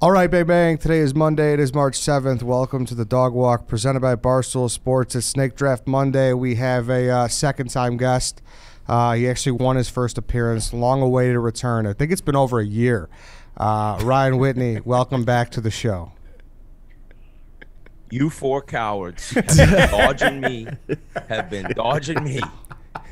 All right, Bang Bang. Today is Monday. It is March 7th. Welcome to the Dog Walk presented by Barstool Sports. It's Snake Draft Monday. We have a uh, second time guest. Uh, he actually won his first appearance, long awaited return. I think it's been over a year. Uh, Ryan Whitney, welcome back to the show. You four cowards have been dodging me, have been dodging me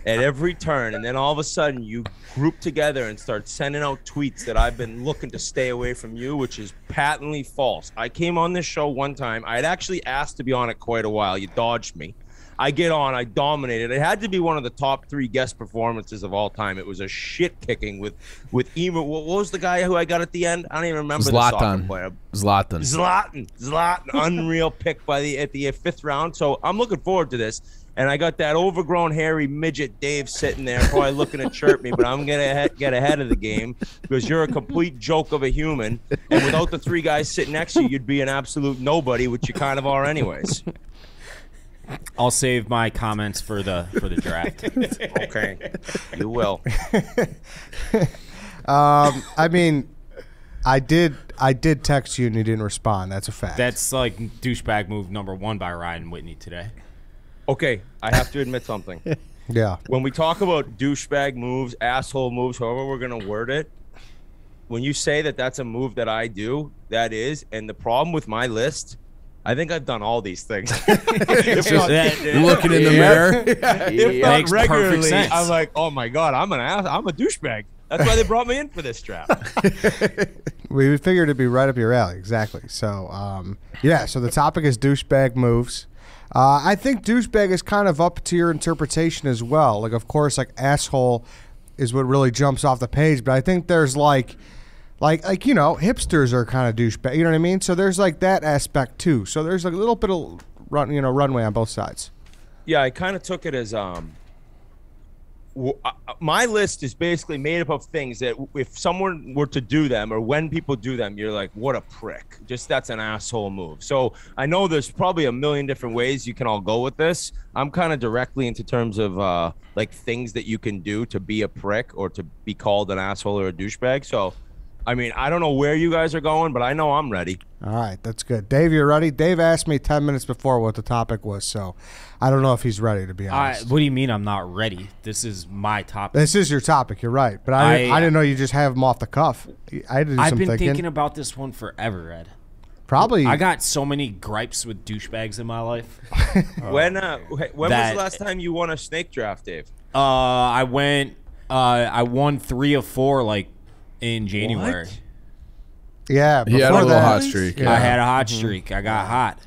at every turn, and then all of a sudden you group together and start sending out tweets that I've been looking to stay away from you, which is patently false. I came on this show one time. I had actually asked to be on it quite a while. You dodged me. I get on, I dominated. It had to be one of the top three guest performances of all time. It was a shit kicking with with Ema. What was the guy who I got at the end? I don't even remember Zlatan. Zlatan. Zlatan, Zlatan, unreal pick by the at the fifth round. So I'm looking forward to this. And I got that overgrown, hairy midget Dave sitting there, probably looking to chirp me, but I'm gonna get ahead of the game because you're a complete joke of a human. And without the three guys sitting next to you, you'd be an absolute nobody, which you kind of are, anyways. I'll save my comments for the for the draft. Okay, you will. Um, I mean, I did I did text you and you didn't respond. That's a fact. That's like douchebag move number one by Ryan Whitney today. Okay, I have to admit something. yeah. When we talk about douchebag moves, asshole moves, however we're gonna word it, when you say that that's a move that I do, that is. And the problem with my list, I think I've done all these things. If not- You're looking in the mirror. if not Makes perfect regularly, sense. I'm like, oh my god, I'm an ass, I'm a douchebag. That's why they brought me in for this draft. We figured it'd be right up your alley, exactly. So, um, yeah. So the topic is douchebag moves. Uh, I think douchebag is kind of up to your interpretation as well. Like, of course, like asshole is what really jumps off the page, but I think there's like, like, like you know, hipsters are kind of douchebag. You know what I mean? So there's like that aspect too. So there's like a little bit of run, you know, runway on both sides. Yeah, I kind of took it as um. uh, uh, My list is basically made up of things that if someone were to do them or when people do them, you're like, what a prick. Just that's an asshole move. So I know there's probably a million different ways you can all go with this. I'm kind of directly into terms of uh, like things that you can do to be a prick or to be called an asshole or a douchebag. So, I mean, I don't know where you guys are going, but I know I'm ready. All right, that's good. Dave, you're ready? Dave asked me ten minutes before what the topic was, so I don't know if he's ready to be I, honest. what do you mean I'm not ready? This is my topic. This is your topic. You're right, but I, I, I- didn't know you just have them off the cuff. I had to do I've some been thinking. thinking about this one forever, Ed. Probably. I got so many gripes with douchebags in my life. when uh, wh- when was the last time you won a snake draft, Dave? Uh, I went. Uh, I won three of four like in January. What? yeah. He had a before little that- hot streak. Yeah. I had a hot mm-hmm. streak. I got hot.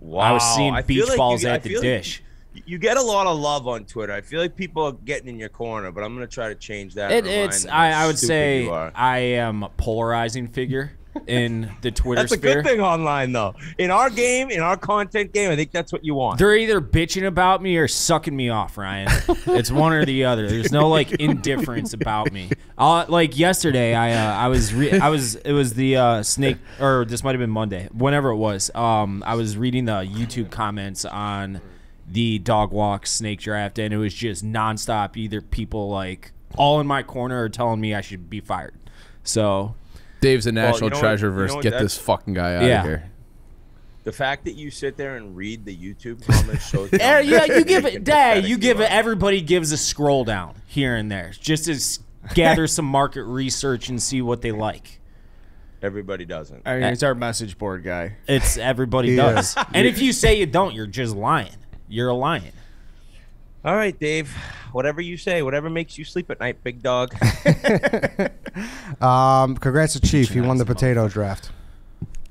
Wow. I was seeing I beach like balls you- I at the feel like dish. you- You get a lot of love on Twitter. I feel like people are getting in your corner, but I'm gonna try to change that. It, it's. I, I would say. I am a polarizing figure in the Twitter that's a good thing online, though. In our game, in our content game, I think that's what you want. They're either bitching about me or sucking me off, Ryan. it's one or the other. There's no like indifference about me. Uh, like yesterday, I uh, I was re- I was it was the uh, snake or this might have been Monday, whenever it was. Um, I was reading the YouTube comments on the dog walk snake draft, and it was just nonstop. Either people like all in my corner or telling me I should be fired. So Dave's a national you know what- treasure you know versus get this fucking guy out Yeah. of here. The fact that you sit there and read the YouTube comments shows. Eh, yeah, you give it. Dad, you give it. Everybody gives a scroll down here and there, just to gather some market research and see what they like. Everybody doesn't. I mean, eh. he's our message board guy. It's everybody does. And if you say you don't, you're just lying. You're a lion. All right, Dave. Whatever you say, whatever makes you sleep at night, big dog. Um, congrats to Chief. He won the potato draft.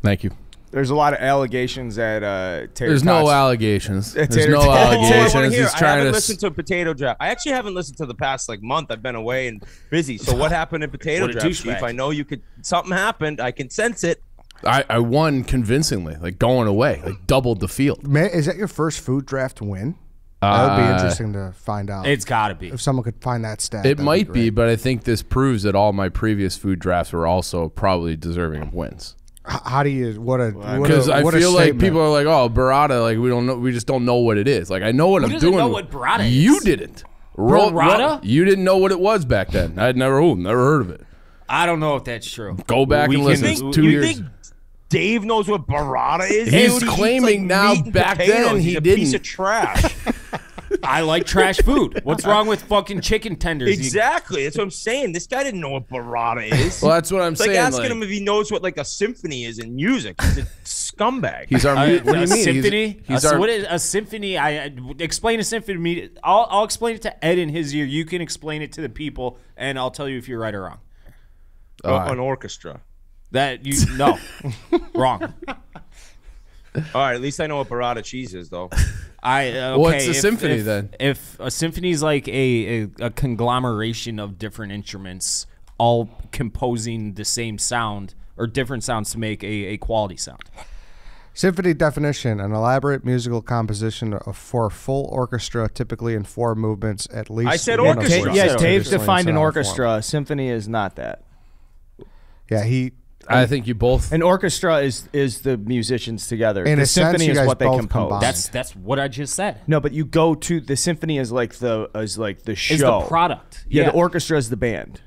Thank you. There's a lot of allegations that uh, Tater There's no Tots- allegations. There's Tater no tots. Oh, I wanna allegations. hear. He's I trying haven't to. listened to Potato Draft. I actually haven't listened to the past like month. I've been away and busy. So what happened in Potato What a Draft, Chief? I know you could. Something happened. I can sense it. I, I won convincingly, like going away, like doubled the field. Man, is that your first food draft win? That would be Uh, interesting to find out. It's got to be. if someone could find that stat, It might be, great. but I think this proves that all my previous food drafts were also probably deserving of wins. H- How do you? What a what Because a- I what a feel like people are like, "Oh, burrata," like we don't know, we just don't know what it is. Like I know what Who I'm doesn't doing. know what burrata is? You didn't. Ro- Burrata? ro- you didn't know what it was back then. I'd never, ooh, never heard of it. I don't know if that's true. Go back We and can- listen. think, two you years. think Dave knows what burrata is? He's Dude, he eats, claiming now, meat and back potatoes. then he He's a piece didn't. of trash. I like trash food. What's wrong with fucking chicken tenders? Exactly. That's what I'm saying. This guy didn't know what burrata is. well, that's what I'm it's like saying. asking like, him if he knows what like a symphony is in music. He's a scumbag. he's our. Uh, mu- what do you a mean? He's- symphony? He's, a, our. what is a symphony? I, I explain a symphony to me. I'll, I'll explain it to Ed in his ear. You can explain it to the people, and I'll tell you if you're right or wrong. Uh, an orchestra. That you no wrong. All right. At least I know what burrata cheese is, though. I uh, okay, What's a if- symphony if- then? If a symphony is like a, a a conglomeration of different instruments, all composing the same sound or different sounds to make a, a quality sound. Symphony definition: an elaborate musical composition of, for a full orchestra, typically in four movements, at least. I said orchestra. yes, is Dave's defined an sound form. orchestra. A symphony is not that. Yeah, he. I think you both. An orchestra is is the musicians together. In the a sense, symphony you is guys what they both compose. combine. That's that's what I just said. no, but you go to the symphony is like the is like the show. Is the product? Yeah, the orchestra is the band.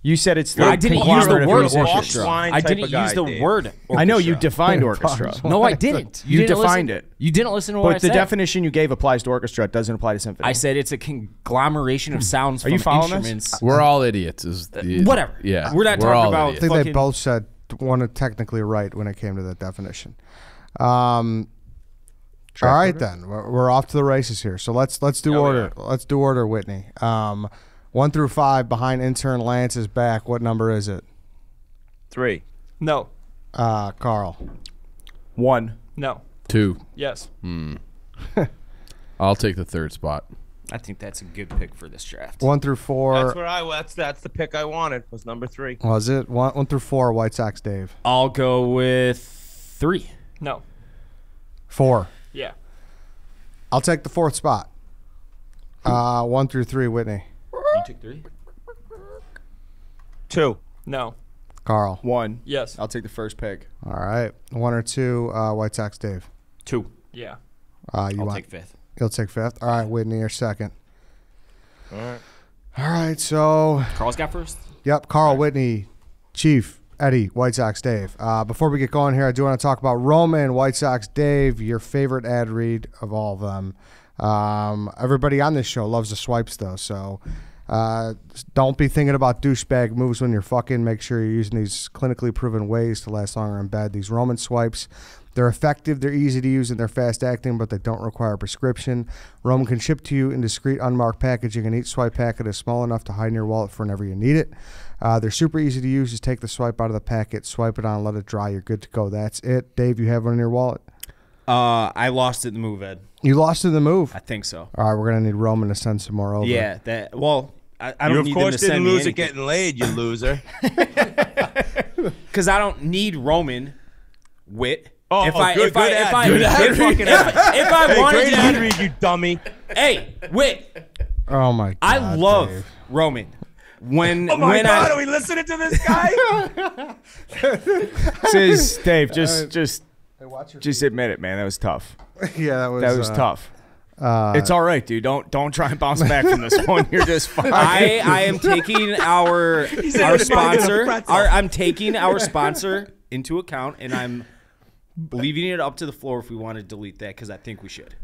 You said it's the I didn't use the word orchestra. I didn't use the Dave. word. I know you defined orchestra. No, I didn't. You didn't defined listen- it. You didn't listen to what I said. But the definition you gave applies to orchestra. It doesn't apply to symphony. I said it's a conglomeration of sounds Are from you following this? instruments. We're all idiots. Is the, whatever. Yeah, We're not all talking about- I think they both said one technically right when it came to that definition. Um, all right, then we're, we're off to the races here. So let's let's do Yeah, we order. Let's do order, Whitney. Um, one through five behind intern Lance's back. What number is it? Three. No. Uh, Carl. one. No. two. Yes. Hmm. I'll take the third spot. I think that's a good pick for this draft. One through four. That's where I. That's that's the pick I wanted. Was number three. was it one, one through four? White Sox, Dave. I'll go with three. No. Four. Yeah. I'll take the fourth spot. Uh, one through three, Whitney. You took three. Two. No. Carl. One. Yes. I'll take the first pick. All right. One or two, uh, White Sox, Dave. Two. Yeah. Uh, you I'll want? take fifth. You'll take fifth. All right, Whitney, you're second. All right. All right. So, Carl's got first. yep, Carl, Whitney, Chief, Eddie, White Sox, Dave. Uh, before we get going here, I do want to talk about Roman, White Sox, Dave, your favorite ad read of all of them. Um, everybody on this show loves the swipes, though. So, uh, don't be thinking about douchebag moves when you're fucking. Make sure you're using these clinically proven ways to last longer in bed. These Roman swipes. They're effective, they're easy to use, and they're fast acting, but they don't require a prescription. Roman can ship to you in discreet, unmarked packaging, and each swipe packet is small enough to hide in your wallet for whenever you need it. Uh, they're super easy to use. Just take the swipe out of the packet, swipe it on, let it dry. You're good to go. That's it. Dave, you have one in your wallet. Uh, I lost it in the move, Ed. You lost it in the move. I think so. All right, we're gonna need Roman to send some more over. Yeah. That. Well, I, I don't of need course them to send didn't lose it getting laid, you loser. because I don't need Roman Whit. Oh, if oh, I, good- if I, good if I, good if, ad if, if, if I Hey, wanted to, ad use- read, you dummy. hey, Whit. Oh my. God, I love Dave. Roman. When Oh my when God, I are we listening to this guy? Says Dave, just just Hey, watch your just admit it, man. That was tough. yeah, that was That was uh, tough. Uh, It's all right, dude. Don't don't try and bounce back from this one. You're just fine. I, I am taking our our it was funny, sponsor. Our, I'm taking our sponsor into account, and I'm leaving it up to the floor if we want to delete that because I think we should.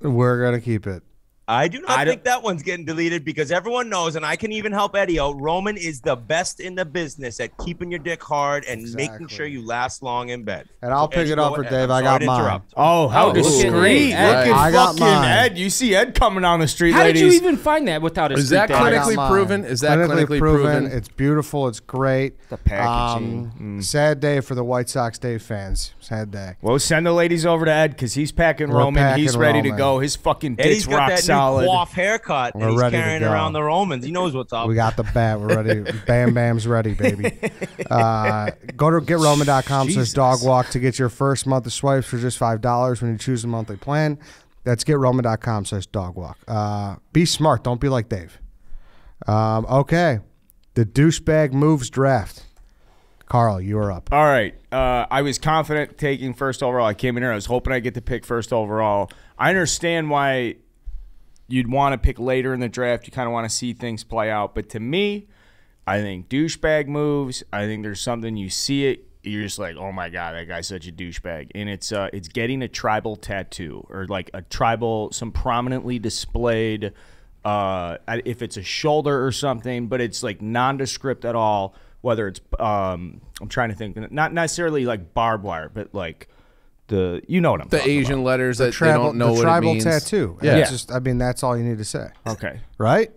We're gonna keep it. I do not I think that one's getting deleted because everyone knows, and I can even help Eddie out. Roman is the best in the business at keeping your dick hard and making sure you last long in bed. And I'll So, pick Ed, it up for. Dave. I'm I got mine. interrupt. Oh, how Oh, look at- discreet! hey, Look at I got fucking mine. Ed. You see Ed coming down the street, How did you even find that without a Is that dog? Clinically proven? Is that clinically proven? It's beautiful. It's great. The packaging. Um, Sad day for the White Sox Day fans. Sad day. well, send the ladies over to Ed because he's packing We're Roman. packing he's ready to go. His fucking Eddie's dick's got rock that solid. quaff haircut, We're and he's ready to carrying go. around the Romans. He knows what's up. We got the bat. We're ready. Bam Bam's ready, baby. Uh, go to getroman.com says Jesus. dog walk to get your first month of swipes for just $5 when you choose a monthly plan. That's getroman.com says dog walk. Uh, be smart. Don't be like Dave. Um, okay. The douchebag moves draft. Carl, you are up. All right. Uh, I was confident taking first overall. I came in here. I was hoping I get to pick first overall. I understand why you'd want to pick later in the draft. You kind of want to see things play out. But to me, I think douchebag moves. I think there's something you see it, you're just like, oh my god, that guy's such a douchebag. And it's uh, it's getting a tribal tattoo or like a tribal, some prominently displayed. Uh, if it's a shoulder or something, but it's like nondescript at all. Whether it's, um, I'm trying to think, not necessarily like barbed wire, but like the, you know what I'm The talking Asian letters that Tribal, they don't know the what tribal it means. tattoo. Yeah. It's just I mean that's all you need to say. Okay. right?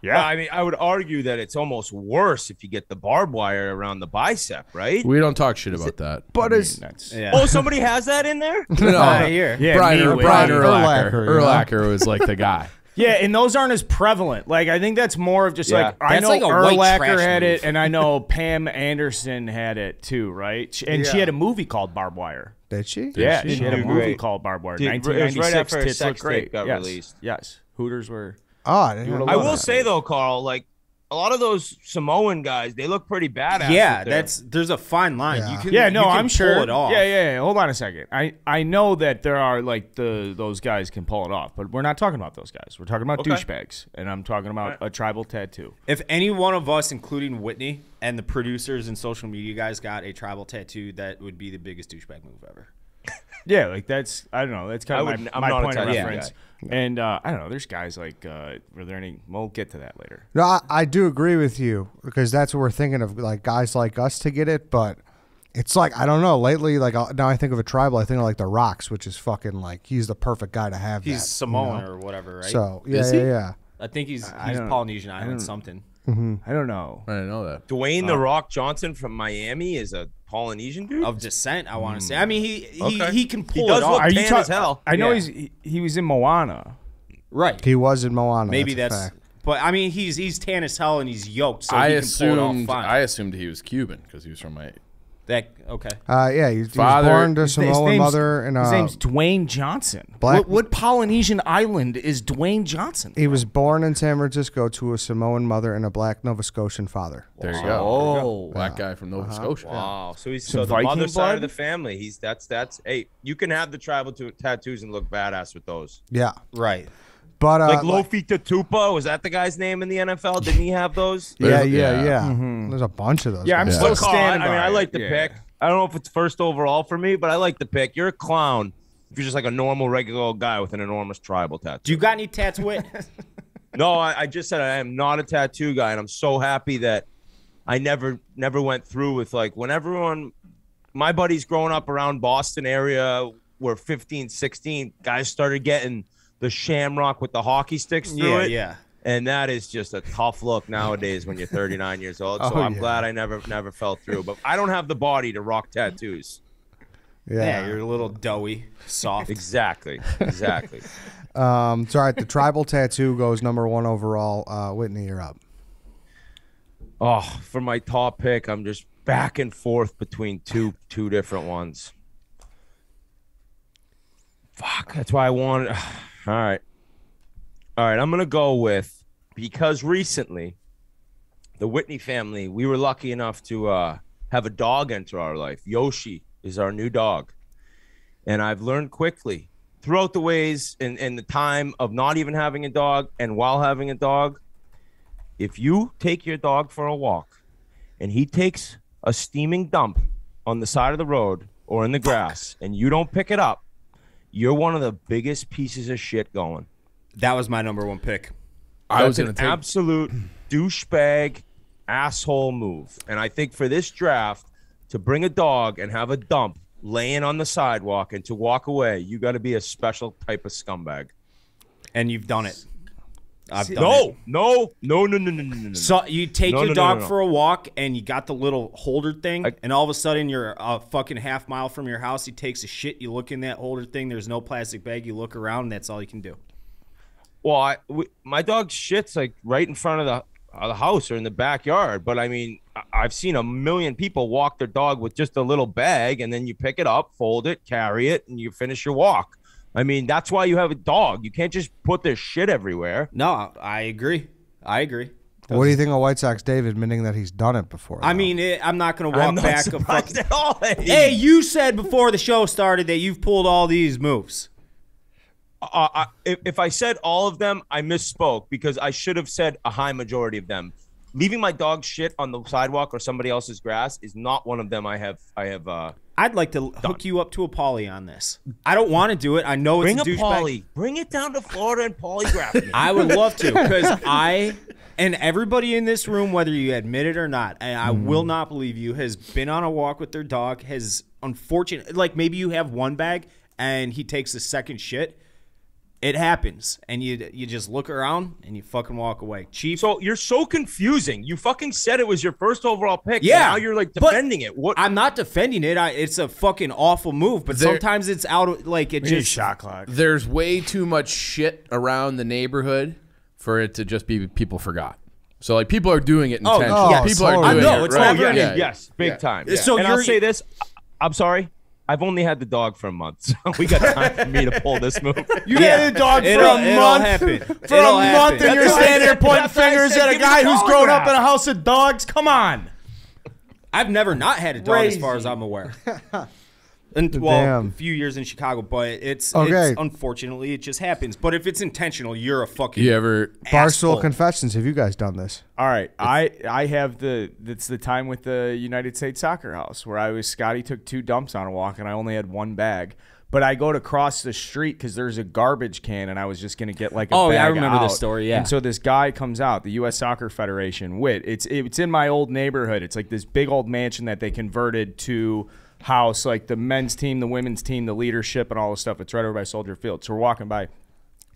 Yeah. I mean, I would argue that it's almost worse if you get the barbed wire around the bicep, right? We don't talk shit about that. But I mean, it's Yeah. Oh, somebody has that in there? No, Right here. Yeah, Brian, me Ur- with- Brian Urlacher, Urlacher. you was like the guy. Yeah, and those aren't as prevalent. Like I think that's more of just Yeah. like I know like a white had move. it, and I know Pam Anderson had it too, right? Sh- And she had a movie called Barb Wire. Did she? yeah, she? she had a movie great. called Barb Wire. Did- it was right 1996 after her tits sex look great. tape got yes. released. Yes, Hooters were. Oh, I didn't I will that. say though, Carl, like a lot of those Samoan guys, they look pretty badass. Yeah, that's there's a fine line. Yeah. You can, Yeah, no, you can I'm pull sure. it off. Yeah, yeah, yeah. Hold on a second. I I know that there are like the those guys can pull it off, but we're not talking about those guys. We're talking about Okay. douchebags, and I'm talking about a tribal tattoo. If any one of us, including Whitney and the producers and social media guys, got a tribal tattoo, that would be the biggest douchebag move ever. Yeah, like that's I don't know. That's kind I of would- my, I'm my not a point of tattoo reference. And uh, I don't know. There's guys like uh, were there any? We'll get to that later. No, I, I do agree with you because that's what we're thinking of, like guys like us to get it. But it's like I don't know. Lately, like uh, now I think of a tribal, I think of like the Rocks, which is fucking like he's the perfect guy to have. He's that, you Samoan know? or whatever, right? So yeah, Is yeah, he? yeah. I think he's I he's don't- Polynesian I island don't- something. I don't know. I didn't know that. Dwayne Uh, the Rock Johnson from Miami is a Polynesian dude. Of descent, I want to say. Hmm. I mean, he he, Okay. he can He pull does it look off. Are you tan talk- as hell. I know Yeah. he's he, he was in Moana. right. He was in Moana. Maybe that's, that's. a fact. but I mean, he's he's tan as hell and he's yoked, so I he can pull it off assumed fine. I assumed he was Cuban because he was from my. That okay. Uh, yeah, he, he was Father- born to His- his Samoan name's- mother and his uh, name's Dwayne Johnson. Black- What, what Polynesian island is Dwayne Johnson? he was born in San Francisco to a Samoan mother and a black Nova Scotian father. There you go. Oh, Black guy from Nova Scotia. Wow. So he's Some so the Viking mother side of the family. He's that's that's hey, you can have the tribal t- tattoos and look badass with those. Yeah, Right. But uh, Like Lofa Tatupu, was that the guy's name in the NFL? Didn't he have those? yeah, There's- yeah, yeah. yeah. There's a bunch of those. Yeah, I'm still But Carl, I, standing I mean, by I like the Yeah. pick. I don't know if it's first overall for me, but I like the pick. You're a clown if you're just like a normal, regular old guy with an enormous tribal tattoo. Do you got any tats, Whit? No, I, I just said I am not a tattoo guy, and I'm so happy that I never never went through with like when everyone, my buddies growing up around Boston area were 15, 16, guys started getting the shamrock with the hockey sticks through yeah, it. yeah. And that is just a tough look nowadays when you're 39 years old. So Oh, I'm yeah. glad I never never fell through. But I don't have the body to rock tattoos. yeah. Yeah, you're a little doughy, soft. Exactly. Exactly. Um, it's all right. The tribal tattoo goes number one overall. Uh, Whitney, you're up. Oh, for my top pick, I'm just back and forth between two two different ones. Fuck, that's why I wanted. All right, all right. I'm gonna go with because recently, the Whitney family, we were lucky enough to uh, have a dog enter our life. Yoshi is our new dog, and I've learned quickly throughout the ways and and the time of not even having a dog and while having a dog if you take your dog for a walk and he takes a steaming dump on the side of the road or in the grass and you don't pick it up, you're one of the biggest pieces of shit going. That was my number one pick. I was That's going an take. absolute douchebag asshole move. And I think for this draft to bring a dog and have a dump laying on the sidewalk and to walk away, you got to be a special type of scumbag. And you've done it. I've done No, it. no, no, no, no, no, no, no. So you take No, your no, no, dog no, no. for a walk, and you got the little holder thing, I- and all of a sudden you're a fucking half mile from your house. He takes a shit. You look in that holder thing. There's no plastic bag. You look around, and that's all you can do. Well, I, we, my dog shits like right in front of the, uh, the house or in the backyard. But I mean, I- I've seen a million people walk their dog with just a little bag, and then you pick it up, fold it, carry it, and you finish your walk. I mean, that's why you have a dog. You can't just put this shit everywhere. No, I agree. I agree. What do you think of White Sox Dave admitting that he's done it before? I though? mean, it, I'm not gonna walk I'm not back a surprised fucking. at all. that Hey, you said before the show started that you've pulled all these moves. uh, I, if, if I said all of them, I misspoke because I should have said a high majority of them. Leaving my dog shit on the sidewalk or somebody else's grass is not one of them. I have I have uh I'd like to hook you up to a poly on this. I don't want to do it. I know it's bring a a poly, bring it down to Florida and polygraph me. I would love to because I and everybody in this room, whether you admit it or not, and I will not believe you, has been on a walk with their dog. Has unfortunate, like maybe you have one bag and he takes a second shit. It happens, and you you just look around and you fucking walk away. Chief, so you're so confusing. You fucking said it was your first overall pick. Yeah, Now you're like defending it. What? I'm not defending it. I, it's a fucking awful move, but There- sometimes it's out. of Like it just shot clock. There's way too much shit around the neighborhood for it to just be people forgot. So like people are doing it Oh, intentionally. yes. people are doing I know, it. it's right? never yeah, ending. yes, big Yeah. time. So and I'll you're- say this. I'm sorry. I've only had the dog for a month, so we got time for me to pull this move. You had a dog for It'll- a it'll month. happen. For It'll a happen. month, and you're standing there pointing that's why I fingers said at a guy who's grown up in a house of dogs. Come on. I've never not had a dog as far as I'm aware. And, well, Damn. a few years in Chicago, but it's, Okay. it's unfortunately it just happens. But if it's intentional, you're a fucking You ever? Barstool asshole. Confessions. Have you guys done this? All right, I I have the it's the time with the United States Soccer House where I was Scotty took two dumps on a walk and I only had one bag. But I go to cross the street because there's a garbage can and I was just gonna get like a Oh, yeah, I bag remember this out. story, yeah. And so this guy comes out, the U.S. Soccer Federation, Whit. It's it's in my old neighborhood. It's like this big old mansion that they converted to house like the men's team, the women's team, the leadership, and all this stuff. It's right over by Soldier Field. So we're walking by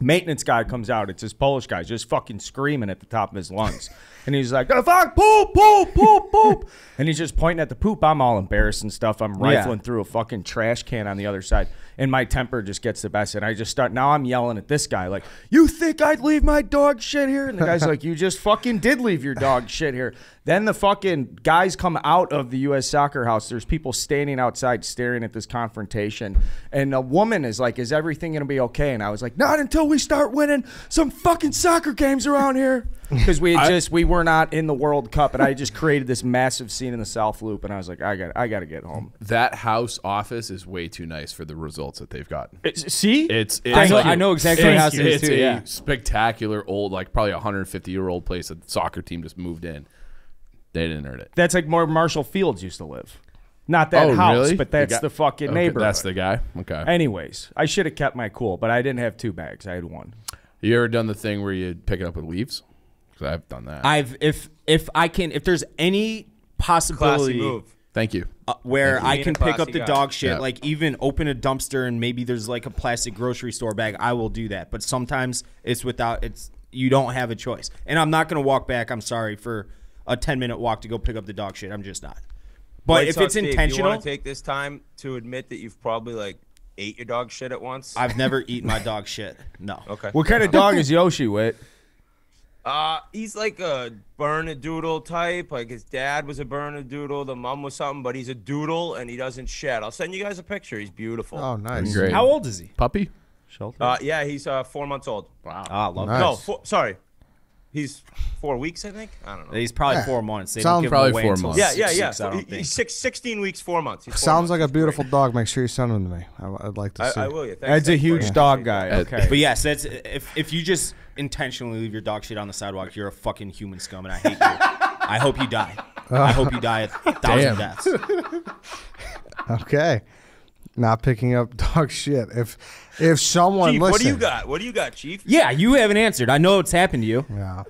maintenance guy comes out. It's this Polish guy just fucking screaming at the top of his lungs. And he's like, "Oh, fuck, poop, poop, poop, poop. and he's just pointing at the poop. I'm all embarrassed and stuff. I'm rifling through a fucking trash can on the other side. And my temper just gets the best. And I just start, now I'm yelling at this guy, like, you think I'd leave my dog shit here? And the guy's like, you just fucking did leave your dog shit here. Then the fucking guys come out of the U.S. soccer house. There's people standing outside staring at this confrontation. And a woman is like, Is everything going to be okay? And I was like, Not until we start winning some fucking soccer games around here. Because we had just, we were not in the World Cup. And I just created this massive scene in the South Loop. And I was like, I got, I got to get home. That house office is way too nice for the results that they've gotten. see? It's, it's I know- like- I know exactly what it's- house it is It's too, a yeah. spectacular old, like probably a 150 year old place that the soccer team just moved in. They didn't earn it. That's like more Marshall Fields used to live. Not that oh, house, really? but that's guy- the, fucking okay, neighborhood. That's the guy. Okay. Anyways, I should have kept my cool, but I didn't have two bags. I had one. you ever done the thing where you pick it up with leaves? Because I've done that. I've if if I can if there's any Classy possibility move. Thank you. Uh, where I can pick up the guy. dog shit, Yeah. like even open a dumpster and maybe there's like a plastic grocery store bag, I will do that. But sometimes it's without it's you don't have a choice. And I'm not gonna walk back, I'm sorry, for a ten minute walk to go pick up the dog shit. I'm just not. But White if Sox it's Dave, you intentional, want to take this time to admit that you've probably like ate your dog shit at once? I've never eaten my dog shit. No. okay. What kind of dog is Yoshi with? Uh, he's like a Bernedoodle type. Like his dad was a Bernedoodle, the mom was something, but he's a doodle and he doesn't shed. I'll send you guys a picture. He's beautiful. Oh, nice. Great. How old is he? Puppy? Shelter? Uh, yeah, he's uh, four months old. Wow. Ah, love Nice. No, four, sorry, he's four weeks, I think. I don't know. He's probably Yeah. four months. They Sounds probably four months. yeah, yeah, yeah. six, So he- he's six, 16 weeks, four months. Four Sounds months. like a beautiful dog. Make sure you send him to me. I, would like to see. I, I will. Yeah, thanks, Ed's a huge dog guy. Okay. But yes, that's if if you just intentionally leave your dog shit on the sidewalk, you're a fucking human scum, and I hate you. I hope you die. I hope you die a thousand Damn. deaths. Okay. Not picking up dog shit. If if someone Chief, listen, what do you got? What do you got, Chief? Yeah, you haven't answered. I know it's happened to you. Yeah.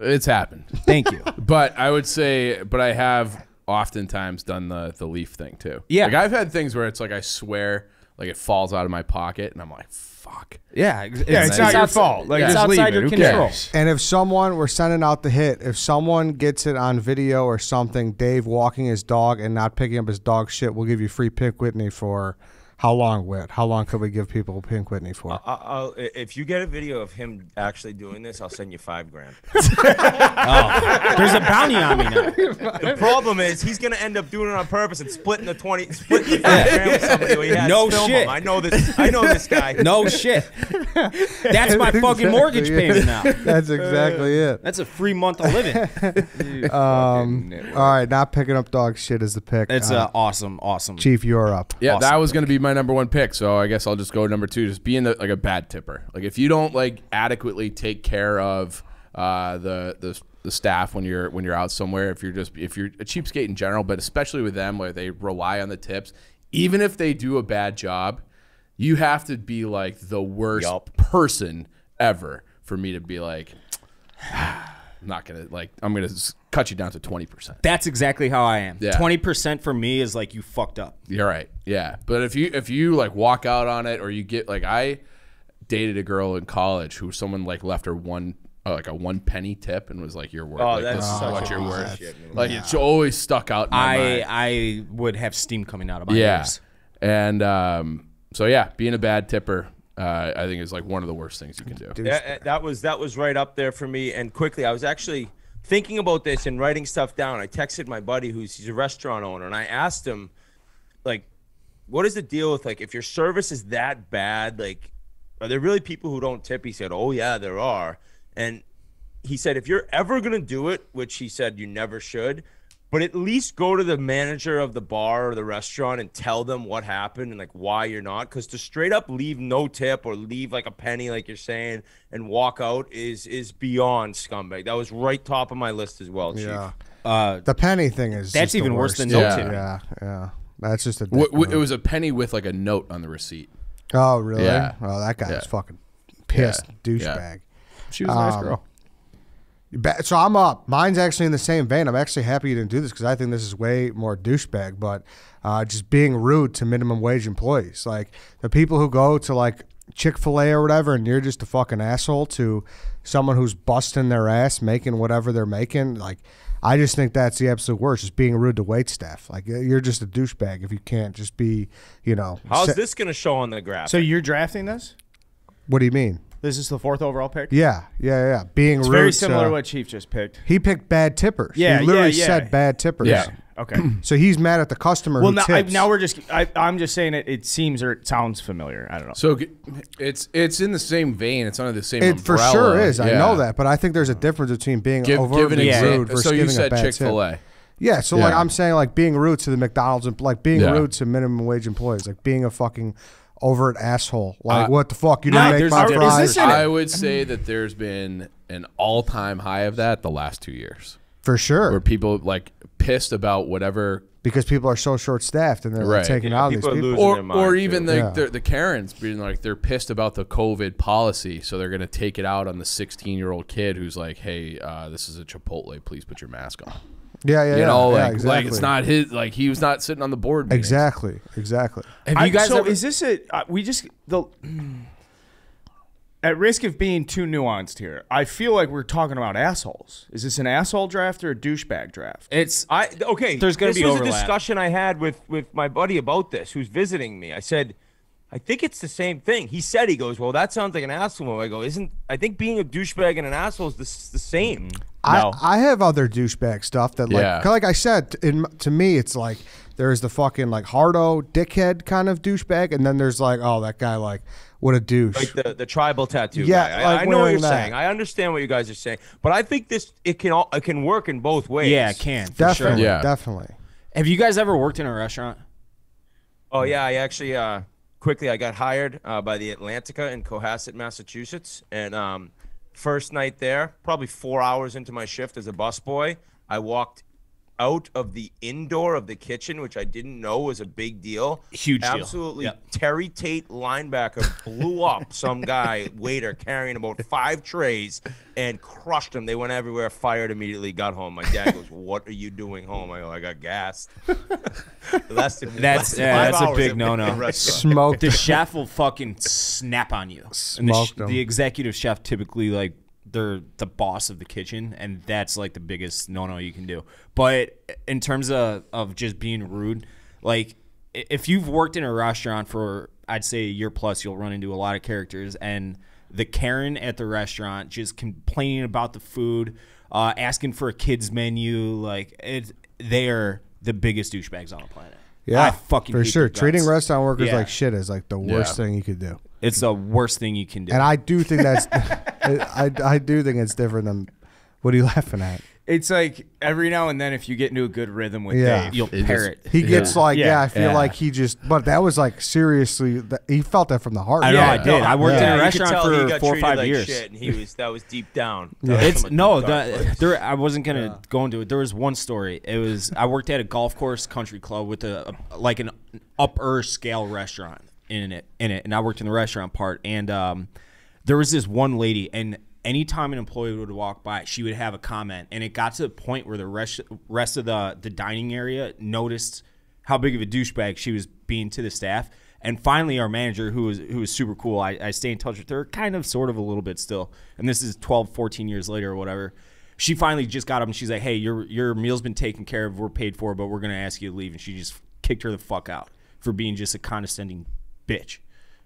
It's happened. Thank you. But I would say, but I have oftentimes done the the leaf thing too. Yeah. like I've had things where it's like I swear, like it falls out of my pocket, and I'm like, fuck. Yeah, it's, Yeah, it's not your outside- fault. Like, it's just leave outside it. your Who control. cares? And if someone we're sending out the hit, if someone gets it on video or something, Dave walking his dog and not picking up his dog shit, we'll give you free Pink Whitney for how long? Whit? How long could we give people Pink Whitney for? I- I'll, if you get a video of him actually doing this, I'll send you five grand. There's a bounty on me now. The problem is he's gonna end up doing it on purpose and splitting the twenty, splitting the five grand with somebody. Where he has No shit. Him. I know this. I know this guy. No shit. That's my fucking mortgage Exactly payment now. That's exactly it. That's a free month of living. Um, all right, not picking up dog shit is the pick. It's Uh, uh, awesome, awesome. Chief, you're up. Yeah, that Awesome was going to be my number one pick. So I guess I'll just go number two. Just being the, like a bad tipper. Like if you don't like adequately take care of uh, the the the staff when you're when you're out somewhere. If you're just if you're a cheapskate in general, but especially with them where they rely on the tips, even if they do a bad job, you have to be like the worst Yup. person ever for me to be like. I'm not gonna like. I'm gonna s- cut you down to twenty percent. That's exactly how I am. Yeah. Twenty percent for me is like you fucked up. You're right. Yeah. But if you if you like walk out on it or you get like I dated a girl in college who someone like left her one uh, like a one penny tip and was like you're worth Oh, like, that's this is such what a you're worth. shit move. Like it's always stuck out in my I mind. I would have steam coming out of my Yeah. ears. And um so yeah, being a bad tipper uh, I think is like one of the worst things you can do. Yeah, that was that was right up there for me. And quickly, I was actually thinking about this and writing stuff down. I texted my buddy who's he's a restaurant owner, and I asked him, like, what is the deal with like if your service is that bad? Like, are there really people who don't tip? He said, oh yeah, there are. And he said, if you're ever gonna do it, which he said you never should, but at least go to the manager of the bar or the restaurant and tell them what happened and like why you're not. Because to straight up leave no tip or leave like a penny, like you're saying, and walk out is is beyond scumbag. That was right top of my list as well, Chief. Yeah. Uh, The penny thing is That's just the even worse than no Yeah. tip. Yeah, yeah. That's just a. W- dick w- it was a penny with like a note on the receipt. oh, really? Yeah. Oh, that guy Yeah. was fucking pissed, Yeah. douchebag. She was a nice Um, girl. Ba- So I'm up. Mine's actually in the same vein. I'm actually happy you didn't do this because I think this is way more douchebag. But uh, just being rude to minimum wage employees, like the people who go to like Chick Fil A or whatever, and you're just a fucking asshole to someone who's busting their ass making whatever they're making. Like, I just think that's the absolute worst. Just being rude to wait staff. Like you're just a douchebag if you can't just be, you know. How's se- this gonna show on the graph? So you're drafting this? What do you mean? This is the fourth overall pick. Yeah, yeah, yeah. Being It's rude. very similar to, to what Chief just picked. he picked bad tippers. Yeah, he literally yeah, yeah. said bad tippers. Yeah. Okay. So he's mad at the customer well, who now, I, now we're just. I, I'm just saying it. It seems or it sounds familiar. I don't know. So it's it's in the same vein. It's under the same it for sure is. I know that, but I think there's a difference between being Give, give overtly an rude example. versus So you giving a bad Chick Fil tip. A. Yeah, so like I'm saying, like being rude to the McDonald's, and like being Yeah. rude to minimum wage employees, like being a fucking overt asshole. Like Uh, what the fuck? You didn't make my a fries Is this an- I would say that there's been an all-time high of that the last two years, for sure. where people like pissed about whatever, because people are so short staffed and they're Right. like, taking Yeah, out these people are people. or their mind, or even the, Yeah. the the Karens being like they're pissed about the COVID policy, so they're gonna take it out on the 16-year-old kid who's like, "Hey, uh, this is a Chipotle. Please put your mask on." Yeah, yeah, You yeah, know, yeah, like exactly. like it's not his. Like he was not sitting on the board. meetings. exactly, exactly. have I- you guys so ever? is this a? Uh, we just the. At risk of being too nuanced here, I feel like we're talking about assholes. Is this an asshole draft or a douchebag draft? it's I okay. There's gonna this be was overlap. a discussion I had with with my buddy about this, who's visiting me. I said, I think it's the same thing. He said he goes, well, that sounds like an asshole. I go, isn't? I think being a douchebag and an asshole is the, the same. No. I, I have other douchebag stuff that like Yeah. 'cause like I said in to me it's like there's the fucking like hardo dickhead kind of douchebag and then there's like oh that guy like what a douche Like the, the tribal tattoo Yeah, guy. I, like I know what you're that. saying. I understand what you guys are saying, but I think this it can all, it can work in both ways. yeah, it can for definitely sure. Yeah. definitely Have you guys ever worked in a restaurant? Oh yeah, I actually uh, quickly I got hired uh, by the Atlantica in Cohasset, Massachusetts, and um, first night there, probably four hours into my shift as a busboy, I walked out of the indoor of the kitchen, which I didn't know was a big deal. Huge deal. Absolutely. Yep. Terry Tate linebacker blew up some guy waiter carrying about five trays and crushed him. They went everywhere. Fired immediately. Got home. My dad goes, "What are you doing home?" I go, "I got gassed." less than That's- less than yeah, that's a big no-no. the smoked the chef will fucking snap on you. And the, sh- the executive chef typically like they're the boss of the kitchen, and that's like the biggest no no you can do. But in terms of of just being rude, like if you've worked in a restaurant for I'd say a year plus, you'll run into a lot of characters and. The Karen at the restaurant just complaining about the food, uh, asking for a kids menu, like it. They are the biggest douchebags on the planet. yeah I fucking for hate sure treating restaurant workers Yeah. like shit is like the worst Yeah. thing you could do It's the worst thing you can do. and I do think that's I, I do think it's different than what are you laughing at It's like every now and then, if you get into a good rhythm with Yeah. Dave, You'll It parrot. just- He gets Yeah. like, yeah, Yeah. I feel Yeah. like he just, but that was like seriously, that, he felt that from the heart. I know Yeah. I did. I worked Yeah. in a restaurant tell he for four or five like years. Shit, and he was that was deep down. That It's no, the, there. I wasn't gonna go into it. There was one story. It was I worked at a golf course country club with a, a like an upper scale restaurant in it in it, and I worked in the restaurant part. And um, there was this one lady, and anytime an employee would walk by, she would have a comment, and it got to the point where the rest rest of the the dining area noticed how big of a douchebag she was being to the staff. And finally, our manager, who was who was super cool, I, I stay in touch with her, kind of, sort of, a little bit still. And this is 12, 14 years later or whatever. She finally just got up and she's like, "Hey, your your meal's been taken care of. We're paid for, but we're gonna ask you to leave." And she just kicked her the fuck out for being just a condescending bitch.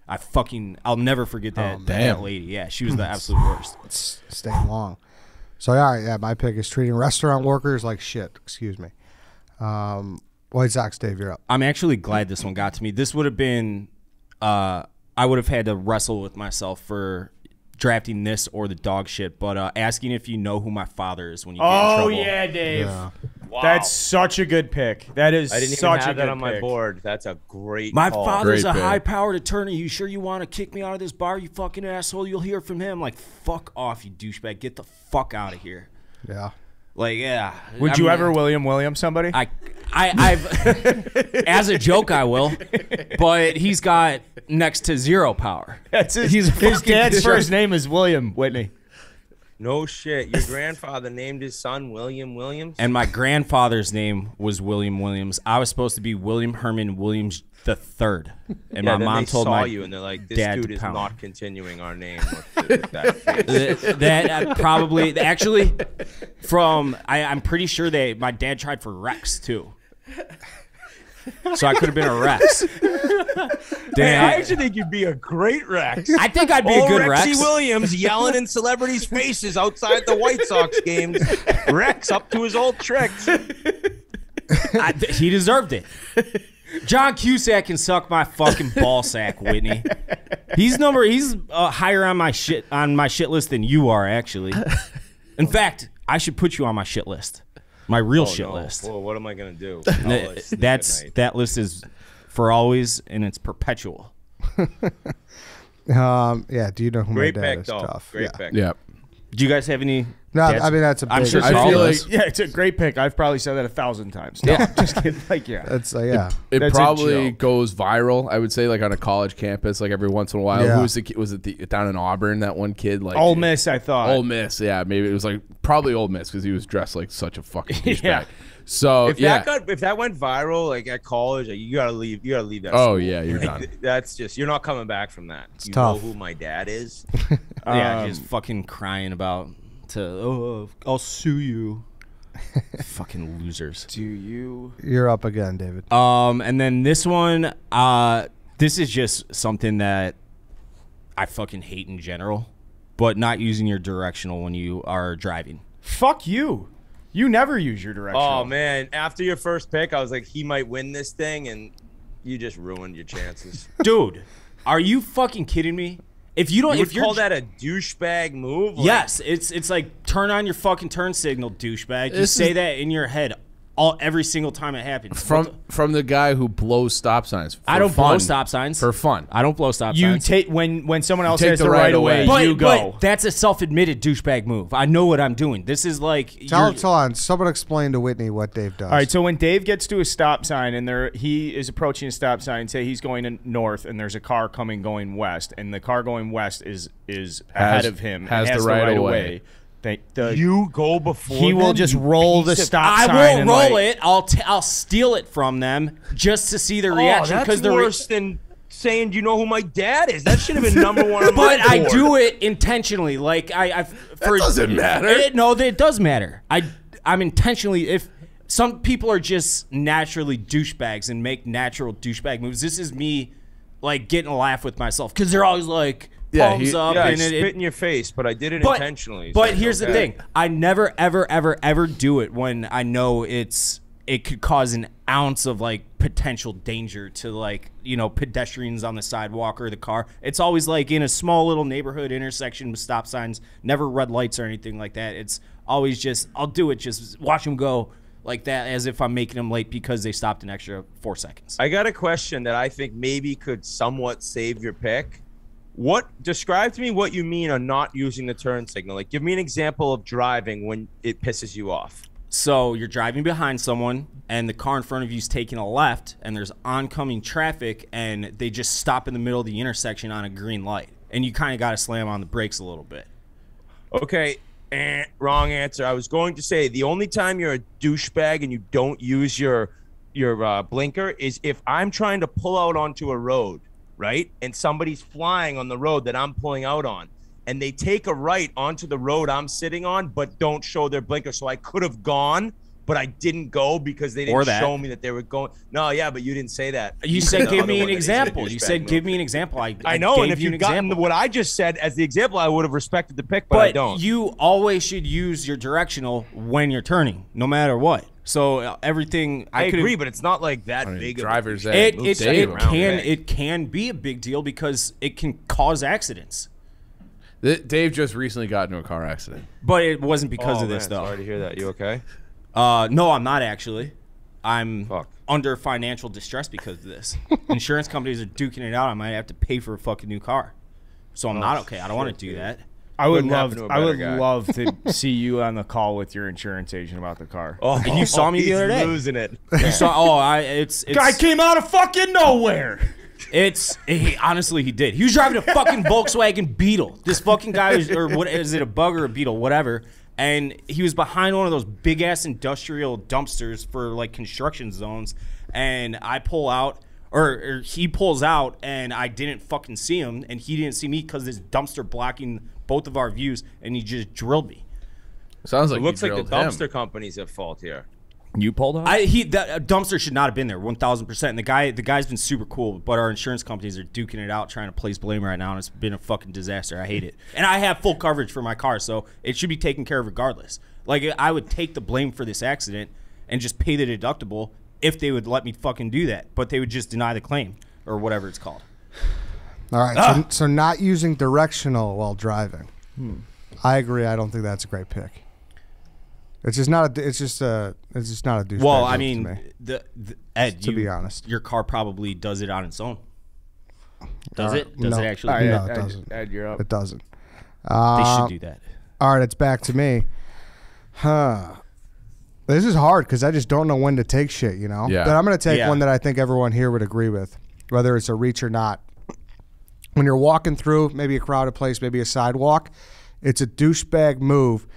I fucking I'll never forget that, that lady. Yeah, she was the absolute worst. s- staying long. So all right, yeah, my pick is treating restaurant workers like shit. Excuse me. Um, White Sox, Dave, you're up. I'm actually glad this one got to me. This would have been, uh, I would have had to wrestle with myself for drafting this or the dog shit, but uh, asking if you know who my father is when you get in oh trouble. yeah, Dave, Yeah. that's such a good pick. That is I didn't even such a have good that on my board. That's a great. My call. father's Great a pick. high-powered attorney. You sure you want to kick me out of this bar, you fucking asshole? You'll hear from him. Like, fuck off, you douchebag. Get the fuck out of here. Yeah. Like, yeah. Would I you mean, ever William Williams somebody? I, I, I've, as a joke, I will, but he's got next to zero power. That's his, He's his dad's first name is William Whitney. No shit. Your grandfather named his son William Williams. And my grandfather's name was William Williams. I was supposed to be William Herman Williams the third, and yeah, my mom they told saw my you and they're like, "This dad dude is pound. not continuing our name with, with that face." That uh, probably actually from I, I'm pretty sure they my dad tried for Rex too. So I could have been a Rex. Hey, I Damn. actually think you'd be a great Rex. I think I'd be a Old good Rexy Rex. Williams yelling in celebrities' faces outside the White Sox games. Rex up to his old tricks. I, he deserved it. John Cusack can suck my fucking ball sack, Whitney. He's number. He's uh, higher on my shit on my shit list than you are, actually. In fact, I should put you on my shit list, my real shit Oh, no. list. Whoa, what am I gonna do? Th- it's sleep at That's that list is for always and it's perpetual. Um, yeah. Do you know who great my dad pick, is? though. Tough. Great yeah. pick. Yeah. Do you guys have any? No, dads? I mean that's a I'm big. sure I feel like- Yeah, it's a great pick. I've probably said that a thousand times. No, I'm just kidding. Like, yeah. That's uh, yeah. It That's probably goes viral. I would say like on a college campus, like every once in a while. Yeah. Who was the kid? Was it the, down in Auburn? That one kid, like Ole Miss, I thought. Ole Miss, yeah, maybe it was like probably Ole Miss because he was dressed like such a fucking douchebag. Yeah. So If yeah, that got if that went viral, like at college, like, you gotta leave. You gotta leave that. Oh, school. yeah, you're Like, done. th- That's just you're not coming back from that. you tough. know who my dad is. yeah, Um, just fucking crying about to. Oh, I'll sue you. fucking losers. Do you? You're up again, David. Um, and then this one, uh, this is just something that I fucking hate in general, but not using your directional when you are driving. Fuck you. You never use your direction. Oh man! After your first pick, I was like, he might win this thing, and you just ruined your chances. Dude, are you fucking kidding me? If you don't, You if you're call that a douchebag move? Like, yes, it's it's like turn on your fucking turn signal, douchebag. You say is- that in your head all every single time it happens. from the- from the guy who blows stop signs. For I don't blow stop signs for fun. I don't blow stop you signs. You take when when someone else take has the the right right away, away. but, you go. but that's a self-admitted douchebag move. I know what I'm doing. This is like Tell, tell on. Someone explain to Whitney what Dave does. All right, so when Dave gets to a stop sign and there he is approaching a stop sign, say he's going in north and there's a car coming going west, and the car going west is is Has- ahead of him, and has the right of way. They, the, You go before. he will just roll the piece of- stop I won't and, roll like- it. I'll t- I'll steal it from them just to see their oh, reaction Oh, because that's the re- worse than saying, you know who my dad is?" That should have been number one on my but I board. do it intentionally. Like I, I for, doesn't matter. It, no, it does matter. I I'm intentionally if. Some people are just naturally douchebags and make natural douchebag moves. This is me, like getting a laugh with myself because they're always like Yeah, palms he- up Yeah, I and it, spit it, in your face, but I did it but, intentionally. so But it's here's the thing: I never, ever, ever, ever do it when I know it's it could cause an ounce of like potential danger to like you know pedestrians on the sidewalk or the car. It's always like in a small little neighborhood intersection with stop signs, never red lights or anything like that. It's always just I'll do it, just watch them go like that as if I'm making them late because they stopped an extra four seconds. I got a question that I think maybe could somewhat save your pick. What describe to me what you mean on not using the turn signal? Like, give me an example of driving when it pisses you off. So you're driving behind someone, and the car in front of you is taking a left, and there's oncoming traffic, and they just stop in the middle of the intersection on a green light, and you kind of got to slam on the brakes a little bit. Okay, eh, wrong answer. I was going to say the only time you're a douchebag and you don't use your your uh, blinker is if I'm trying to pull out onto a road, right? And somebody's flying on the road that I'm pulling out on, and they take a right onto the road I'm sitting on, but don't show their blinker. So I could have gone, but I didn't go because they didn't show me that they were going. No, yeah, but you didn't say that. You said, the "Give me an that he's a example." You said, "Give me an example." I, I know, gave and if you an gotten example. what I just said as the example, I would have respected the pick, but, but I don't. you always should use your directional when you're turning, no matter what. So uh, everything I, I agree, but it's not like that I mean, big. drivers of a it move it, it around, can right? it can be a big deal because it can cause accidents. Th- Dave just recently got into a car accident. But it wasn't because Oh, of this man, though. Sorry to hear that. You okay? Uh, no, I'm not actually. I'm Fuck. under financial distress because of this. Insurance companies are duking it out. I might have to pay for a fucking new car. So I'm not okay. I don't want to do that. I would love. happen to a I would guy. love to see you on the call with your insurance agent about the car. Oh, You saw oh, me the other day. Losing it. You saw? Oh, I it's it's Guy came out of fucking nowhere. It's he, honestly he did. He was driving a fucking Volkswagen Beetle. This fucking guy was, or what is it a bug or a Beetle, whatever. And he was behind one of those big ass industrial dumpsters for like construction zones. And I pull out, or, or he pulls out, and I didn't fucking see him, and he didn't see me because this dumpster blocking both of our views, and he just drilled me. Sounds like It looks like the drilled him. dumpster company's at fault here. You pulled out. I he that uh, dumpster should not have been there, one thousand percent. And the guy the guy's been super cool, but our insurance companies are duking it out, trying to place blame right now, and it's been a fucking disaster. I hate it, and I have full coverage for my car, so it should be taken care of regardless. Like I would take the blame for this accident and just pay the deductible if they would let me fucking do that, but they would just deny the claim or whatever it's called. All right, Ah. so, so not using directional while driving. Hmm. I agree. I don't think that's a great pick. It's just not a. It's just a. It's just not a douchebag. Well, I mean, me. the, the Ed, To you- be honest. your car probably does it on its own. Does Uh, it? Does no. it actually? All right, No, it Ed, doesn't. Ed, you're up. it doesn't. They Uh, should do that. All right, it's back to me. Huh. This is hard because I just don't know when to take shit, you know? Yeah. But I'm going to take Yeah. one that I think everyone here would agree with, whether it's a reach or not. When you're walking through maybe a crowded place, maybe a sidewalk, it's a douchebag move.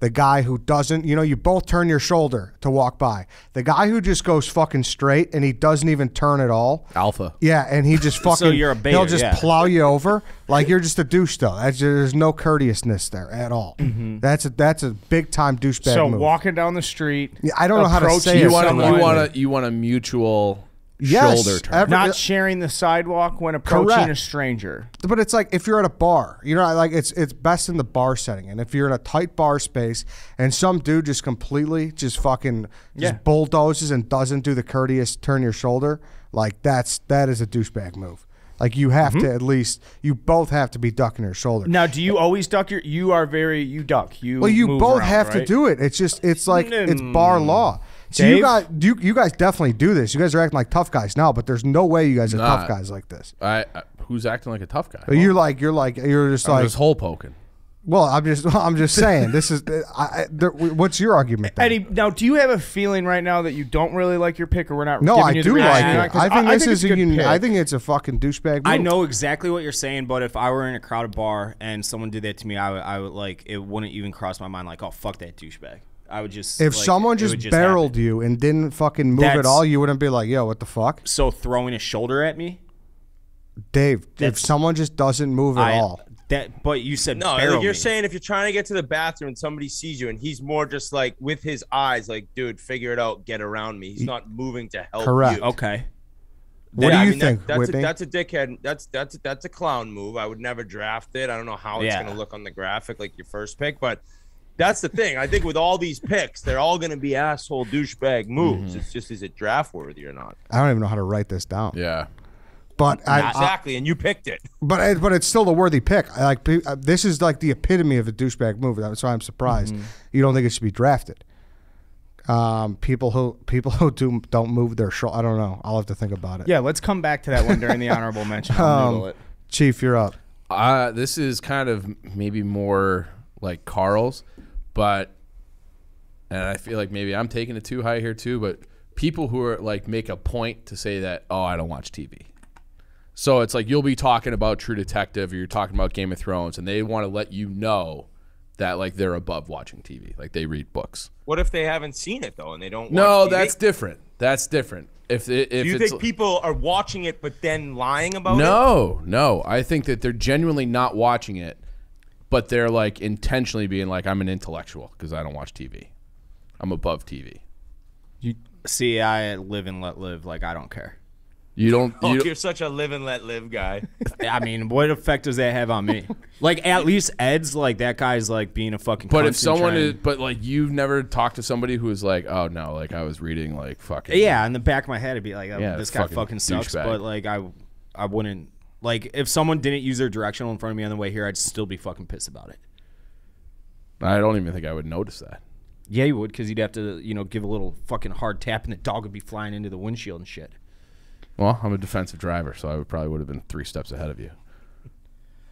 The guy who doesn't, you know, you both turn your shoulder to walk by. The guy who just goes fucking straight and he doesn't even turn at all. Alpha. Yeah, and he just fucking. so you're a beta, He'll just yeah. plow you over like you're just a douche. Though that's, there's no courteousness there at all. Mm-hmm. That's a that's a big time douchebag so move. walking down the street. Yeah, I don't know how to approach say You it. want you want to you want a mutual Yes, shoulder turn. every- Not sharing the sidewalk when approaching Correct. a stranger. but it's like if you're at a bar, you know, like it's it's best in the bar setting. And if you're in a tight bar space and some dude just completely just fucking just Yeah. bulldozes and doesn't do the courteous turn your shoulder, like that's that is a douchebag move. Like you have Mm-hmm. to at least you both have to be ducking your shoulder. Now, do you always duck your? You are very you duck. You Well, you move both around, have to do it. It's just it's like it's Mm. bar law. So you Dave? guys you, you guys definitely do this. You guys are acting like tough guys now, but there's no way you guys are Nah. tough guys like this. I, I, who's acting like a tough guy? But you're like you're like you're just I'm like just hole poking. well I'm just I'm just saying this is I, I, there, what's your argument then? Eddie, now do you have a feeling right now that you don't really like your pick, or we're not? no, giving I you the do like reaction? it. 'Cause I think this is a a good uni- pick. I think it's a fucking douchebag. Move. I know exactly what you're saying, but if I were in a crowded bar and someone did that to me, I would, I would like it wouldn't even cross my mind like, oh fuck that douchebag. I would just If like, someone it just, barreled happen. you and didn't fucking move at all, you wouldn't be like, "Yo, what the fuck, so throwing a shoulder at me, Dave?" If someone just doesn't move at I, all, that. But you said No, barrel like you're me. saying if you're trying to get to the bathroom and somebody sees you and he's more just like with his eyes, like, dude, figure it out, get around me. He's not moving to help Correct. you. okay. what Yeah, do you mean, that- think, that's A, that's a dickhead. That's that's that's a clown move. I would never draft it. I don't know how it's Yeah. gonna look on the graphic like your first pick, but That's the thing. I think with all these picks, they're all going to be asshole douchebag moves. It's just is it draft worthy or not? I don't even know how to write this down. Yeah. But I, I Exactly, and you picked it. but it, but it's still a worthy pick. I like uh, this is like the epitome of a douchebag move. That's why I'm surprised you don't think it should be drafted. Um, people who people who do don't move their shoulder. I don't know. I'll have to think about it. Yeah, let's come back to that one during the honorable mention. I'll Um, it. Chief, you're up. Uh, this is kind of maybe more like Carl's, but and I feel like maybe I'm taking it too high here too. But people who are like make a point to say that oh I don't watch TV, so it's like you'll be talking about True Detective or you're talking about Game of Thrones, and they want to let you know that like they're above watching TV, like they read books. What if they haven't seen it though, and they don't? No, that's different. That's different. If it, if Do you think people are watching it but then lying about it? No, no. I think that they're genuinely not watching it, but they're like intentionally being like, I'm an intellectual because I don't watch TV. I'm above TV. You see, I live and let live. Like I don't care. You don't. Oh, You you're such a live and let live guy. I mean, what effect does that have on me? Like at least Ed's like that guy's like being a fucking. but if someone and is, but like you've never talked to somebody who is like, oh no, like I was reading like fucking. yeah, in the back of my head, I'd be like, oh, Yeah, this guy fucking fucking sucks. douchebag. But like I, I wouldn't like if someone didn't use their directional in front of me on the way here, I'd still be fucking pissed about it. I don't even think I would notice that. Yeah, you would because you'd have to, you know, give a little fucking hard tap, and the dog would be flying into the windshield and shit. Well, I'm a defensive driver, so I would probably would have been three steps ahead of you.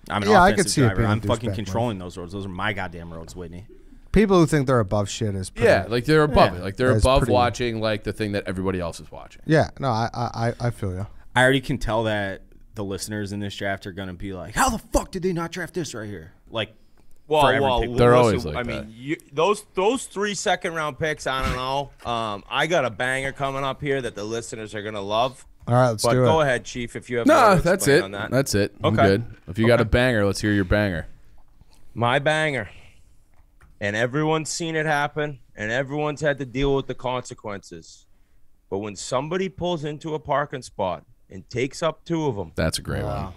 I'm an Yeah, I could offensive see it driver. being a I'm fucking douchebag controlling those roads. Those are my goddamn roads, Whitney. People who think they're above shit is pretty, Yeah, like they're above Yeah. it. Like they're above pretty- watching like the thing that everybody else is watching. yeah. No, I I I- I feel you. I already can tell that the listeners in this draft are gonna be like, "How the fuck did they not draft this right here?" Like, Well, well, pick. They're listen, always like I that. mean, you, those those three second round picks. I don't know. Um, I got a banger coming up here that the listeners are gonna love. All right, let's But do go it. ahead, Chief, if you have. No, that's it. On that. That's it. I'm Okay. good. If you got a banger, let's hear your banger. my banger. And everyone's seen it happen, and everyone's had to deal with the consequences. But when somebody pulls into a parking spot and takes up two of them, That's a great one.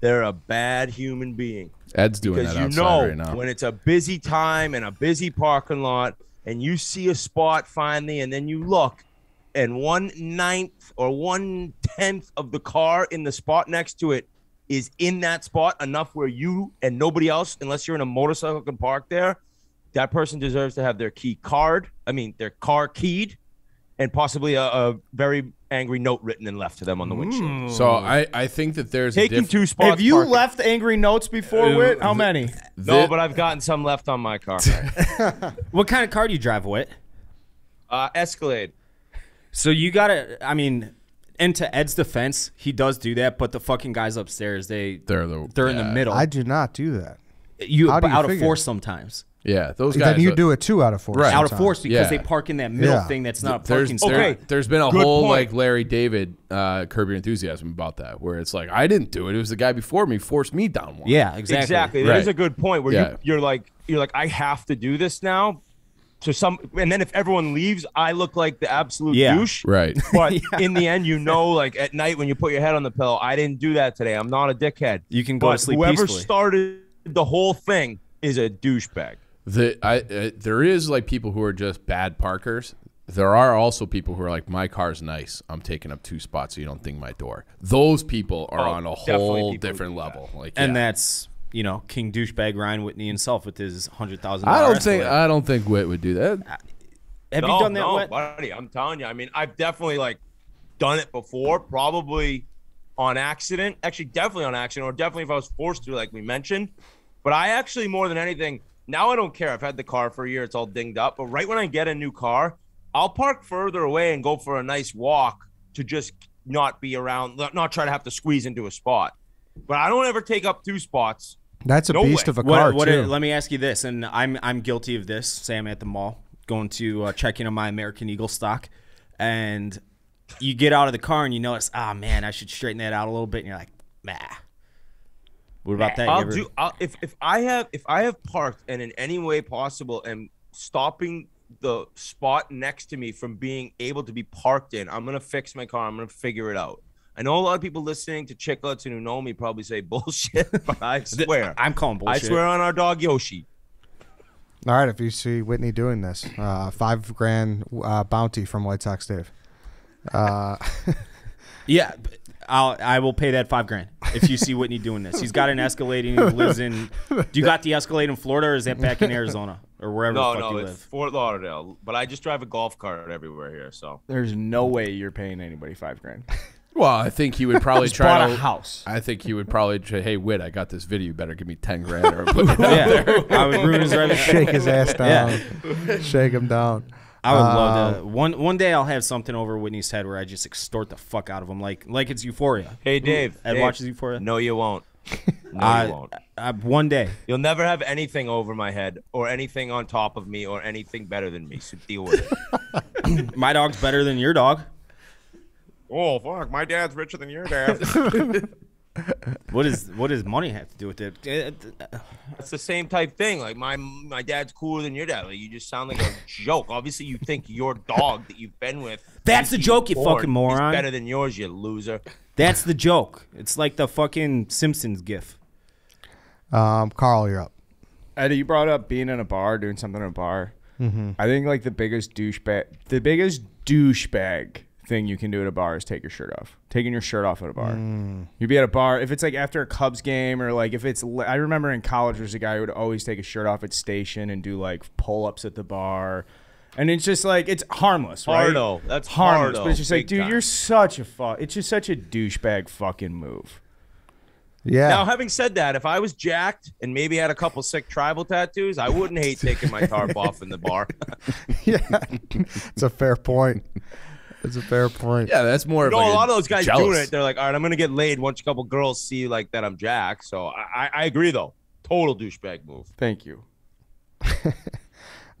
they're a bad human being. Ed's doing because that you outside know right now. when it's a busy time and a busy parking lot and you see a spot finally and then you look and one ninth or one tenth of the car in the spot next to it is in that spot enough where you and nobody else unless you're in a motorcycle can park there that person deserves to have their key card i mean their car keyed and possibly a, a very angry note written and left to them on the windshield So I, I think that there's taking a diff- two spots have you parking. left angry notes before, Uh, Whit? How many? no but i've gotten some left on my car What kind of car do you drive, Whit? uh, escalade So you gotta. I mean, and to Ed's defense, he does do that, but the fucking guys upstairs, they they're the they're in the middle. I do not do that. you, how do you out of figure? force sometimes. Yeah, those guys. Then you are- do it two out of four. Right. Out of sometimes. force because Yeah. they park in that middle Yeah. thing that's not There's parking there. Okay. there's been a Good whole point. like Larry David uh, Curb Your Enthusiasm about that, where it's like I didn't do it; it was the guy before me forced me down one. Yeah, exactly. Exactly. Right. There's a good point where Yeah. you, you're like you're like I have to do this now. To some, and then if everyone leaves, I look like the absolute Yeah. douche. Right. But in the end, you know, like at night when you put your head on the pillow, I didn't do that today. I'm not a dickhead. You can go to But sleep whoever peacefully. started the whole thing is a douchebag. The I uh, there is like people who are just bad parkers. There are also people who are like, my car's nice. I'm taking up two spots so you don't ding my door. Those people are Oh, on a whole different do that. level. Like, and yeah. that's you know King douchebag Ryan Whitney himself with his hundred thousand. I don't think I don't think Whit would do that. Have no, you done that? no, Whit? buddy. I'm telling you. I mean, I've definitely like done it before, probably on accident. Actually, definitely on accident, or definitely if I was forced to, like we mentioned. But I actually, more than anything, now I don't care. I've had the car for a year; it's all dinged up. But right when I get a new car, I'll park further away and go for a nice walk to just not be around, not- not try to have to squeeze into a spot. But I don't ever take up two spots. That's a No beast way. of a car what too. let me ask you this, and I'm I'm guilty of this. Say I'm at the mall going to uh, check in on my American Eagle stock, and you get out of the car and you notice, ah man, I should straighten that out a little bit, and you're like, nah. What about that? I'll ever- do I'll, if if I have if I have parked and in any way possible am stopping the spot next to me from being able to be parked in, I'm gonna fix my car. I'm gonna figure it out. I know a lot of people listening to Chiclets and who know me probably say bullshit, but I swear, I'm calling bullshit. I swear on our dog Yoshi. All right, if you see Whitney doing this, uh, five grand uh, bounty from White Sox Dave. Uh, Yeah, but I'll I will pay that five grand if you see Whitney doing this. He's got an Escalade and he lives in. Do you got the Escalade in Florida or is that back in Arizona or wherever No, the fuck no, you it's live? Fort Lauderdale. But I just drive a golf cart everywhere here. So There's no way you're paying anybody five grand. Well, I think he would probably Just try bought to. a house. I think he would probably say, "Hey, Whit, I got this video. You better give me ten grand or put it out Yeah, there." I would ruin his reputation. shake his ass down. Shake him down. I would love to. Um, one one day I'll have something over Whitney's head where I just extort the fuck out of him, like like it's Euphoria. hey, Dave. Ed Dave, watches Euphoria. No, you won't. No, I, you won't. I, one day. You'll never have anything over my head or anything on top of me or anything better than me. So deal with it. My dog's better than your dog. oh fuck! My dad's richer than your dad. What is what does money have to do with it? Uh, It's the same type thing. Like my my dad's cooler than your dad. Like you just sound like a joke. Obviously, you think your dog that you've been with. That's since the joke, you was born fucking is moron. better than yours, you loser. That's the joke. It's like the fucking Simpsons gif. Um, Carl, you're up. Eddie, you brought up being in a bar, doing something in a bar. I think like the biggest douchebag, the biggest douchebag thing you can do at a bar is take your shirt off. Taking your shirt off at a bar. Mm. You'd be at a bar if it's like after a Cubs game or like if it's. I remember in college there's a guy who would always take his shirt off at station and do like pull ups at the bar, and it's just like it's harmless, right? Hardo. That's harmless, hardo, but it's just like, big dude, time. you're such a fuck. It's just such a douchebag fucking move. Yeah. Now, having said that, if I was jacked and maybe had a couple sick tribal tattoos, I wouldn't hate taking my tarp off in the bar. yeah. it's a fair point. It's a fair point. Yeah, that's more You of know, like a lot of those guys doing it. They're like, all right, I'm gonna get laid once a couple girls see like that I'm Jack. So I, I, I agree though. Total douchebag move. Thank you.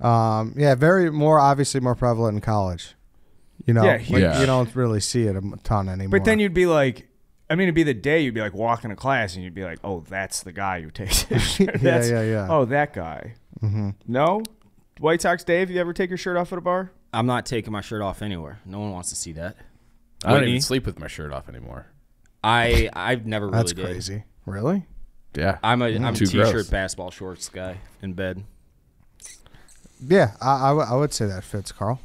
Um, yeah, very more obviously more prevalent in college. You know, Yeah, like, huge. you don't really see it a ton anymore. But then you'd be like, I mean, it'd be the day you'd be like walking to class and you'd be like, oh, that's the guy who takes his shirt. That's- yeah, yeah. Oh, that guy. Mm-hmm. No? White Sox Dave, you ever take your shirt off at a bar? I'm not taking my shirt off anywhere. No one wants to see that. I don't Whitney? even sleep with my shirt off anymore. I I've never really that's did. crazy. Really? Yeah, I'm a I'm a Too t-shirt gross. basketball shorts guy in bed. Yeah, I, I, w- I would say that fits, Carl.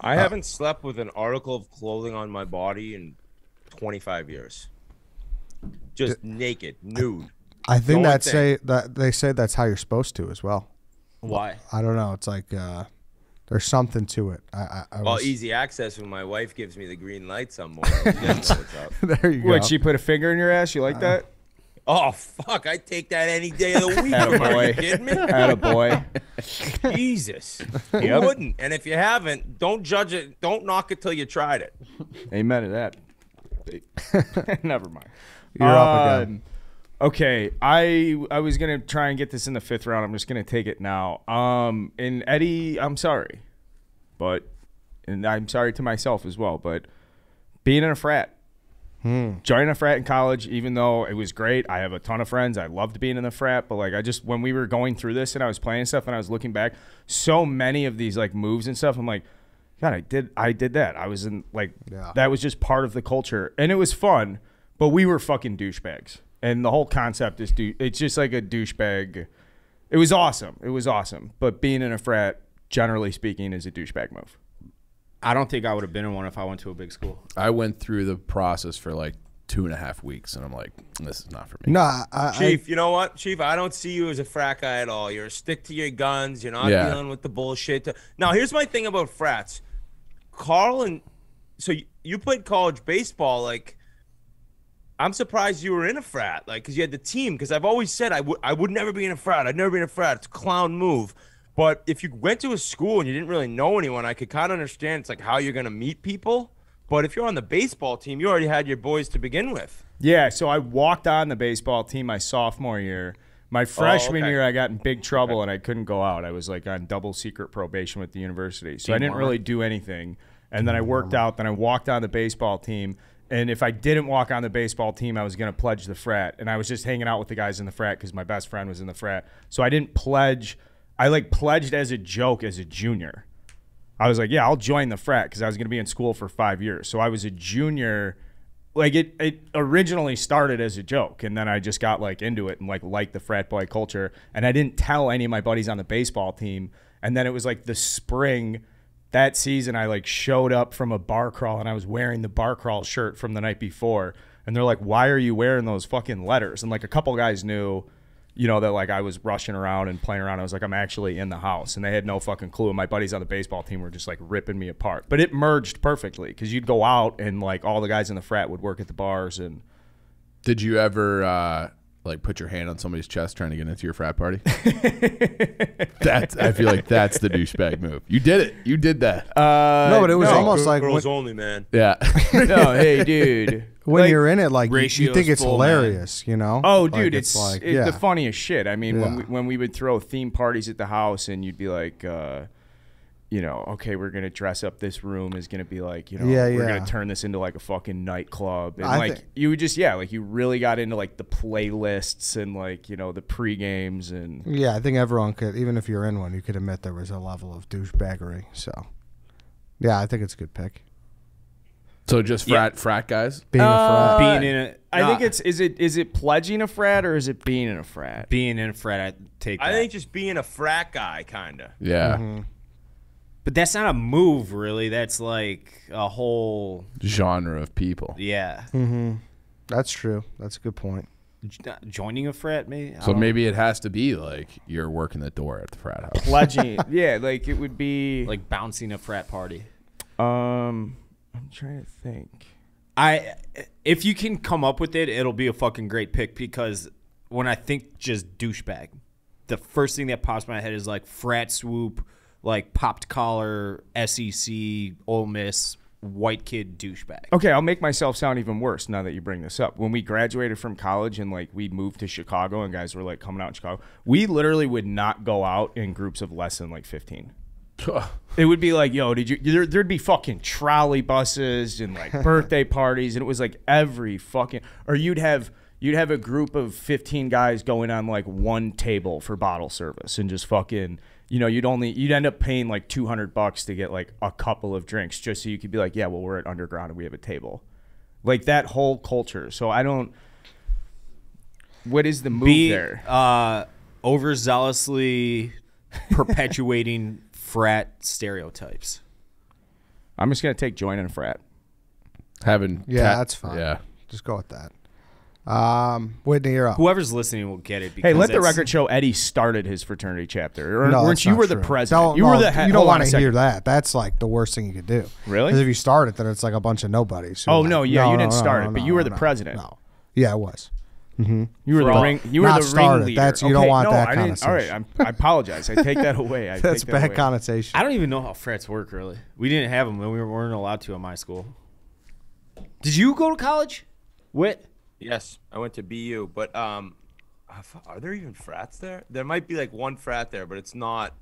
I haven't slept with an article of clothing on my body in 25 years. Just naked, nude. I think only that thing. say that they say that's how you're supposed to as well. Why? I don't know. It's like uh, there's something to it. I, I, I Well, was, easy access when my wife gives me the green light some morning. She doesn't know what's up. there you go. Would she put a finger in your ass? You like uh, that? Oh fuck! I take that any day of the week. Are you Attaboy. kidding me? Atta boy. Jesus, who Yep. wouldn't? And if you haven't, don't judge it. Don't knock it till you tried it. Amen to that. Never mind. You're up uh, again. Okay, I I was gonna try and get this in the fifth round. I'm just gonna take it now. Um, and Eddie, I'm sorry, but and I'm sorry to myself as well. But being in a frat, joining a frat in college, even though it was great, I have a ton of friends. I loved being in the frat, but like I just when we were going through this and I was playing stuff and I was looking back, so many of these like moves and stuff. I'm like, God, I did I did that. I was in like Yeah. that was just part of the culture, and it was fun. But we were fucking douchebags, and the whole concept is dou- it's just like a douchebag. It was awesome. It was awesome. But being in a frat, generally speaking, is a douchebag move. I don't think I would have been in one if I went to a big school. I went through the process for like two and a half weeks, and I'm like, this is not for me. no, I, I, Chief, you know what, Chief? I don't see you as a frat guy at all. You're a stick to your guns. You're not Yeah. dealing with the bullshit. Now, here's my thing about frats. Carl and so you, you played college baseball. Like, I'm surprised you were in a frat. Like, because you had the team. Because I've always said I would I would never be in a frat. I'd never be in a frat. It's a clown move. But if you went to a school and you didn't really know anyone, I could kind of understand. It's like how you're gonna meet people. But if you're on the baseball team, you already had your boys to begin with. Yeah, so I walked on the baseball team my sophomore year. My oh, freshman okay. year, I got in big trouble and I couldn't go out. I was like on double secret probation with the university, so I didn't warmer. really do anything. And then I worked out. Then I walked on the baseball team. And if I didn't walk on the baseball team, I was going to pledge the frat. And I was just hanging out with the guys in the frat because my best friend was in the frat. So I didn't pledge. I like pledged as a joke as a junior. I was like, yeah, I'll join the frat because I was going to be in school for five years. So I was a junior like it it originally started as a joke and then I just got like into it and like liked the frat boy culture and I didn't tell any of my buddies on the baseball team and then it was like the spring that season I like showed up from a bar crawl and I was wearing the bar crawl shirt from the night before and they're like why are you wearing those fucking letters and like a couple guys knew you know, that like I was rushing around and playing around. I was like, I'm actually in the house, and they had no fucking clue. And my buddies on the baseball team were just like ripping me apart. But it merged perfectly because you'd go out and like all the guys in the frat would work at the bars, and Did you ever uh, like put your hand on somebody's chest trying to get into your frat party? that's I feel like that's the douchebag move. You did it. You did that. uh, no, but it was no. almost like girls when, only, man. yeah. no, hey, dude. when Like- you're in it, like you, you think it's full, man. hilarious, you know? Oh, Like, dude, it's, like it's yeah. the funniest shit. I mean, when we, when we would throw theme parties at the house, and you'd be like, uh, you know, okay, we're gonna dress up this room is gonna be like, you know, Yeah, we're yeah. gonna turn this into like a fucking nightclub, and I like think- you would just yeah, like you really got into like the playlists and like you know the pre games and Yeah, I think everyone could, even if you're in one, you could admit there was a level of douchebaggery. So, yeah, I think it's a good pick. So just frat frat guys. Being a frat. being in a, I nah, think it's is it is it pledging a frat or is it being in a frat? being in a frat. I take. I think just being a frat guy, kind of. Yeah. Mm-hmm. But that's not a move, really. That's like a whole. Genre of people. Yeah, Mm-hmm. That's true. That's a good point. J- joining a frat, maybe. I So don't- maybe it has to be like you're working the door at the frat house. Pledging, yeah, like it would be like bouncing a frat party. um. I'm trying to think. I if you can come up with it, it'll be a fucking great pick because when I think just douchebag, the first thing that pops in my head is like frat swoop, like popped collar, SEC, Ole Miss, white kid douchebag. Okay, I'll make myself sound even worse now that you bring this up. When we graduated from college and like we moved to Chicago and guys were like coming out in Chicago, we literally would not go out in groups of less than like 15. It would be like, yo, did you? There, there'd be fucking trolley buses and like birthday parties, and it was like every fucking. Or you'd have you'd have a group of fifteen guys going on like one table for bottle service, and just fucking. You know, you'd only you'd end up paying like two hundred bucks to get like a couple of drinks, just so you could be like, yeah, well, we're at Underground and we have a table, like that whole culture. So I don't. What is the move Be there? uh, overzealously perpetuating frat stereotypes. I'm just gonna take join in a frat. Having Yeah, cat- that's fine. Yeah. Just go with that. Um, Whitney, you're up. Whoever's listening will get it. Hey, let the record show Eddie started his fraternity chapter. Or No, weren't you not were the president? Don't- you were no, the head. You don't want to hear that. That's like the worst thing you could do. Really? Because if you start it, then it's like a bunch of nobodies. Oh, like- no, yeah, you didn't no, start no, it, but you were no, the president. No. Yeah, I was. You were For the all- ring. You were the started. ringleader. That's- you don't want no, that I didn't, All right, I'm, I apologize. I take that away. I That's take that bad away. connotation. I don't even know how frats work really. We didn't have them, and we weren't allowed to at my school. Did you go to college? Whit? Yes, I went to BU, but um, are there even frats there? There might be like one frat there, but it's not.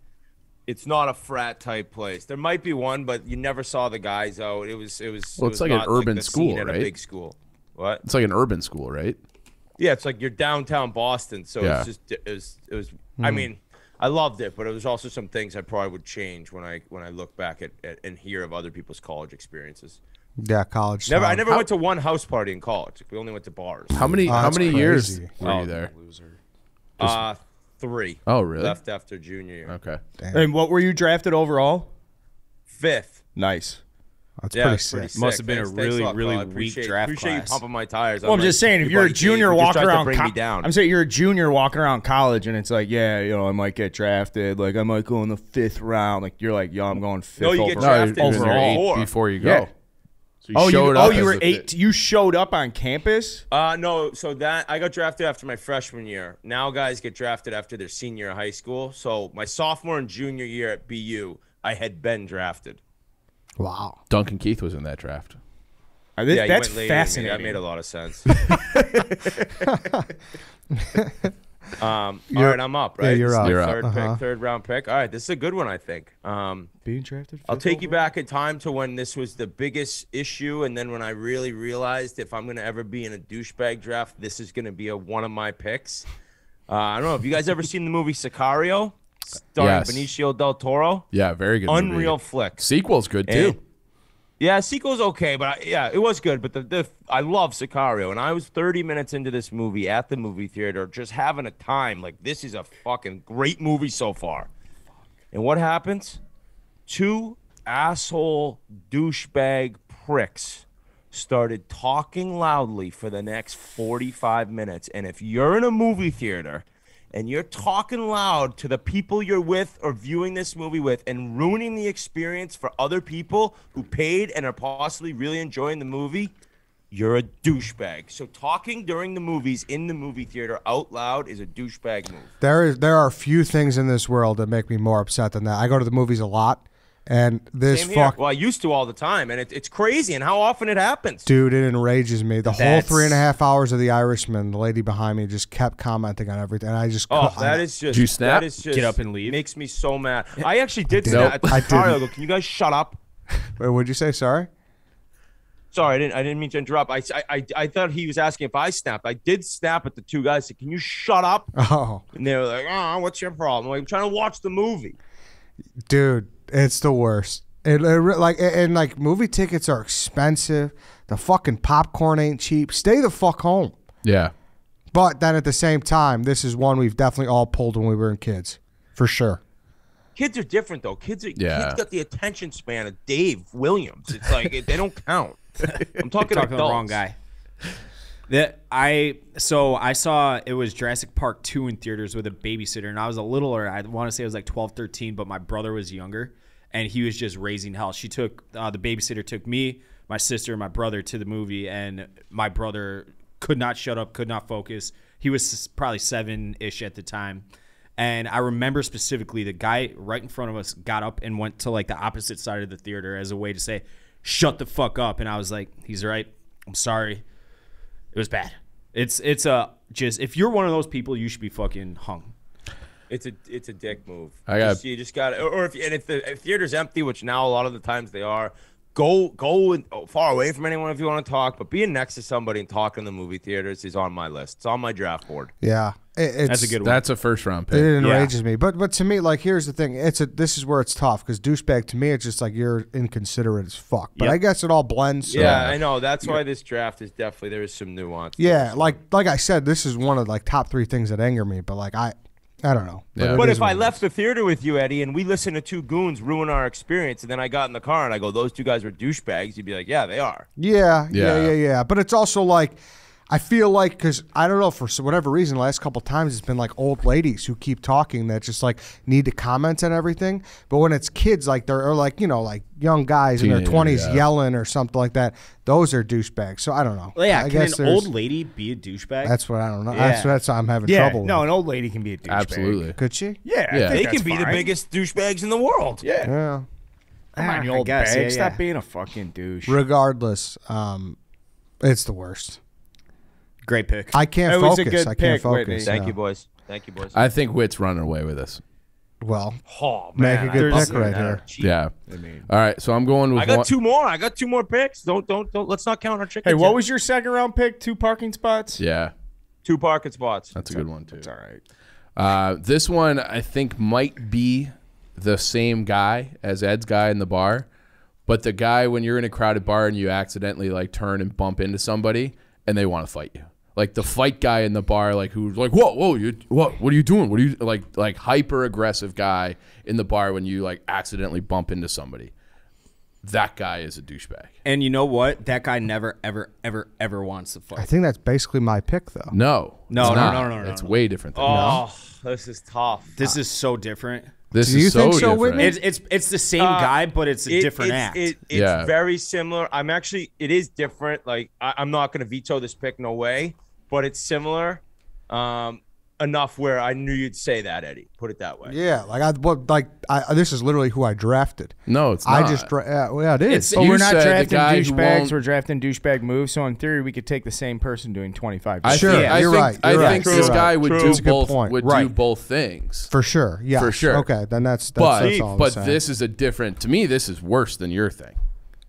It's not a frat type place. There might be one, but you never saw the guys out. It was. It was. Well, it it's was like an urban the school, right? a big school. What? It's like an urban school, right? Yeah, it's like you're downtown Boston, so Yeah. it's just it was. It was. I mean, I loved it, but it was also some things I probably would change when I when I look back at, at and hear of other people's college experiences. Yeah, college. Never. I town. never went to one house party in college. We only went to bars. How many Oh, how that's many years crazy. were Oh, you there? Uh, three. Oh, really? Left after junior year. Okay. And what were you drafted overall? Fifth. Nice. That's Yeah, pretty it's pretty sick. sick. Must have been a Thanks- thanks really, lot, really weak appreciate- draft Appreciate class. you pumping my tires. Well, I'm just saying, if you're a junior Dave, walking around, bring co- me down. I'm saying you're a junior walking around college, and it's like, yeah, you know, I might get drafted. Like, I might go in the fifth round. Like, you're like, yo, I'm going fifth. No, you overall. No, drafted you're- you're overall. eight before you go. Yeah. So you Oh, you, showed oh, you were eight. fit- You showed up on campus. Uh, no, so that I got drafted after my freshman year. Now guys get drafted after their senior year of high school. So my sophomore and junior year at BU, I had been drafted. Wow. Duncan Keith was in that draft. Uh, th- yeah, that's went later than me. fascinating. That made a lot of sense. um, all You're- I'm up. yeah, Right, you're up. You're up. Third Uh-huh. pick, third round pick. All right, this is a good one, I think. Um, Being drafted. I'll fifth take you overall? back in time to when this was the biggest issue, and then when I really realized if I'm gonna ever be in a douchebag draft, this is gonna be a one of my picks. Uh, I don't know. Have you guys ever seen the movie Sicario, starring Yes. Benicio del Toro? Yeah, very good. movie. Unreal flick. Sequel's good too. And- Yeah, sequel's okay, but I, yeah, it was good. But the, the I love Sicario, and I was 30 minutes into this movie at the movie theater, just having a time. Like this is a fucking great movie so far. And what happens? Two asshole douchebag pricks started talking loudly for the next 45 minutes. And if you're in a movie theater and you're talking loud to the people you're with or viewing this movie with and ruining the experience for other people who paid and are possibly really enjoying the movie, you're a douchebag. So talking during the movies in the movie theater out loud is a douchebag move. There is there are few things in this world that make me more upset than that. I go to the movies a lot, and this Same here. fuck Well, I used to all the time, and it, it's crazy and how often it happens. dude, it enrages me. The whole three and a half hours of The Irishman, the lady behind me just kept commenting on everything, and I just Oh, I- that is just. Did you snap? That is just Get up and leave? Makes me so mad. I actually did did. snap. Nope. I I didn't. go, Can you guys shut up? Wait, what'd you say? Sorry. Sorry, I didn't. I didn't mean to interrupt. I, I, I, I thought he was asking if I snapped. I did snap at the two guys. Said, "Can you shut up?" Oh, And they were like, "Oh, what's your problem?" I'm, like, I'm trying to watch the movie. dude, it's the worst. It, it like and, and like movie tickets are expensive. The fucking popcorn ain't cheap. Stay the fuck home. Yeah. But then at the same time, this is one we've definitely all pulled when we were in kids, for sure. Kids are different though. Kids are Yeah. kids got the attention span of Dave Williams. It's like they don't count. I'm talking, talking to the wrong guy. That I so I saw it was Jurassic Park 2 in theaters with a babysitter and I was a littler. I want to say I was like 12, 13, but my brother was younger and he was just raising hell. She took uh, the babysitter took me, my sister, and my brother to the movie and my brother could not shut up, could not focus. He was probably 7ish at the time. And I remember specifically the guy right in front of us got up and went to like the opposite side of the theater as a way to say, "Shut the fuck up." And I was like, "He's right. I'm sorry. It was bad. It's it's a just if you're one of those people, you should be fucking hung." It's a it's a dick move. I got- you just got or or if and if the if theater's empty, which now a lot of the times they are, go go in- oh, far away from anyone if you want to talk. But being next to somebody and talking in the movie theaters is on my list. It's on my draft board. Yeah, it, it's, That's a good one. That's a first round pick. It enrages me, but but to me, like here's the thing: it's a this is where it's tough because douchebag to me, it's just like you're inconsiderate as fuck. But Yep. I guess it all blends. So. Yeah, I know. That's why this draft is definitely there is some nuance. yeah. Like like I said, this is one of like top three things that anger me. But like I, I don't know. Yeah. it But if I left is. the theater with you, Eddie, and we listened to two goons ruin our experience, and then I got in the car and I go, "Those two guys were douchebags," you'd be like, "Yeah, they are." yeah, yeah, Yeah. yeah, yeah, But it's also like. I feel like because I don't know for whatever reason, the last couple times it's been like old ladies who keep talking that just like need to comment on everything. But when it's kids, like they're or like you know like young guys in their Teenager, twenties yeah. yelling or something like that, those are douchebags. So I don't know. Well, yeah, I can guess an there's- old lady be a douchebag? That's what I don't know. Yeah. That's that's what I'm having Yeah, trouble. no, with. an old lady can be a douchebag. Absolutely. could she? Yeah, I Yeah. think They that's can be the fine. biggest douchebags in the world. Yeah. Yeah. Come on, you I old guess, bag. yeah, Stop yeah. being a fucking douche. Regardless, um, it's the worst. Great pick. I can't It was focus. a good I can't pick, focus. Whitney. Thank no. you, boys. Thank you, boys. I think Whit's running away with this. Well, oh Make a good pick right that. here. Cheap. Yeah. All right. So I'm going with I got one. two more. I got two more picks. Don't don't don't. Let's not count our chickens. Hey, what yet. was your second round pick? Two parking spots? Yeah. two parking spots? That's a good one too. It's all right. Uh, this one I think might be the same guy as Ed's guy in the bar, but the guy when you're in a crowded bar and you accidentally like turn and bump into somebody and they want to fight you. Like the fight guy in the bar, like who's like, whoa, whoa, you, what, what are you doing? What are you like, like hyper aggressive guy in the bar when you like accidentally bump into somebody. That guy is a douchebag. and you know what? That guy never, ever, ever, ever wants to fuck. I think that's basically my pick, though. No, No, it's no, no, no, no, It's no. way different. Than Oh, this is tough. This is so different. This Do is you so think so, different. Whitney? It's it's it's the same Uh, guy, but it's a It- different it's, act. It, it's Yeah. very similar. I'm actually. It is different. Like I, I'm not going to veto this pick. No way. But it's similar. Um, enough where I knew you'd say that, Eddie. Put it that way. Yeah, like I, what, like I, this is literally who I drafted. no, it's not. I just, dra- yeah, well, yeah, it is. It's- But we're not drafting douchebags. We're drafting douchebag moves. So in theory, we could take the same person doing 25. I Sure, think, yeah, you're think, right, I you're think right, this you're guy would True. do That's a good both. point. Would do both things for sure. Yeah, For sure. Okay, then that's that's, but that's all I'm but this is a different. To me, this is worse than your thing.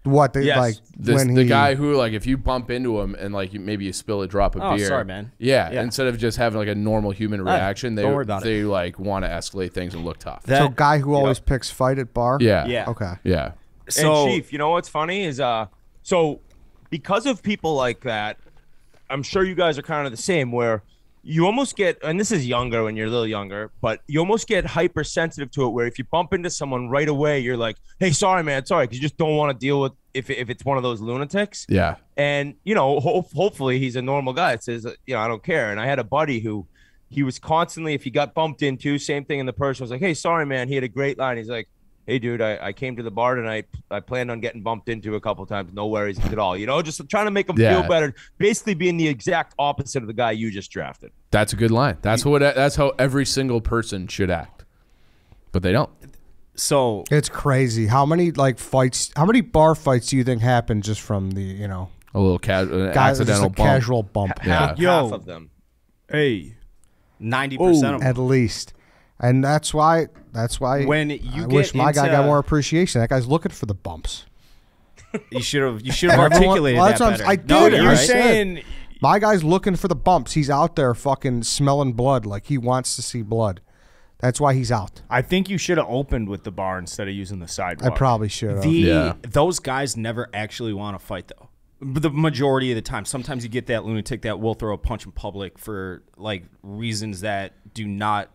What they Yes. like This when the he, guy who like if you bump into him and like you, maybe you spill a drop of Oh, beer. sorry, man. Yeah, Yeah. instead of just having like a normal human reaction, they don't worry about it. they like want to escalate things and look tough. That- so guy who always picks fight at bar. yeah, Yeah. Okay. yeah. So- and Chief, you know what's funny is uh, so because of people like that, I'm sure you guys are kind of the same where you almost get, and this is younger when you're a little younger, but you almost get hypersensitive to it. Where if you bump into someone right away, you're like, "Hey, sorry, man, sorry," because you just don't want to deal with if if it's one of those lunatics. Yeah. And you know, ho- hopefully he's a normal guy that says, you know, I don't care. And I had a buddy who he was constantly, if he got bumped into, same thing. And the person was like, "Hey, sorry, man." He had a great line. He's like, "Hey, dude, I, I came to the bar tonight. I planned on getting bumped into a couple times. No worries at all. You know, just trying to make them Yeah. feel better. Basically, being the exact opposite of the guy you just drafted. That's a good line. That's what that's how every single person should act. But they don't. So It's crazy. How many like fights? How many bar fights do you think happen just from the you know A little casual uh, an just accidental a bump. casual bump? Yeah. Half, Yo. half of them. Hey, ninety percent of them. At least, and that's why that's why When you I get wish my guy got more appreciation. That guy's looking for the bumps. You should have you should have articulated well, that that's what I'm- better. I No, did. you're you're right. right. saying My guy's looking for the bumps. He's out there fucking smelling blood like he wants to see blood. That's why he's out. I think you should have opened with the bar instead of using the sidewalk. I probably should have. The Yeah. those guys never actually want to fight though. The majority of the time, sometimes you get that lunatic that will throw a punch in public for like reasons that do not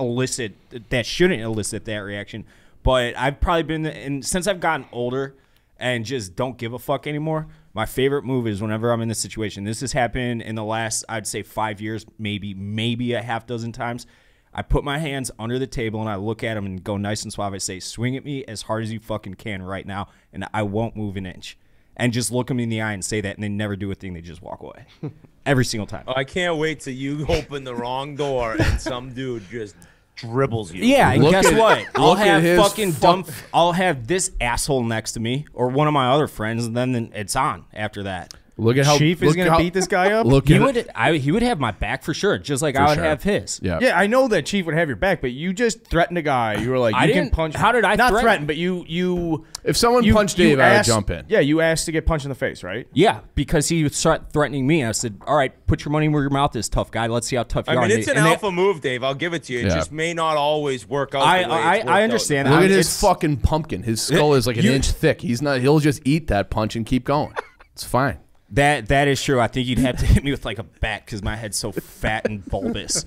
elicit that shouldn't elicit that reaction. But I've probably been and since I've gotten older and just don't give a fuck anymore. My favorite move is whenever I'm in this situation. This has happened in the last I'd say 5 years, maybe maybe a half dozen times. I put my hands under the table and I look at them and go nice and suave. I say, "Swing at me as hard as you fucking can right now, and I won't move an inch." And just look them in the eye and say that, and they never do a thing. They just walk away every single time. Oh, I can't wait till you open the wrong door and some dude just dribbles you. Yeah, and Look guess at- what? I'll look have his fucking fuck- dumb. I'll have this asshole next to me or one of my other friends, and then then it's on after that. Look at how Chief is look gonna how- beat this guy up? Look He at would, I, he would have my back for sure, just like I would sure. have his. Yeah. Yeah, I know that Chief would have your back, but you just threatened a guy. You were like, I you can didn't- punch. how did I not threaten? threaten? But you you If someone you, punched you Dave, I would asked- jump in. Yeah, you asked to get punched in the face, right? Yeah, because he would start threatening me. I said, "All right, put your money where your mouth is, tough guy. Let's see how tough you I are." mean, And it's they- an and they- alpha move, Dave. I'll give it to you. It Yeah. just may not always work out. I- the way I- it's I worked out. understand. Look I'm- at his it's- fucking pumpkin. His skull is like an inch thick. He's not. He'll just eat that punch and keep going. It's fine. That that is true. I think you'd have to hit me with like a bat because my head's so fat and bulbous.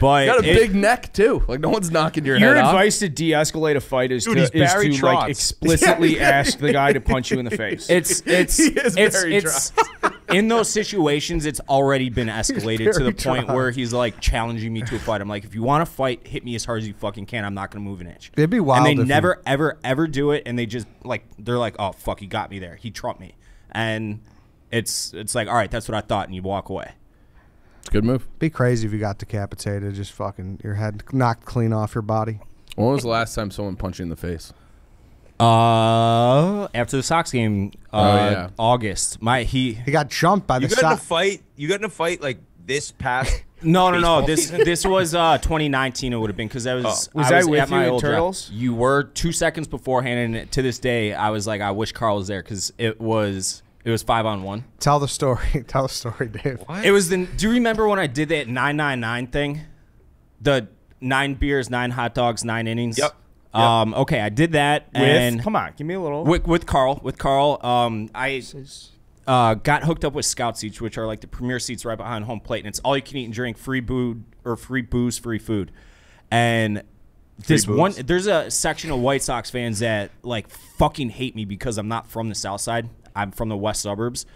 But You got a it- big neck too. Like no one's knocking your, Your head off. advice to de-escalate a fight is Dude, to, is to like explicitly ask the guy to punch you in the face. It's it's He is it's very it's in those situations. It's already been escalated to the point dry. where he's like challenging me to a fight. I'm like, if you want to fight, hit me as hard as you fucking can. I'm not gonna move an inch. It'd be wild And if they you- never ever ever do it, and they just like they're like, oh fuck, he got me there. He trumped me, and it's it's like, all right, that's what I thought, and you walk away. It's a good move. Be crazy if you got decapitated, just fucking your head knocked clean off your body. When was the last time someone punched you in the face? Uh, after the Sox game, uh, Oh, yeah. August. My he He got jumped by You the got in a fight. You got in a fight like this past. No, no, no. This season? this was uh, 2019. It would have been because I was. Oh. Was I I was with at my you at old job. Turtles? You were two seconds beforehand, and to this day, I was like, I wish Carl was there because it was it was five on one. Tell the story. Tell the story, Dave. What? It was the. Do you remember when I did that 999 thing? The nine beers, nine hot dogs, nine innings. Yep. Um. Okay, I did that, with, and come on, give me a little. with, with Carl, with Carl, um, I uh, got hooked up with Scout seats, which are like the premier seats right behind home plate, and it's all you can eat and drink, free booze or free booze, free food, and this one there's a section of White Sox fans that like fucking hate me because I'm not from the South Side, I'm from the West suburbs,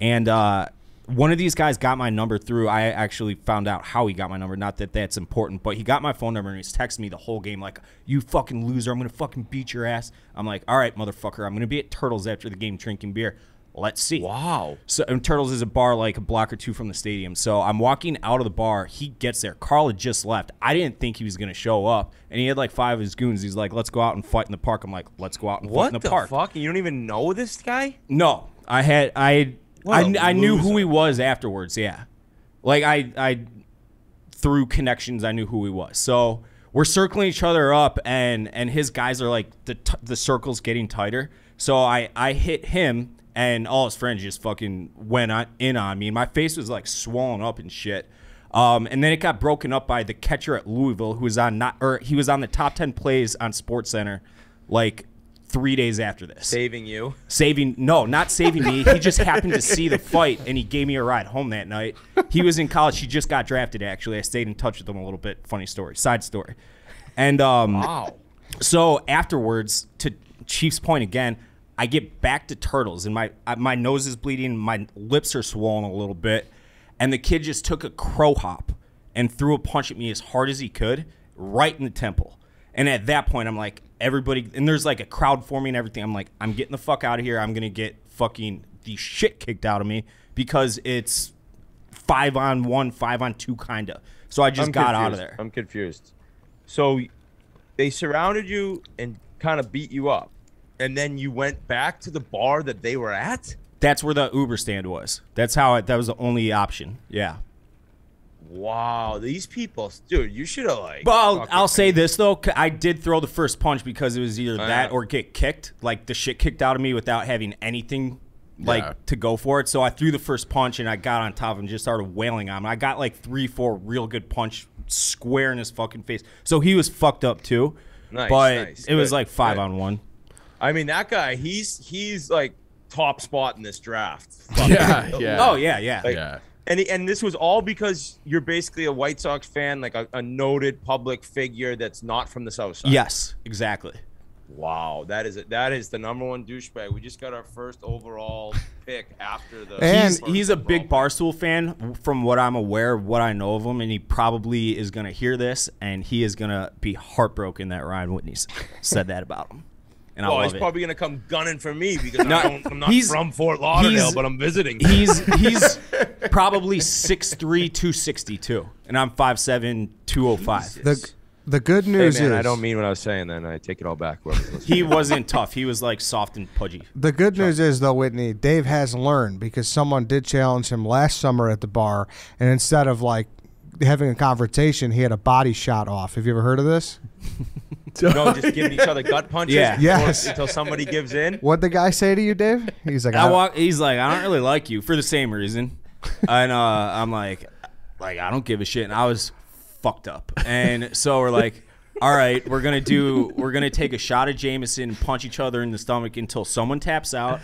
and uh, one of these guys got my number through. I actually found out how he got my number. Not that that's important, but he got my phone number and he's texting me the whole game like, "You fucking loser! I'm gonna fucking beat your ass." I'm like, "All right, motherfucker! I'm gonna be at Turtles after the game drinking beer. Let's see." wow. So and Turtles is a bar like a block or two from the stadium. So I'm walking out of the bar. He gets there. Carl had just left. I didn't think he was gonna show up, and he had like five of his goons. He's like, "Let's go out and fight in the park." I'm like, "Let's go out and fight in the, the, park." fuck? You don't even know this guy? No, I had I What I, I knew who he was afterwards. Yeah, like I I through connections I knew who he was. So we're circling each other up, and and his guys are like the t- the circle's getting tighter. So I I hit him, and all his friends just fucking went on, in on me. And my face was like swollen up and shit. Um, and then it got broken up by the catcher at Louisville, who was on not or he was on the top ten plays on Sports Center, like three days after this. Saving you. Saving no, not saving me. He just happened to see the fight and he gave me a ride home that night. He was in college. He just got drafted. Actually, I stayed in touch with him a little bit. Funny story, side story, and um, Wow. so afterwards, to Chief's point again, I get back to turtles, and my my nose is bleeding, my lips are swollen a little bit, and the kid just took a crow hop and threw a punch at me as hard as he could, right in the temple. And at that point, I'm like, everybody, and there's like a crowd forming and everything. I'm like, I'm getting the fuck out of here. I'm gonna get fucking the shit kicked out of me because it's five on one, five on two, kinda. So I just I'm got out of there. I'm confused. So they surrounded you and kind of beat you up. And then you went back to the bar that they were at? That's where the Uber stand was. That's how it, that was the only option. Yeah. Wow, these people, dude, you should have like. Well, I'll, say this though, I did throw the first punch because it was either Oh, that or get kicked, like the shit kicked out of me without having anything like Yeah. to go for it. So I threw the first punch and I got on top of him and just started wailing on him. I got like three, four real good punch square in his fucking face. So he was fucked up too. Nice, but nice. it was Good, like five good. on one. I mean, that guy, he's he's like top spot in this draft. Yeah, yeah. Oh yeah, yeah. Like, yeah. And and this was all because you're basically a White Sox fan, like a, a noted public figure that's not from the South Side. yes, exactly. Wow, that is it. That is the number one douchebag. We just got our first overall pick after the. And- He's, he's a overall big. Barstool fan, from what I'm aware of what I know of him, and he probably is going to hear this, and he is going to be heartbroken that Ryan Whitney said that about him. And I love he's it. probably gonna come gunning for me because No, I don't, I'm not he's- from Fort Lauderdale, but I'm visiting. he's he's probably 6'3", 262, and I'm 5'7", 205. The the good hey news man, is I don't mean what I was saying. Then I take it all back. whoever's. He wasn't tough. He was like soft and pudgy. The good news is though, Whitney, Dave has learned because someone did challenge him last summer at the bar, and instead of like having a confrontation, he had a body shot off. Have you ever heard of this? no, just giving each other gut punches. Yeah. until- Yes. Until somebody gives in. What the guy say to you, Dave? He's like, I I, walk. He's like, I don't really like you for the same reason, and uh, I'm like, like I don't give a shit. And I was fucked up, and so we're like, all right, we're gonna do, we're gonna take a shot of Jameson, and punch each other in the stomach until someone taps out,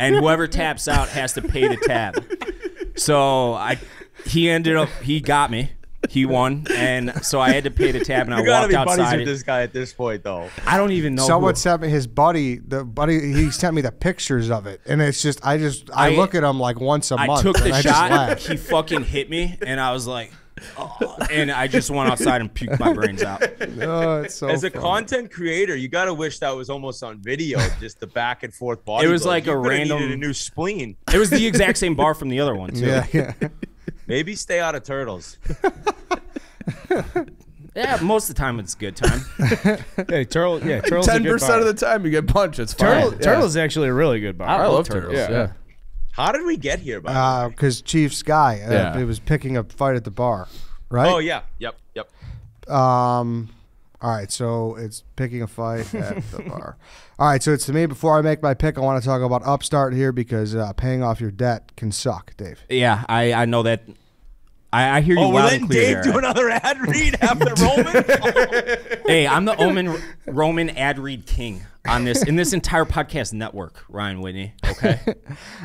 and whoever taps out has to pay the tab. So I, he ended up, he got me. He won, and so I had to pay the tab, and I You gotta walked be buddies outside. with this guy at this point, though. I don't even know. someone who- sent me his buddy. The buddy he sent me the pictures of it, and it's just I just I, I- look at him like once a I month. took the I shot. He fucking hit me, and I was like, oh, and I just went outside and puked my brains out. Oh, it's so As a funny. content creator, you gotta wish that was almost on video, just the back and forth body. It was blows. like You a coulda random- needed a new spleen. It was the exact same bar from the other one too. Yeah, yeah. Maybe stay out of turtles. Yeah, most of the time it's a good time. Hey, turtle. Yeah, turtle's a Ten percent of the time you get punched. It's fine. Turtle, Yeah. Turtle's actually a really good bar. I love turtles. turtles. Yeah. How did we get here? By the way? Because Chief's guy, uh, Yeah. it was picking a fight at the bar, right? Oh yeah, yep, yep. Um, all right, so it's picking a fight at the bar. All right, so it's to me. Before I make my pick, I want to talk about Upstart here because uh, paying off your debt can suck, Dave. Yeah, I, I know that. I, I hear you Oh, we're loud letting and clear. Dave do another ad read after Roman. Hey, I'm the Omen Roman ad read king on this in this entire podcast network. Ryan Whitney. Okay.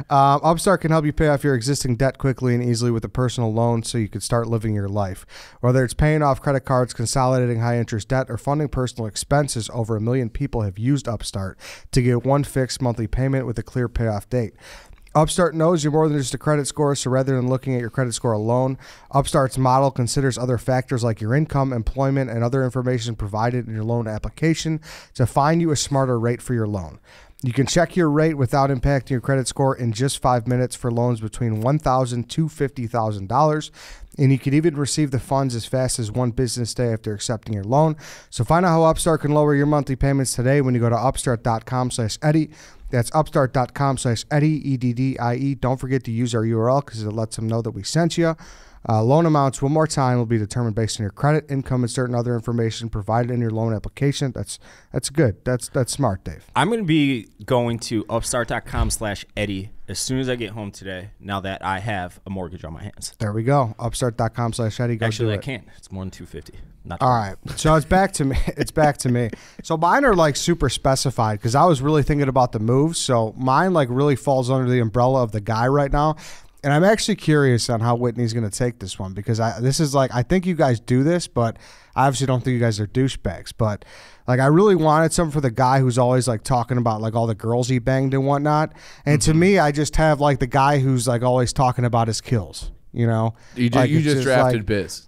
Um, Upstart can help you pay off your existing debt quickly and easily with a personal loan so you can start living your life. Whether it's paying off credit cards, consolidating high interest debt, or funding personal expenses, over a million people have used Upstart to get one fixed monthly payment with a clear payoff date. Upstart knows you're more than just a credit score, so rather than looking at your credit score alone, Upstart's model considers other factors like your income, employment, and other information provided in your loan application to find you a smarter rate for your loan. You can check your rate without impacting your credit score in just five minutes for loans between $1,000 to $50,000. And you can even receive the funds as fast as one business day after accepting your loan. So find out how Upstart can lower your monthly payments today when you go to upstart.com slash Eddie. That's upstart.com slash Eddie, E-D-D-I-E. Don't forget to use our URL because it lets them know that we sent you. Uh, loan amounts, one more time, will be determined based on your credit, income, and certain other information provided in your loan application. That's that's good. That's that's smart, Dave. I'm going to be going to upstart.com slash Eddie as soon as I get home today. Now that I have a mortgage on my hands. There we go. Upstart.com slash Eddie. Go Actually, I it. can't. It's more than two fifty. Not All right. So it's back to me. It's back to me. So mine are like super specified because I was really thinking about the moves. So mine like really falls under the umbrella of the guy right now. And I'm actually curious on how Whitney's going to take this one because I this is like I think you guys do this, but I obviously don't think you guys are douchebags. But like I really wanted something for the guy who's always like talking about like all the girls he banged and whatnot. And Mm-hmm. to me, I just have like the guy who's like always talking about his kills. You know, You, ju- Like, you it's just drafted like- Biz.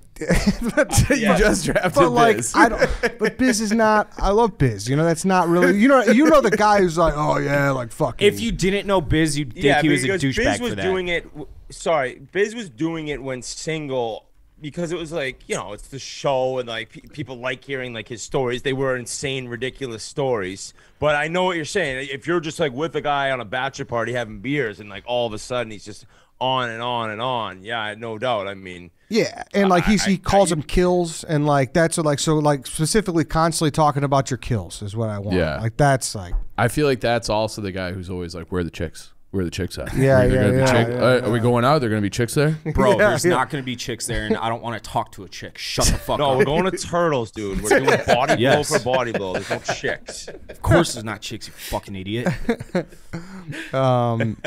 But, You just drafted but like Biz. I don't. But Biz is not. I love Biz. You know, that's not really. You know, you know the guy who's like, oh yeah, like fucking. If you didn't know Biz, you'd think yeah, he was a because douchebag Biz was for that. doing it. Sorry, Biz was doing it when single because it was like you know it's the show and like pe- people like hearing like his stories. They were insane, ridiculous stories. But I know what you're saying. If you're just like with a guy on a bachelor party having beers and like all of a sudden he's just on and on and on. Yeah, no doubt. I mean, yeah, and like he's, I- he I- calls them kills, and like that's like so like specifically constantly talking about your kills is what I want. Yeah. like that's like I feel like that's also the guy who's always like, "Where are the chicks? Where are the chicks at? Yeah, Are yeah, gonna be yeah, chick- yeah, uh, Are we going out? They're gonna be chicks there. Bro, Yeah, there's yeah. not going to be chicks there, and I don't want to talk to a chick. Shut the fuck no, up. we're going to turtles, dude. We're doing body Yes. blow for body blow. There's no chicks. Of course, there's not chicks. You fucking idiot. um,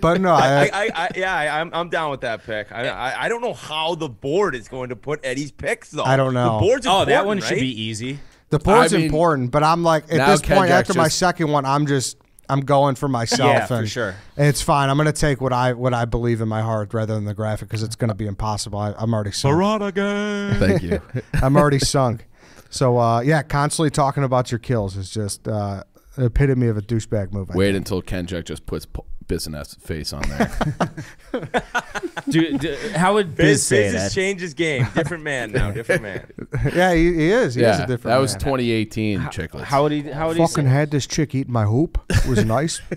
but no, I, I, I, I, yeah, I, I'm, I'm down with that pick. I, I, I don't know how the board is going to put Eddie's picks though. I don't know. The board's Oh, that important, one should be easy. the board's I mean, important, but I'm like at now this point Kendrick after my second one, I'm just I'm going for myself. Yeah, for and sure. It's fine. I'm gonna take what I what I believe in my heart rather than the graphic because it's gonna be impossible. I, I'm already sunk. Thank you. I'm already sunk. So uh, yeah, constantly talking about your kills is just uh, the epitome of a douchebag move. I Wait think. until Kendrick just puts P- Bissonnette's face on there. Dude, d- how would Biz, Biz, say Biz that? has changed his game. Different man now. Different man. yeah, he, he is. He is yeah, a different. that was man. 2018 Chiclets. How would he? How would he? Fucking Say? had this chick eating my hoop. It was nice.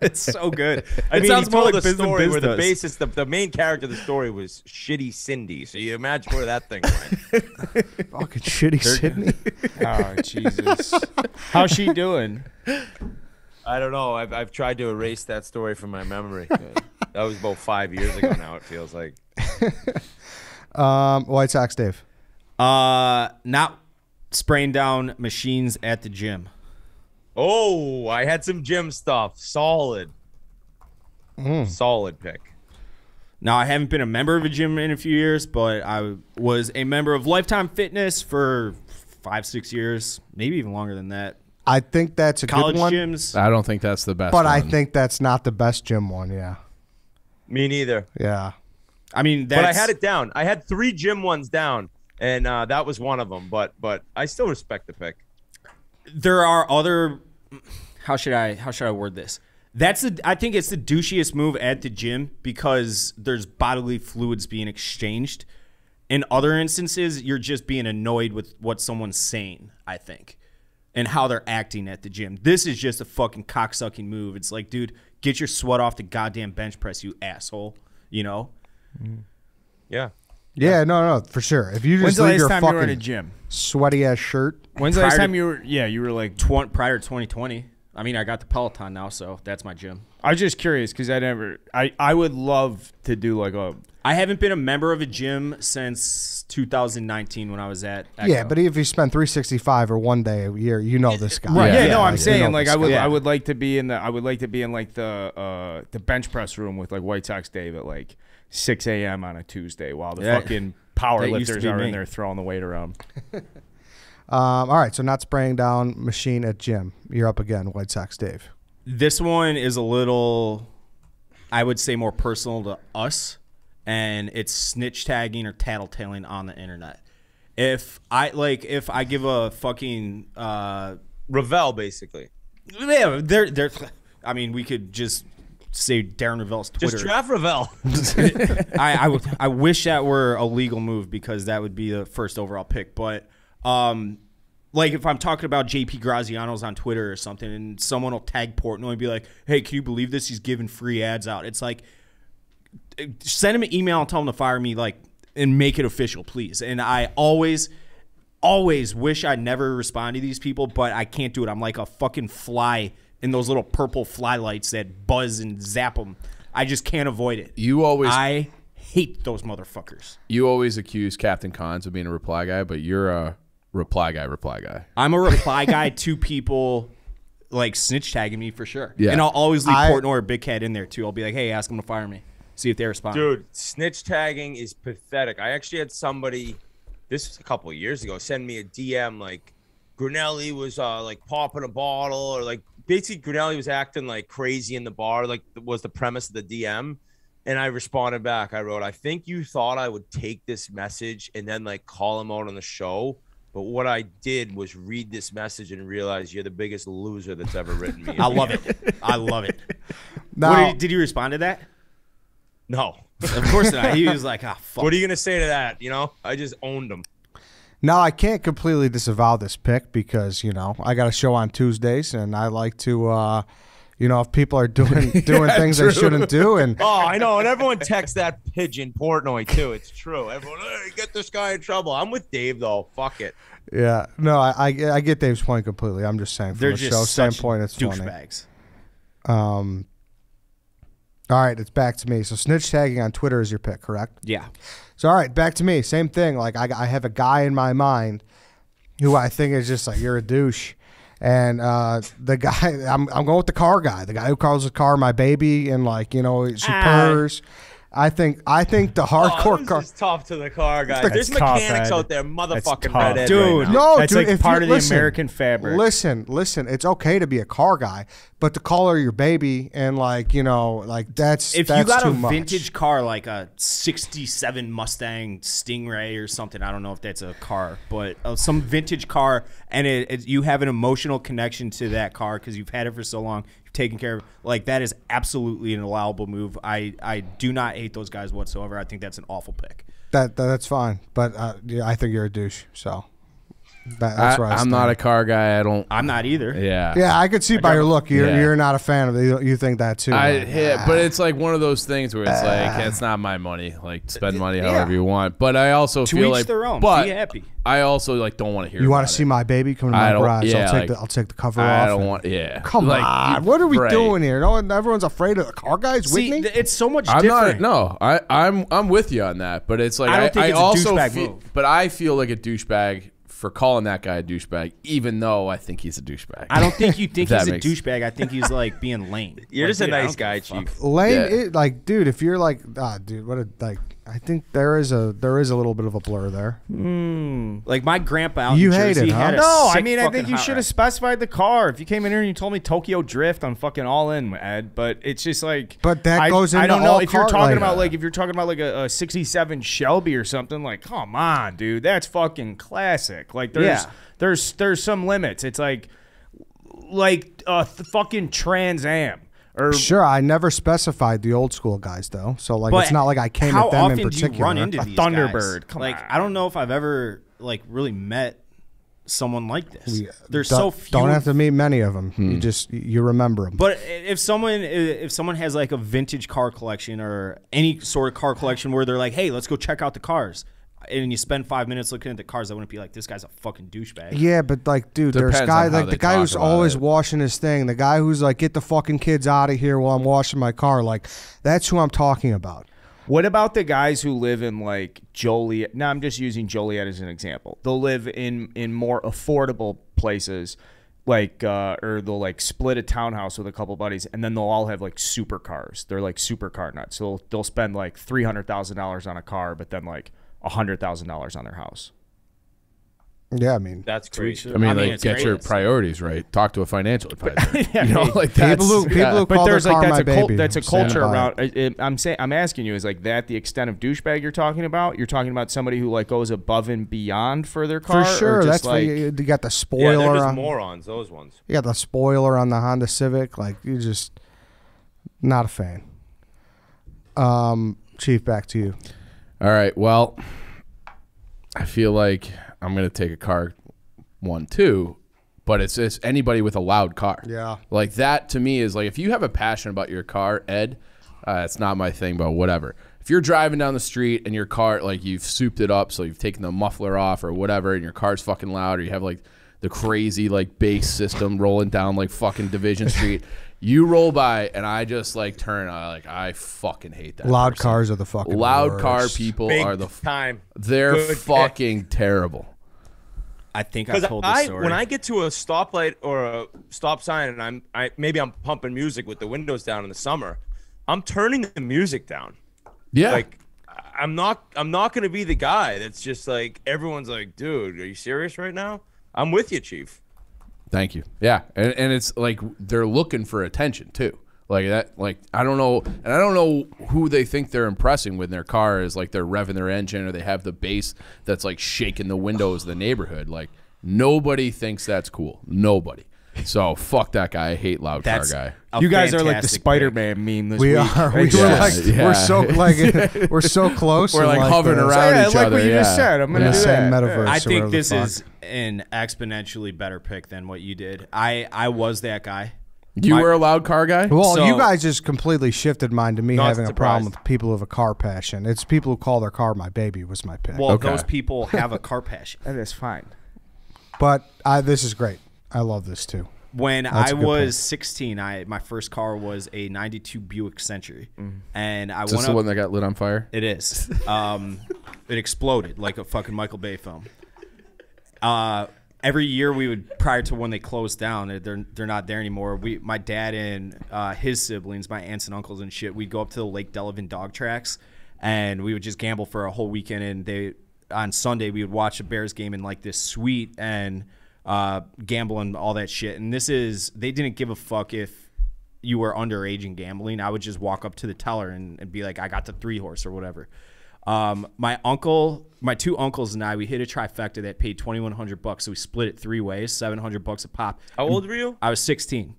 It's so good. I It mean, sounds he more told like a Biz than story Biz where the does. basis, the, the main character of the story was shitty Cindy. So you imagine where that thing went. Fucking shitty Sydney. Oh Jesus! How's she doing? I don't know. I've, I've tried to erase that story from my memory. that was about five years ago now. It feels like. Um, White Sox, Dave. Uh, not spraying down machines at the gym. Oh, I had some gym stuff. Solid. Solid pick. Now, I haven't been a member of a gym in a few years, but I was a member of Lifetime Fitness for five, six years, maybe even longer than that. I think that's a College good one, gyms. I don't think that's the best. but I think that's not the best gym one. Yeah, Me neither. yeah. I mean, that's, But I had it down. I had three gym ones down, and uh, that was one of them. But but I still respect the pick. there are other how should I how should I word this? That's the I think it's the douchiest move at the gym because there's bodily fluids being exchanged. In other instances, you're just being annoyed with what someone's saying, I think. And how they're acting at the gym. This is just a fucking cocksucking move. It's like, dude, get your sweat off the goddamn bench press, you asshole. You know? Yeah. Yeah, no, no, for sure. If you When's just the leave last your time you were in a fucking gym? sweaty ass shirt, When's the last Prior to- time you were? Yeah, you were like. Tw- prior to 2020. I mean, I got the Peloton now, so that's my gym. I was just curious because I never. I I would love to do like a. I haven't been a member of a gym since 2019 when I was at. Echo. yeah. But if you spend three sixty five or one day a year, you know this guy. Right. Yeah. Yeah, no, I'm like, you saying know like I would. guy. I would like to be in the. I would like to be in like the uh the bench press room with like White Sox Dave at like 6 a.m. on a Tuesday while the Yeah. fucking power That used to lifters be are in there throwing the weight around. Um, all right, so not spraying down machine at gym. You're up again, White Sox, Dave. this one is a little, I would say, more personal to us, and it's snitch tagging or tattletaling on the internet. If I like, if I give a fucking, uh, Rovell, basically. yeah, they're they're. I mean, we could just say Darren Rovell's Twitter. Just draft Rovell. I, I, would- I wish that were a legal move because that would be the first overall pick. But um, like if I'm talking about JP Graziano's on Twitter or something, and someone will tag Portnoy and be like, "Hey, can you believe this? He's giving free ads out." It's like send him an email and tell him to fire me, like, and make it official, please. And I always. Always wish I never respond to these people, but I can't do it. I'm like a fucking fly in those little purple fly lights that buzz and zap them. I just can't avoid it. You always I hate those motherfuckers. you always accuse Captain Cons of being a reply guy, but you're a reply guy. Reply guy. I'm a reply guy to people like snitch tagging me for sure. Yeah. And I'll always leave I- Portnoy or Big Cat in there too. I'll be like, hey, ask them to fire me. See if they respond. Dude, snitch tagging is pathetic. I actually had somebody, this was a couple of years ago, send me a DM like Grinelli was uh, like popping a bottle or like basically Grinelli was acting like crazy in the bar, like was the premise of the DM. And I responded back. I wrote, I think you thought I would take this message and then like call him out on the show. But what I did was read this message and realize you're the biggest loser that's ever written me. I love it. I love it. Now, What did, he, did he respond to that? No. Of course not. He was like, ah, fuck. What are you gonna say to that? You know, I just owned him. now I can't completely disavow this pick because you know I got a show on Tuesdays and I like to, uh, you know, if people are doing doing things they shouldn't do, and Oh, I know, and everyone texts that pigeon Portnoy too. It's true. Everyone, hey, get this guy in trouble. I'm with Dave though. Fuck it. yeah, no, I, I I get Dave's point completely. I'm just saying from They're a just show such standpoint, it's funny. douchebags. Um, all right, it's back to me. So snitch tagging on Twitter is your pick, correct? Yeah. So all right, back to me. Same thing. Like I, I have a guy in my mind who I think is just like you're a douche, and uh, the guy I'm I'm going with the car guy, the guy who calls the car my baby, and like you know she Ah. purrs. I think I think the hardcore oh, car. this is tough to the car guys. That's There's tough, mechanics Ed. out there, motherfucking tough. redhead. Dude, right now. No, That's dude, like if part you- of the listen, American fabric. Listen, listen. It's okay to be a car guy, but to call her your baby and like you know, like that's If that's you got too a much. vintage car like a 67 Mustang Stingray or something, I don't know if that's a car, but uh, some vintage car and it, it, you have an emotional connection to that car because you've had it for so long, you've taken care of like that is absolutely an allowable move. I, I do not hate those guys whatsoever. I think that's an awful pick. that, that that's fine, but uh, yeah, I think you're a douche. So that, that's I, where I I'm not a car guy. I don't. I'm not either. Yeah. Yeah, I could see by your look. You're Yeah. you're not a fan of it. You, you think that too. I Like, yeah, but it's like one of those things where it's like it's not my money. Like spend money however you want. But I also To feel each like their own. But Be happy. I also like don't want to hear. you want to see it. my baby come to I my garage? yeah, I'll take like, the I'll take the cover I off. I don't want. Yeah. Come Like, on, what are we right. doing here? No, one- everyone's afraid of the car guys. See, Whitney. th- it's so much I'm different. not. No, I, I'm I'm with you on that. But it's like I I, don't think I it's a also feel, but I feel like a douchebag for calling that guy a douchebag, even though I think he's a douchebag. I don't think you think he's a makes- douchebag. I think he's like being lame. You're Like, just a dude, I nice don't guy, give a fuck. Chief. Lame, Yeah. it, like, dude, if you're like, ah, dude, what a like. I think there is a there is a little bit of a blur there. Hmm. Like my grandpa out You in hate Jersey it, huh? had No, I mean I think you should have specified the car. If you came in here and you told me Tokyo Drift, I'm fucking all in, Ed. But it's just like, But that I, goes I don't know all if you're talking like- about like if you're talking about like a, a '67 Shelby or something. Like, come on, dude, that's fucking classic. Like, there's Yeah. there's there's some limits. It's like like a th- fucking Trans Am or Sure, I never specified the old school guys though, so like it's not like I came how at them often in do particular. you run into A these Thunderbird, guys? come like on. I don't know if I've ever like really met someone like this. Yeah, There's don't, so few. Don't have to meet many of them. Hmm. You just you remember them. But if someone if someone has like a vintage car collection or any sort of car collection where they're like, "Hey, let's go check out the cars," and you spend five minutes looking at the cars, I wouldn't be like, "This guy's a fucking douchebag." Yeah, but like, dude, there's Depends guy on how like they the guy talk who's about always it. washing his thing, the guy who's like, get the fucking kids out of here while I'm washing my car. Like, that's who I'm talking about. What about the guys who live in like Joliet? Now I'm just using Joliet as an example. They'll live in in more affordable places, like uh, or they'll like split a townhouse with a couple buddies, and then they'll all have like supercars. They're like supercar nuts. So they'll, they'll spend like three hundred thousand dollars on a car, but then like hundred thousand dollars on their house. Yeah, I mean, That's crazy. I mean, I mean, like get great. your priorities right. Talk to a financial advisor. you know, like that's people who people yeah. who But call their there's like that's my a cult, baby. that's a stand culture by it. around. I- I- I'm saying I'm asking you is like that the extent of douchebag you're talking about? You're talking about somebody who like goes above and beyond for their car. For or sure, just that's like, like, you, you got the Yeah, spoiler they're just on. morons. Those ones. You got the spoiler on the Honda Civic. Like, you just not a fan. Um, Chief, back to you. All right. Well, I feel like I'm gonna take a car one too, but it's it's anybody with a loud car. Yeah. Like that to me is like if you have a passion about your car, Ed, uh, it's not my thing, but whatever. If you're driving down the street and your car like you've souped it up, so you've taken the muffler off or whatever, and your car's fucking loud, or you have like the crazy like bass system rolling down like fucking Division Street. You roll by and I just like turn. I like I fucking hate that. Loud person. cars are the fucking Loud car people Big are the. F- time. they're Good pick. fucking terrible. I think I told the I, story. when I get to a stoplight or a stop sign, and I'm, I maybe I'm pumping music with the windows down in the summer, I'm turning the music down. Yeah. Like, I'm not, I'm not gonna be the guy that's just like everyone's like, dude, are you serious right now? I'm with you, chief. Thank you. Yeah, and, and it's like they're looking for attention too. Like that. Like I don't know, and I don't know who they think they're impressing when their car is like they're revving their engine or they have the bass that's like shaking the windows of the neighborhood. Like nobody thinks that's cool. Nobody. So fuck that guy. I hate loud That's car guy. a You guys are like the fantastic Spider-Man meme this We week. are. We were Yeah, like, yeah. we're so like, we're so close. We're and like hovering the- around yeah, each like other. what you yeah. just said. I'm gonna the do same that. metaverse. I or think the this fuck. is an exponentially better pick than what you did. I I was that guy. You My- were a loud car guy. Well, So- you guys just completely shifted mine to me Not having a problem surprised. with people who have a car passion. It's people who call their car my baby was my pick. Well, Okay. those people have a car passion. That is fine. but I, this is great. I love this too. When That's I a good was 16, I my first car was a 92 Buick Century, and I Is this the one that got lit on fire? It is. Um, it exploded like a fucking Michael Bay film. Uh, every year we would prior to when they closed down, they're they're, they're not there anymore. We, my dad and uh, his siblings, my aunts and uncles and shit, we'd go up to the Lake Delavan dog tracks, and we would just gamble for a whole weekend. And they on Sunday we would watch a Bears game in like this suite and uh, gambling, all that shit. And this is they didn't give a fuck if you were underage and gambling, I would just walk up to the teller and, and be like, I got the three horse or whatever. Um, my uncle, my two uncles and I, we hit a trifecta that paid twenty one hundred bucks. So we split it three ways, seven hundred bucks a pop. How old were you? I was sixteen.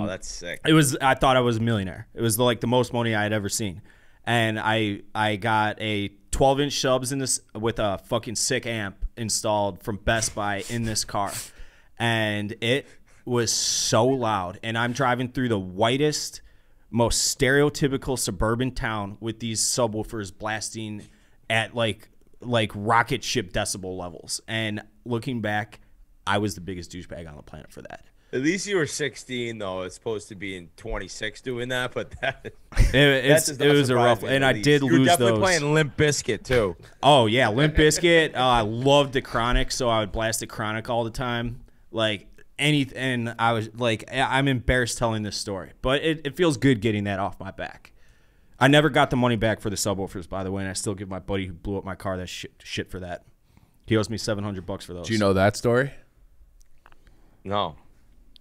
oh, that's sick. It was I thought I was a millionaire. It was like the most money I had ever seen. And I I got a 12 inch subs in this with a fucking sick amp installed from Best Buy in this car. And it was so loud. And I'm driving through the whitest, most stereotypical suburban town with these subwoofers blasting at like like rocket ship decibel levels. And looking back, I was the biggest douchebag on the planet for that. At least you were 16, though. It's supposed to be in 26 doing that, but that. It, that it was a rough, and in I the did least. You were lose definitely those. playing Limp Bizkit too. Oh yeah, Limp Bizkit. Uh, I loved the Chronic, so I would blast the Chronic all the time. Like any, and I was like, I- I'm embarrassed telling this story, but it, it feels good getting that off my back. I never got the money back for the subwoofers, by the way, and I still give my buddy who blew up my car that shit, shit for that. He owes me seven hundred bucks for those. Do you know that story? No.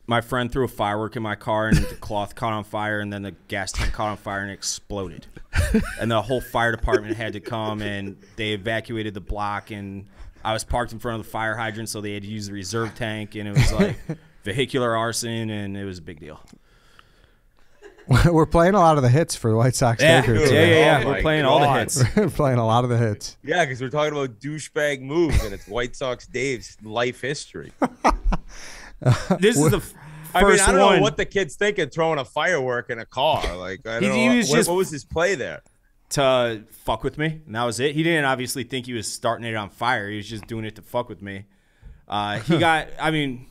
My friend threw a firework in my car and the cloth caught on fire and then the gas tank caught on fire and it exploded and the whole fire department had to come and they evacuated the block and i was parked in front of the fire hydrant so they had to use the reserve tank and it was like vehicular arson and it was a big deal We're playing a lot of the hits for the White Sox yeah Day Crew yeah yeah, yeah. Oh we're my playing all the hits We're playing a lot of the hits. Yeah, because we're talking about douchebag moves, and it's White Sox Dave's life history. this is the f- I mean, I don't one know what the kid's thinking throwing a firework in a car. Like, I don't He- he know. was what, just- what was his play there? to fuck with me, and that was it. He didn't obviously think he was starting it on fire. He was just doing it to fuck with me. Uh, he got, I mean,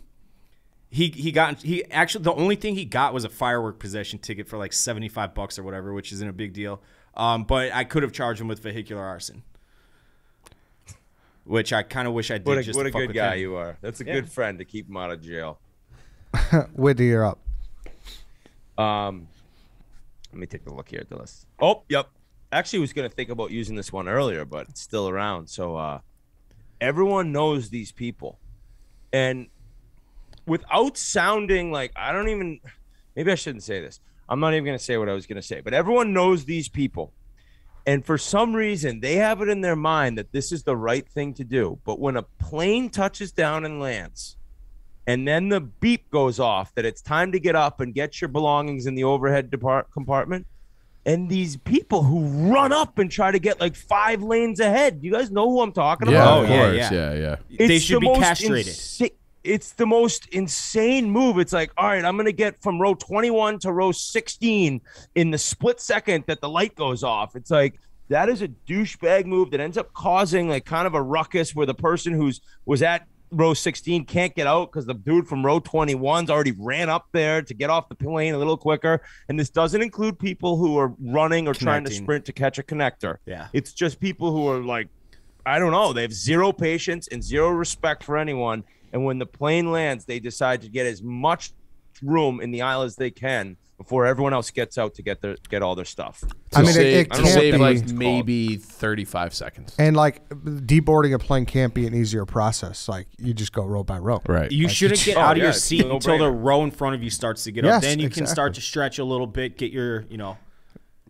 he he got he actually the only thing he got was a firework possession ticket for like seventy five bucks or whatever, which isn't a big deal. Um, but I could have charged him with vehicular arson, which I kind of wish I did. What a, just what a good guy him. you are. That's a Yeah. good friend to keep him out of jail. Whitney, you're up. Um, let me take a look here at the list. Oh, yep. Actually, was gonna think about using this one earlier, but it's still around. So, uh, everyone knows these people, and without sounding like I don't even. Maybe I shouldn't say this. I'm not even gonna say what I was gonna say, but everyone knows these people, and for some reason they have it in their mind that this is the right thing to do. But when a plane touches down and lands, and then the beep goes off that it's time to get up and get your belongings in the overhead depart- compartment. And these people who run up and try to get like five lanes ahead. You guys know who I'm talking Yeah, about? Oh, of yeah, course. yeah. Yeah, yeah. They should the be castrated. insa- it's the most insane move. It's like, all right, I'm going to get from row 21 to row 16 in the split second that the light goes off. It's like, that is a douchebag move that ends up causing like kind of a ruckus where the person who's was at row 16 can't get out because the dude from row 21's already ran up there to get off the plane a little quicker. And this doesn't include people who are running or trying to sprint to catch a connector. Yeah. It's just people who are like, I don't know, they have zero patience and zero respect for anyone. And when the plane lands, they decide to get as much room in the aisle as they can before everyone else gets out to get their get all their stuff. I mean, it- save, it to can't save be- like maybe 35 seconds. And like deboarding a plane can't be an easier process. Like you just go row by row. Right. You shouldn't get Oh, out of oh, yeah, your it's seat no until the row in front of you starts to get Yes, up. Then you can start to stretch a little bit, get your, you know.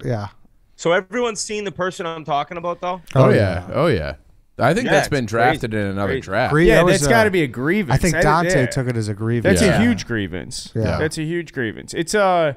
Yeah. So everyone's seen the person I'm talking about though? Oh, yeah. Oh yeah. I think Yeah, that's it's been drafted crazy. in another Crazy. draft. Gre- Yeah, that was, that's uh, got to be a grievance. I think That- Dante yeah. took it as a grievance. That's Yeah. a huge grievance. Yeah. That's a huge grievance. It's uh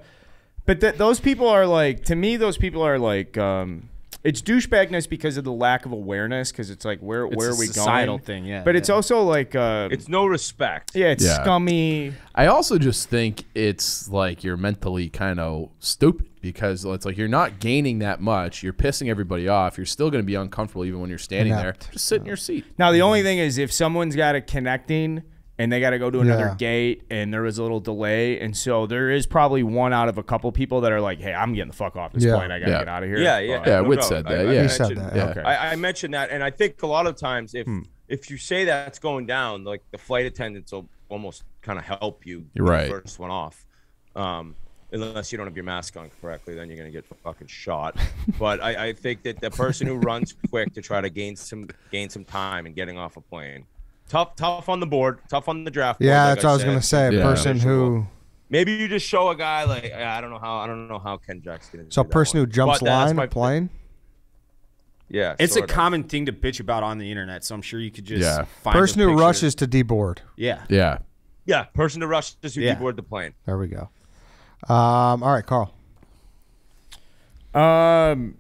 but th- those people are like to me those people are like um it's douchebagness because of the lack of awareness because it's like where where a are we societal going? thing, yeah, But it's also like uh It's no respect. yeah, it's Yeah. scummy. I also just think it's like you're mentally kind of stupid because it's like you're not gaining that much. You're pissing everybody off. You're still going to be uncomfortable even when you're standing Inept. there. Just sit in your seat. Now the only thing is if someone's got a connecting and they got to go to another Yeah. gate and there was a little delay and so there is probably one out of a couple people that are like, "Hey, I'm getting the fuck off this Yeah. plane. I got to Yeah. get out of here." Yeah, yeah. But- Yeah, no Whit doubt. said I- that, I yeah. He said that. Yeah. Okay. I, I mentioned that, and I think a lot of times if Hmm. if you say that's going down, like the flight attendants will almost kind of help you. You're right. The first one off, um, unless you don't have your mask on correctly, then you're gonna get fucking shot. but I, I think that the person who runs quick to try to gain some gain some time and getting off a plane, tough tough on the board, tough on the draft. board, Yeah, like that's what I was said. gonna say. A Yeah. person who Maybe you just show a guy like I don't know how I don't know how Ken Jack's gonna. so a do that person who jumps But that's line my- a plane. Yeah, It's a of. common thing to bitch about on the internet, so I'm sure you could just Yeah. find a Person who rushes to deboard. Yeah. Yeah. Yeah, person to rush to Yeah. board the plane. There we go. Um, all right, Carl. Um,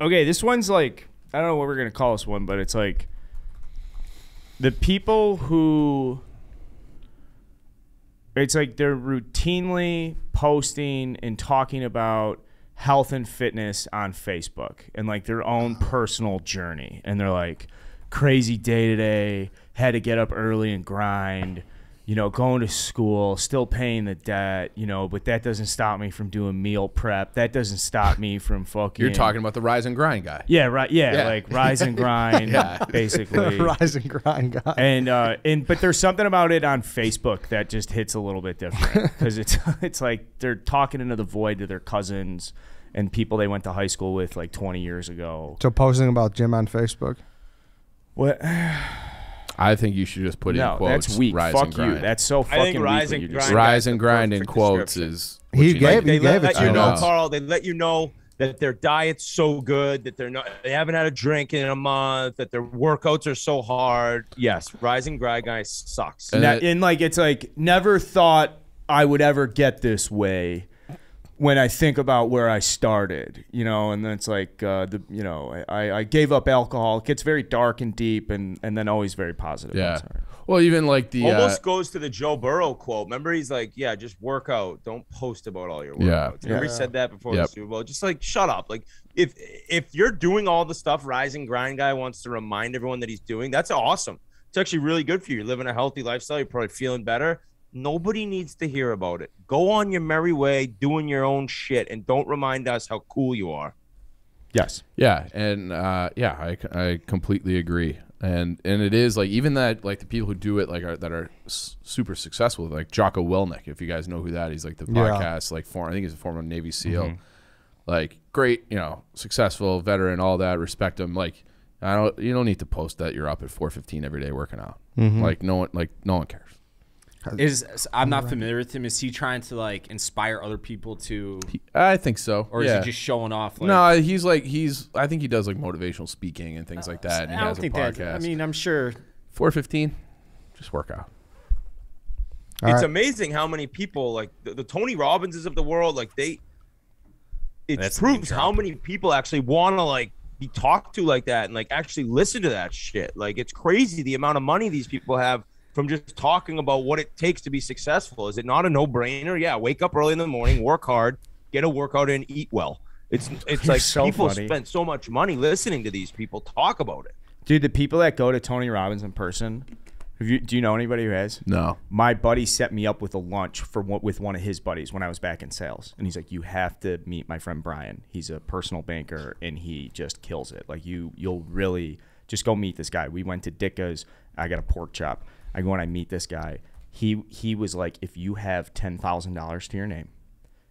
okay, this one's like I don't know what we're gonna call this one, but it's like the people who it's like they're routinely posting and talking about health and fitness on Facebook and like their own personal journey, and they're like crazy day to day had to get up early and grind. You know, going to school, still paying the debt, you know, but that doesn't stop me from doing meal prep. That doesn't stop me from fucking. You're talking about the rise and grind guy. Yeah, right. Yeah, Yeah. like rise and grind, Yeah. basically. Rise and grind guy. And uh, and but there's something about it on Facebook that just hits a little bit different because it's it's like they're talking into the void to their cousins and people they went to high school with like 20 years ago. So posting about Jim on Facebook. What? I think you should just put no, in quotes. that's weak. Rise Fuck and you. That's so think fucking rise weak. and what you just grind- said. rise and grind in quotes description. is. He you gave- need. he they let, gave it let to you you. know, I know. Carl. They let you know that their diet's so good that they're not they haven't had a drink in a month that their workouts are so hard. Yes, rising grind guy sucks. And Ne- it- and like it's like never thought I would ever get this way when I think about where I started, you know, and then it's like uh, the you know I, I gave up alcohol. It gets very dark and deep, and and then always very positive. Yeah. Well, even like the. Uh, Almost goes to the Joe Burrow quote. Remember, he's like, "Yeah, just work out. Don't post about all your workouts." Yeah. Remember, he said that before Yep. the Super Bowl. Just like, shut up. Like, if if you're doing all the stuff Rising Grind guy wants to remind everyone that he's doing, that's awesome. It's actually really good for you. You're living a healthy lifestyle. You're probably feeling better. Nobody needs to hear about it. Go on your merry way, doing your own shit, and don't remind us how cool you are. Yes. Yeah, and uh, yeah, I, I completely agree. And and it is like even that like the people who do it like are, that are s- super successful like Jocko Willink if you guys know who that is like the Yeah. podcast like former I think he's a former Navy SEAL like great you know successful veteran all that respect him like I don't you don't need to post that you're up at 4:15 every day working out like no one like no one cares Is I'm not familiar with him. Is he trying to like inspire other people to, I think so or is yeah. he just showing off? Like, no he's like he's I think he does like motivational speaking and things like uh, that and he I don't has a think podcast that. I mean, I'm sure. 4:15 just work out All it's right. amazing how many people like the, the Tony Robbinses of the world, like they. It That's proves how many people actually want to like be talked to like that and like actually listen to that shit. Like it's crazy the amount of money these people have from just talking about what it takes to be successful. Is it not a no brainer? Yeah, wake up early in the morning, work hard, get a workout in, eat well. It's it's You're like so people funny. spend so much money listening to these people talk about it. Dude, the people that go to Tony Robbins in person Have you, do you know anybody who has? No. My buddy set me up with a lunch for one, with one of his buddies when I was back in sales, and he's like, "You have to meet my friend Brian. He's a personal banker, and he just kills it. Like you, you'll really just go meet this guy." We went to Dicka's. I got a pork chop. I go and I meet this guy. He he was like, "If you have ten thousand dollars to your name,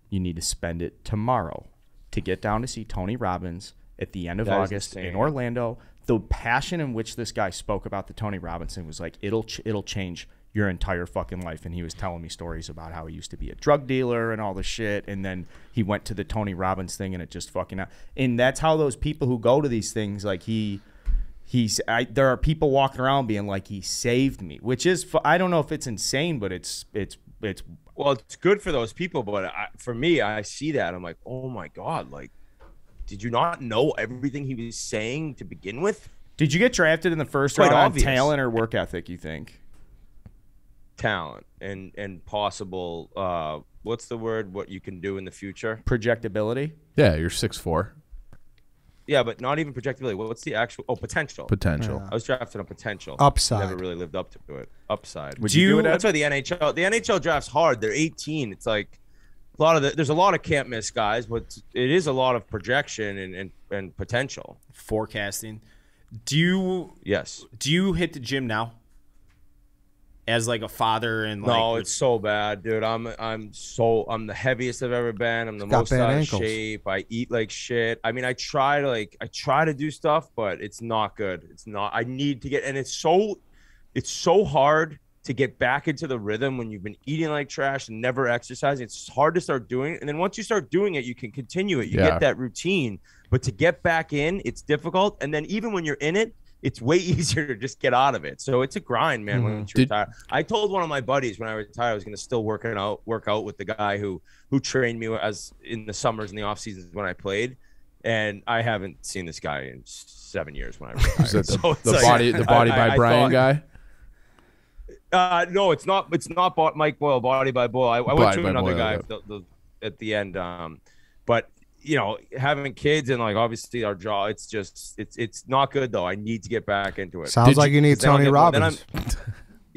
you need to spend it tomorrow to get down to see Tony Robbins at the end of That August in. Orlando." The passion in which this guy spoke about the Tony Robinson was like, "It'll ch- it'll change." Your entire fucking life, and he was telling me stories about how he used to be a drug dealer and all the shit, and then he went to the Tony Robbins thing, and it just fucking. out. And that's how those people who go to these things, like he, he's I, there are people walking around being like he saved me which is i don't know if it's insane but it's it's it's Well, it's good for those people, but I, for me, I see that I'm like, oh my god, like, did you not know everything he was saying to begin with? did you get drafted in the first Quite round on obvious. talent or work ethic you think Talent and and possible, uh, what's the word? What you can do in the future? projectability Yeah, you're six four. Yeah, but not even projectability. What's the actual? Oh, potential. Potential. I was drafted on potential. Upside. Never really lived up to it. Upside. Would Do you, do it That's Ed? why the NHL the NHL drafts hard. They're 18. It's like a lot of the, there's a lot of can't miss guys, but it is a lot of projection and and, and potential. Forecasting. Do you Yes. do you hit the gym now? As like a father and like no, it's so bad, dude. I'm I'm so I'm the heaviest I've ever been. I'm the most bad out of ankles. shape. I eat like shit. I mean, I try to like I try to do stuff, but it's not good. It's not. I need to get, and it's so it's so hard to get back into the rhythm when you've been eating like trash and never exercising. It's hard to start doing it, and then once you start doing it, you can continue it. You Yeah. get that routine, but to get back in, it's difficult. And then even when you're in it. It's way easier to just get out of it. So it's a grind, man. When you Did- retire, I told one of my buddies when I retired I was going to still work out, work out with the guy who who trained me as in the summers and the off seasons when I played, and I haven't seen this guy in seven years when I retired. the, So it's the like- body the body I- by I- I Brian thought- guy? Uh, no, it's not. It's not Mike Boyle, Body by Boyle. I, I went to another Boyle, guy yeah. the, the, at the end. Um, but you know, having kids and like obviously our jaw, it's just it's it's not good though. I need to get back into it. Sounds Did like you- you need Tony get more- then Robbins.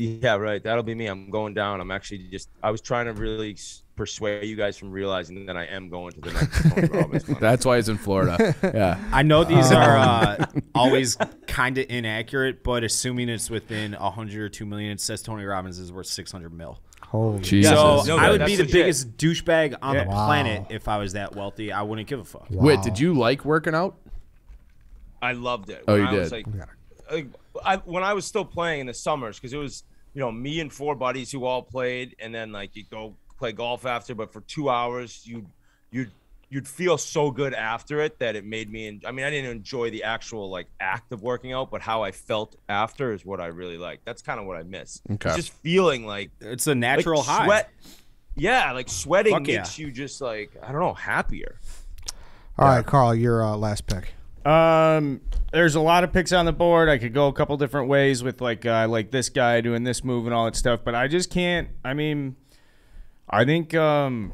Yeah, right. That'll be me. I'm going down. I'm actually just. I was trying to really persuade you guys from realizing that I am going to the next Tony Robbins. one. That's why he's in Florida. Yeah. I know these are uh, always kind of inaccurate, but assuming it's within 100 or 2 million, it says Tony Robbins is worth 600 mil. Holy Jesus. So No, I would be the legit. biggest douchebag on the Wow. planet if I was that wealthy. I wouldn't give a fuck. Wait, did you like working out? I loved it. Oh, When you I Was did? like, like, I, when I was still playing in the summers, because it was you know me and four buddies who all played, and then like you go play golf after, but for two hours you you'd you'd feel so good after it that it made me. En- I mean, I didn't enjoy the actual like act of working out, but how I felt after is what I really like. That's kind of what I miss. Okay. It's just feeling like It's a natural like high. Sweat. Yeah, like sweating Fuck yeah. makes you just like I don't know happier. All right, Carl, your uh, last pick. Um, there's a lot of picks on the board. I could go a couple different ways with like uh, like this guy doing this move and all that stuff, but I just can't. I mean, I think um,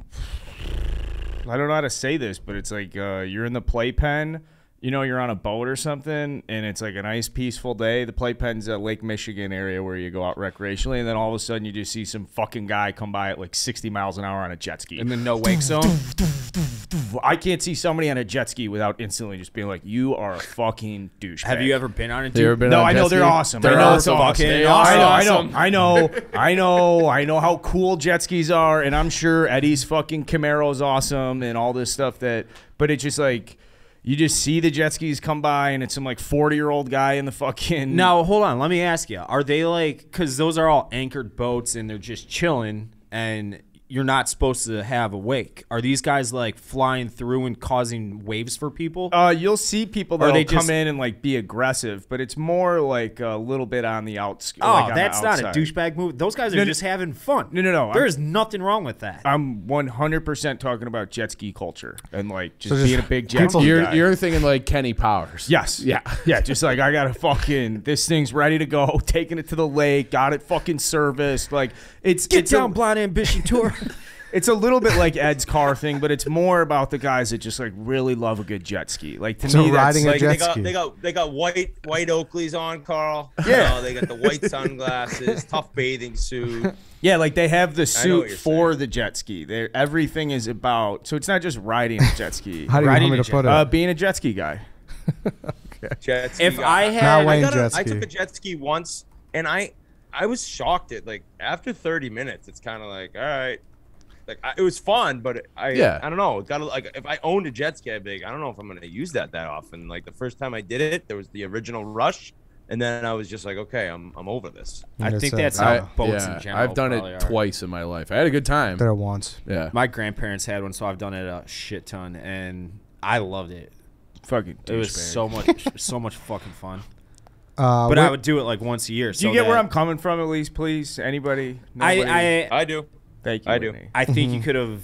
I don't know how to say this, but it's like uh, you're in the playpen. You know, you're on a boat or something, and it's like a nice, peaceful day. The playpen's a Lake Michigan area where you go out recreationally, and then all of a sudden you just see some fucking guy come by at like 60 miles an hour on a jet ski. in the no wake zone. I can't see somebody on a jet ski without instantly just being like, "You are a fucking douchebag." Have you ever been on a jet you ever dude? been No, i know they're awesome. They're I know awesome. it's fucking They I are know, awesome. I know, I know, I know, I know how cool jet skis are, and I'm sure Eddie's fucking camaro is awesome and all this stuff that. But it's just like you just see the jet skis come by, and it's some like 40 year old guy in the fucking. Now, hold on. Let me ask you. Are they like, because those are all anchored boats and they're just chilling and you're not supposed to have a wake. Are these guys like flying through and causing waves for people? Uh, you'll see people that they come just- in and like be aggressive, but it's more like a little bit on the outs. oh, like on the that's not a douchebag move. Those guys are No, no- just having fun. No, no, no, There I'm- is nothing wrong with that. I'm 100% talking about jet ski culture and like just, So just being a big jet ski You're, guy. you're thinking like Kenny Powers. Yes. Yeah. Yeah. Just like I got to fucking this thing's ready to go. Taking it to the lake. Got it fucking serviced. Like it's Get it's a- down, Blind Ambition Tour. it's a little bit like Ed's car thing, but it's more about the guys that just like really love a good jet ski. Like to So me, that's a like jet they got ski. they got they got white white Oakleys on, Carl. You Yeah. know, they got the white sunglasses, tough bathing suit. yeah, like they have the suit what you're for the jet ski. They everything is about. So it's not just riding a jet ski. How do you want me to put it? uh, being a jet ski guy. Jet ski If guy. I had, Wayne I, got a- took a jet ski once, and I I was shocked at like after 30 minutes, it's kind of like all right, like I, it was fun, but I Yeah. I don't know. It got to like if I owned a jet ski, I'd I don't know if I'm gonna use that that often. Like the first time I did it, there was the original rush, and then I was just like okay, I'm I'm over this. I think it. that's I, how boats yeah, in general. I've done it are. twice in my life. I had a good time. Did it once. Yeah. My grandparents had one, so I've done it a shit ton, and I loved it. Fucking. It was douchebag. so much, so much fucking fun. Uh, But I would do it like once a year. Do you get where I'm coming from, at least, please? Anybody? I, Nobody? I, I do. Thank you. I do. Whitney. I think Mm-hmm. you could have.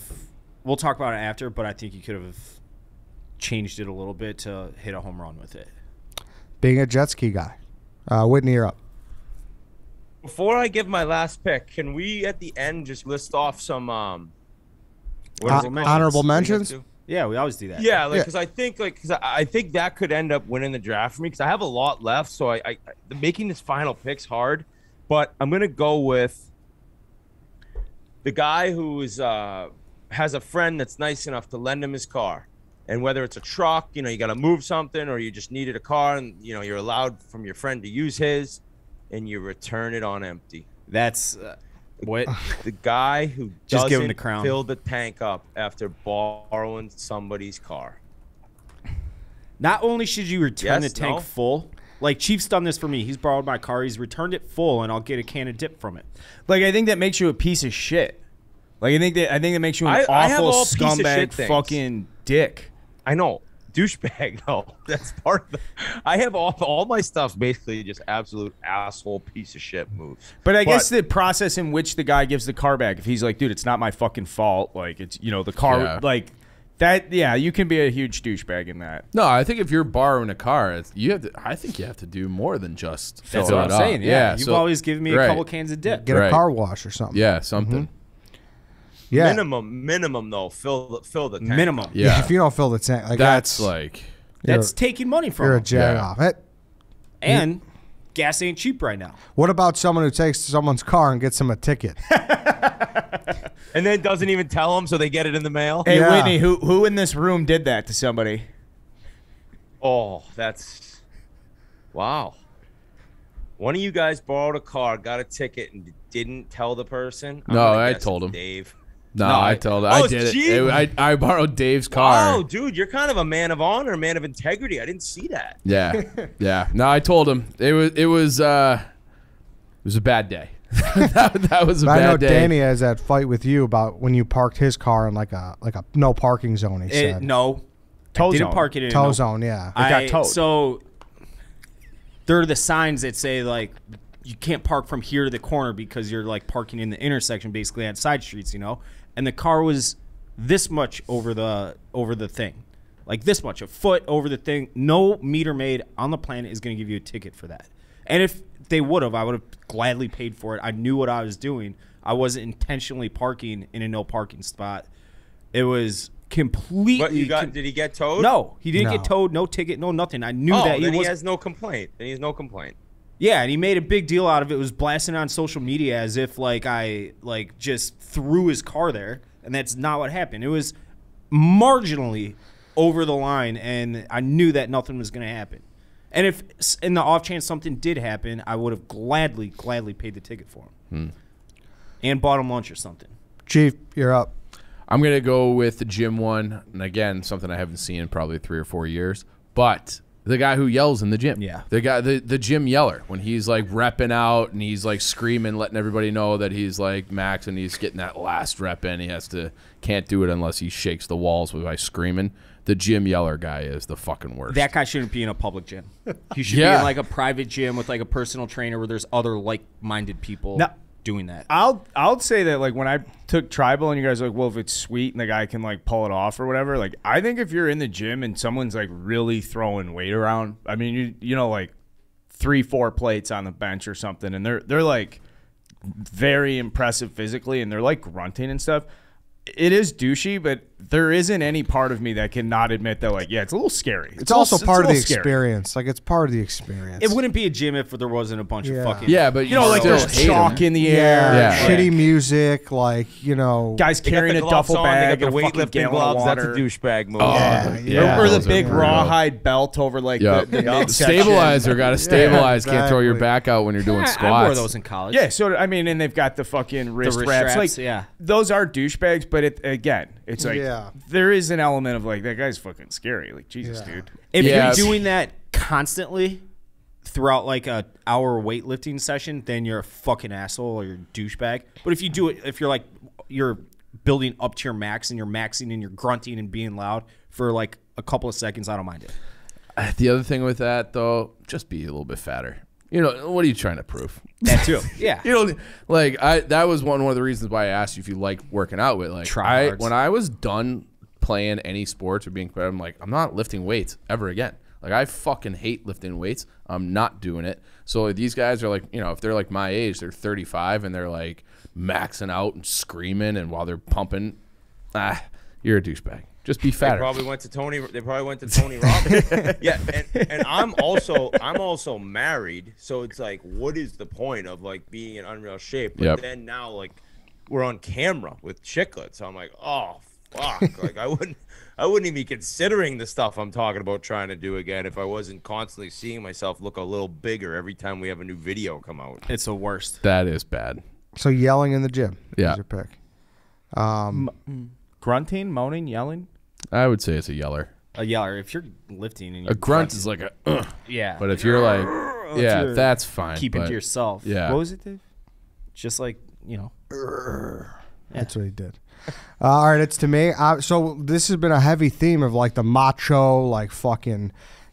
We'll talk about it after, but I think you could have changed it a little bit to hit a home run with it. being a jet ski guy. Uh, Whitney, you're up. Before I give my last pick, can we at the end just list off some um what is Uh, it called? honorable What do you guys mentions? Do? Yeah, we always do that. Yeah, like Yeah. because I think like because I, I think that could end up winning the draft for me because I have a lot left. So I, I the making this final pick's hard, but I'm gonna go with the guy who is uh has a friend that's nice enough to lend him his car. And whether it's a truck, you know, you got to move something, or you just needed a car, and you know, you're allowed from your friend to use his, and you return it on empty. That's uh, what. The guy who Just doesn't give him the crown. fill the tank up after borrowing somebody's car. Not only should you return Yes, the tank no? full, like Chief's done this for me. He's borrowed my car. He's returned it full, and I'll get a can of dip from it. Like I think that makes you a piece of shit. Like I think that I think that makes you an I- I awful all piece of shit scumbag fucking dick. I know, douchebag though. That's part of the. I have all all my stuff basically just absolute asshole piece of shit moves. But I guess the process in which the guy gives the car back, if he's like, dude, it's not my fucking fault. Like it's you know the car Yeah. like that. Yeah, you can be a huge douchebag in that. No, I think if you're borrowing a car, you have to. I think you have to do more than just fill That's it what I'm up. saying. Yeah, you've so- always given me right. a couple cans of dip. Get a Right. car wash or something. Yeah, something. Mm-hmm. Yeah. Minimum, minimum though. Fill the fill the tank. Minimum. Yeah, If you don't fill the tank, like that's, that's, like That's taking money from you're a him. jag Yeah. off. Eh, and gas ain't cheap right now. What about someone who takes someone's car and gets them a ticket? and then doesn't even tell them, so they get it in the mail. Hey Yeah. Whitney, who who in this room did that to somebody? Oh, that's wow. One of you guys borrowed a car, got a ticket, and didn't tell the person. I'm No, I told him. Dave. No. No, I I- told. Oh, I it's did it. It- I I borrowed Dave's car. Oh, dude, you're kind of a man of honor, a man of integrity. I didn't see that. Yeah, yeah. No, I told him it was it was uh it was a bad day. that, that was a I bad day. I know day. Danny has that fight with you about when you parked his car in like a like a no parking zone. He It, said no, Toe I didn't zone. park it in. tow no- zone. Yeah. got I, towed. So there are the signs that say like you can't park from here to the corner because you're like parking in the intersection, basically at side streets, you know. And the car was this much over the over the thing, like this much, a foot over the thing. No meter maid on the planet is going to give you a ticket for that. And if they would have, I would have gladly paid for it. I knew what I was doing. I wasn't intentionally parking in a no parking spot. It was completely. But you got? com- did he get towed? no, he didn't No. get towed. No ticket. No nothing. I knew Oh, that he then he was. has no complaint. Then he has no complaint. Yeah, and he made a big deal out of it. Was blasting on social media as if like I like just threw his car there, and that's not what happened. It was marginally over the line, and I knew that nothing was going to happen. And if in the off chance something did happen, I would have gladly, gladly paid the ticket for him, hmm. and bought him lunch or something. Chief, you're up. I'm gonna go with the gym one, and again, something I haven't seen in probably three or four years. But the guy who yells in the gym, Yeah. the guy, the the gym yeller, when he's like repping out and he's like screaming, letting everybody know that he's like max and he's getting that last rep in. He has to can't do it unless he shakes the walls with by screaming. The gym yeller guy is the fucking worst. That guy shouldn't be in a public gym. He should be in like a private gym with like a personal trainer where there's other like-minded people Now- doing that. I'll I'll say that like when I took tribal and you guys are like, well, if it's sweet and the guy can like pull it off or whatever, like I think if you're in the gym and someone's like really throwing weight around, I mean you you know like three four plates on the bench or something, and they're they're like very impressive physically and they're like grunting and stuff. it is douchey, but there isn't any part of me that cannot admit that, like, yeah, it's a little scary. It's, also a- part a of the scary. experience. Like it's part of the experience. It wouldn't be a gym if there wasn't a bunch Yeah. of fucking Yeah, but You know, like still there's hate 'em. chalk in the air. Yeah. shitty music, like you know, Guys carrying a gloves duffel on, bag, they got the a weightlifting gloves. of That's a douchebag move. Oh, Yeah, yeah. or, or the big brutal. rawhide belt over like Yeah. the, the Yeah. Stabilizer, got to stabilize. Can't throw your back out when you're doing squats. I wore those in college. Yeah, so I mean, and they've got the fucking wrist, wrist wraps. Like, yeah. those are douchebags, but it again, it's like Yeah. there is an element of like that guy's fucking scary. Like Jesus, Yeah. dude. If Yeah. you're doing that constantly throughout like a hour weightlifting session, then you're a fucking asshole or you're a douchebag. But if you do it, if you're like you're building up to your max and you're maxing and you're grunting and being loud for like a couple of seconds, I don't mind it. Uh, the other thing with that though, just be a little bit fatter. You know, what are you trying to prove? That too. Yeah. You know, like I that was one one of the reasons why I asked you if you like working out with like Try I when I was done playing any sports or being competitive, I'm like I'm not lifting weights ever again. Like I fucking hate lifting weights. I'm not doing it. So like, these guys are like, you know, if they're like my age, they're 35 and they're like maxing out and screaming and while they're pumping, ah, you're a douchebag. Just be They probably went to Tony. They probably went to Tony Robbins. yeah, and, and I'm also I'm also married, so it's like, what is the point of like being in unreal shape? But Yep. then now like we're on camera with Chiclets. So I'm like, oh fuck, like I wouldn't I wouldn't even be considering the stuff I'm talking about trying to do again if I wasn't constantly seeing myself look a little bigger every time we have a new video come out. It's the worst. that is bad. so yelling in the gym. Yeah. is your pick. Um, Grunting, moaning, yelling. I would say it's a yeller. A yeller. If you're lifting and A you're grunt is like a, "Ugh." yeah. but if you're like, yeah, your- that's fine. keep it but- to yourself. Yeah. What was it, Dave? Just like you know. That's what he did. Uh, all right, it's to me. Uh, so this has been a heavy theme of like the macho, like fucking,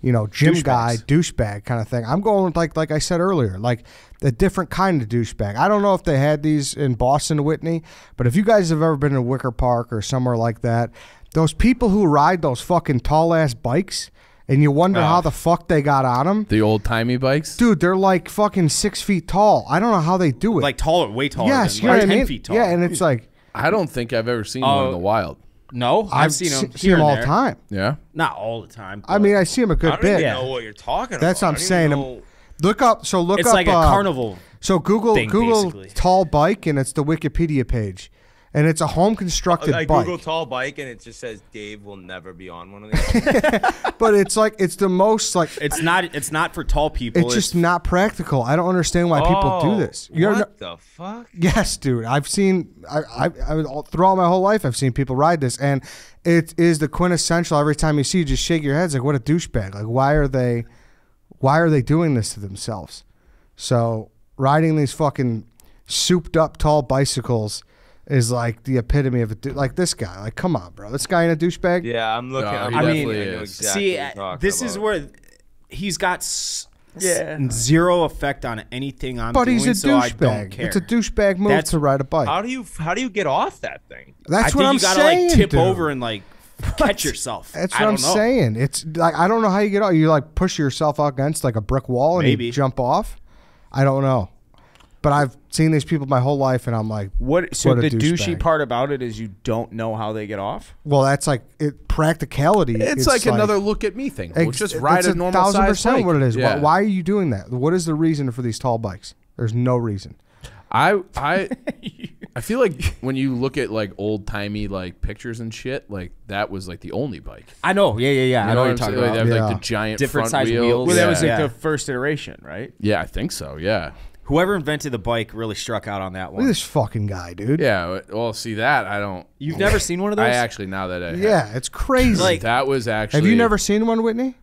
you know, gym guy, douchebag kind of thing. I'm going with like like I said earlier, like a different kind of douchebag. I don't know if they had these in Boston, Whitney, but if you guys have ever been in Wicker Park or somewhere like that, those people who ride those fucking tall ass bikes, and you wonder how ah. the fuck they got on them. The old timey bikes. Dude, they're like fucking six feet tall. I don't know how they do it. Like taller, way taller. yes, than, you know like what I 10 mean. feet tall. Yeah, and it's like I don't think I've ever seen one Oh. in the oh. wild. No, I've, seen him, see them all the time. Yeah. Not all the time. I mean, I see him a good don't bit. even know what you're talking That's about. what I'm saying. I don't even know- Look up. So look it's up. like a uh, carnival. So Google thing, Google basically. tall bike, and it's the Wikipedia page, and it's a home constructed I bike. Google tall bike and it just says Dave will never be on one of these. but it's like it's the most like It's not. It's not for tall people. it's just not practical. I don't understand why people do Oh, this. You're what no- the fuck? Yes, dude. I've seen. I, I, I was all, throughout my whole life, I've seen people ride this, and it is the quintessential. Every time you see, you just shake your heads like, "What a douchebag!" Like, why are they, why are they doing this to themselves? So riding these fucking souped up tall bicycles is like the epitome of a dou- like this guy. Like, come on, bro. This guy in a douchebag. Yeah, I'm looking. No, I'm he looking, definitely I know exactly See, what you're talking this is where he's got s- Yeah. s- zero effect on anything I'm But doing. he's a so I don't douchebag. care. It's a douchebag move That's- to ride a bike. How do you how do you get off that thing? That's I what think I'm you gotta saying. like tip dude. over and like catch yourself. That's what I'm don't know. saying. It's like I don't know how you get out. You like push yourself against like a brick wall and Maybe. you jump off. I don't know, but I've seen these people my whole life, and I'm like, What? So What a the douchey douchebag. part about it is you don't know how they get off. well, that's like it, practicality. It's, like, another look at me thing. We'll ex- just ride it's a normal thousand size percent bike. what it is. Yeah. Why, why are you doing that? What is the reason for these tall bikes? There's no reason. I I I feel like when you look at like old timey like pictures and shit, like that was like the only bike. I know. Yeah, yeah, yeah. You I know what you're talking saying? Like, about. they have Yeah. like the giant Different front size wheel. wheels. Well, yeah. that was like Yeah. the first iteration, right? yeah, I think so. Yeah, Whoever invented the bike really struck out on that Look at one. this fucking guy, dude. yeah. Well, see that I don't. You've never seen one of those? I actually now that I Yeah, it's crazy. Like- that was actually. have you never seen one, Whitney?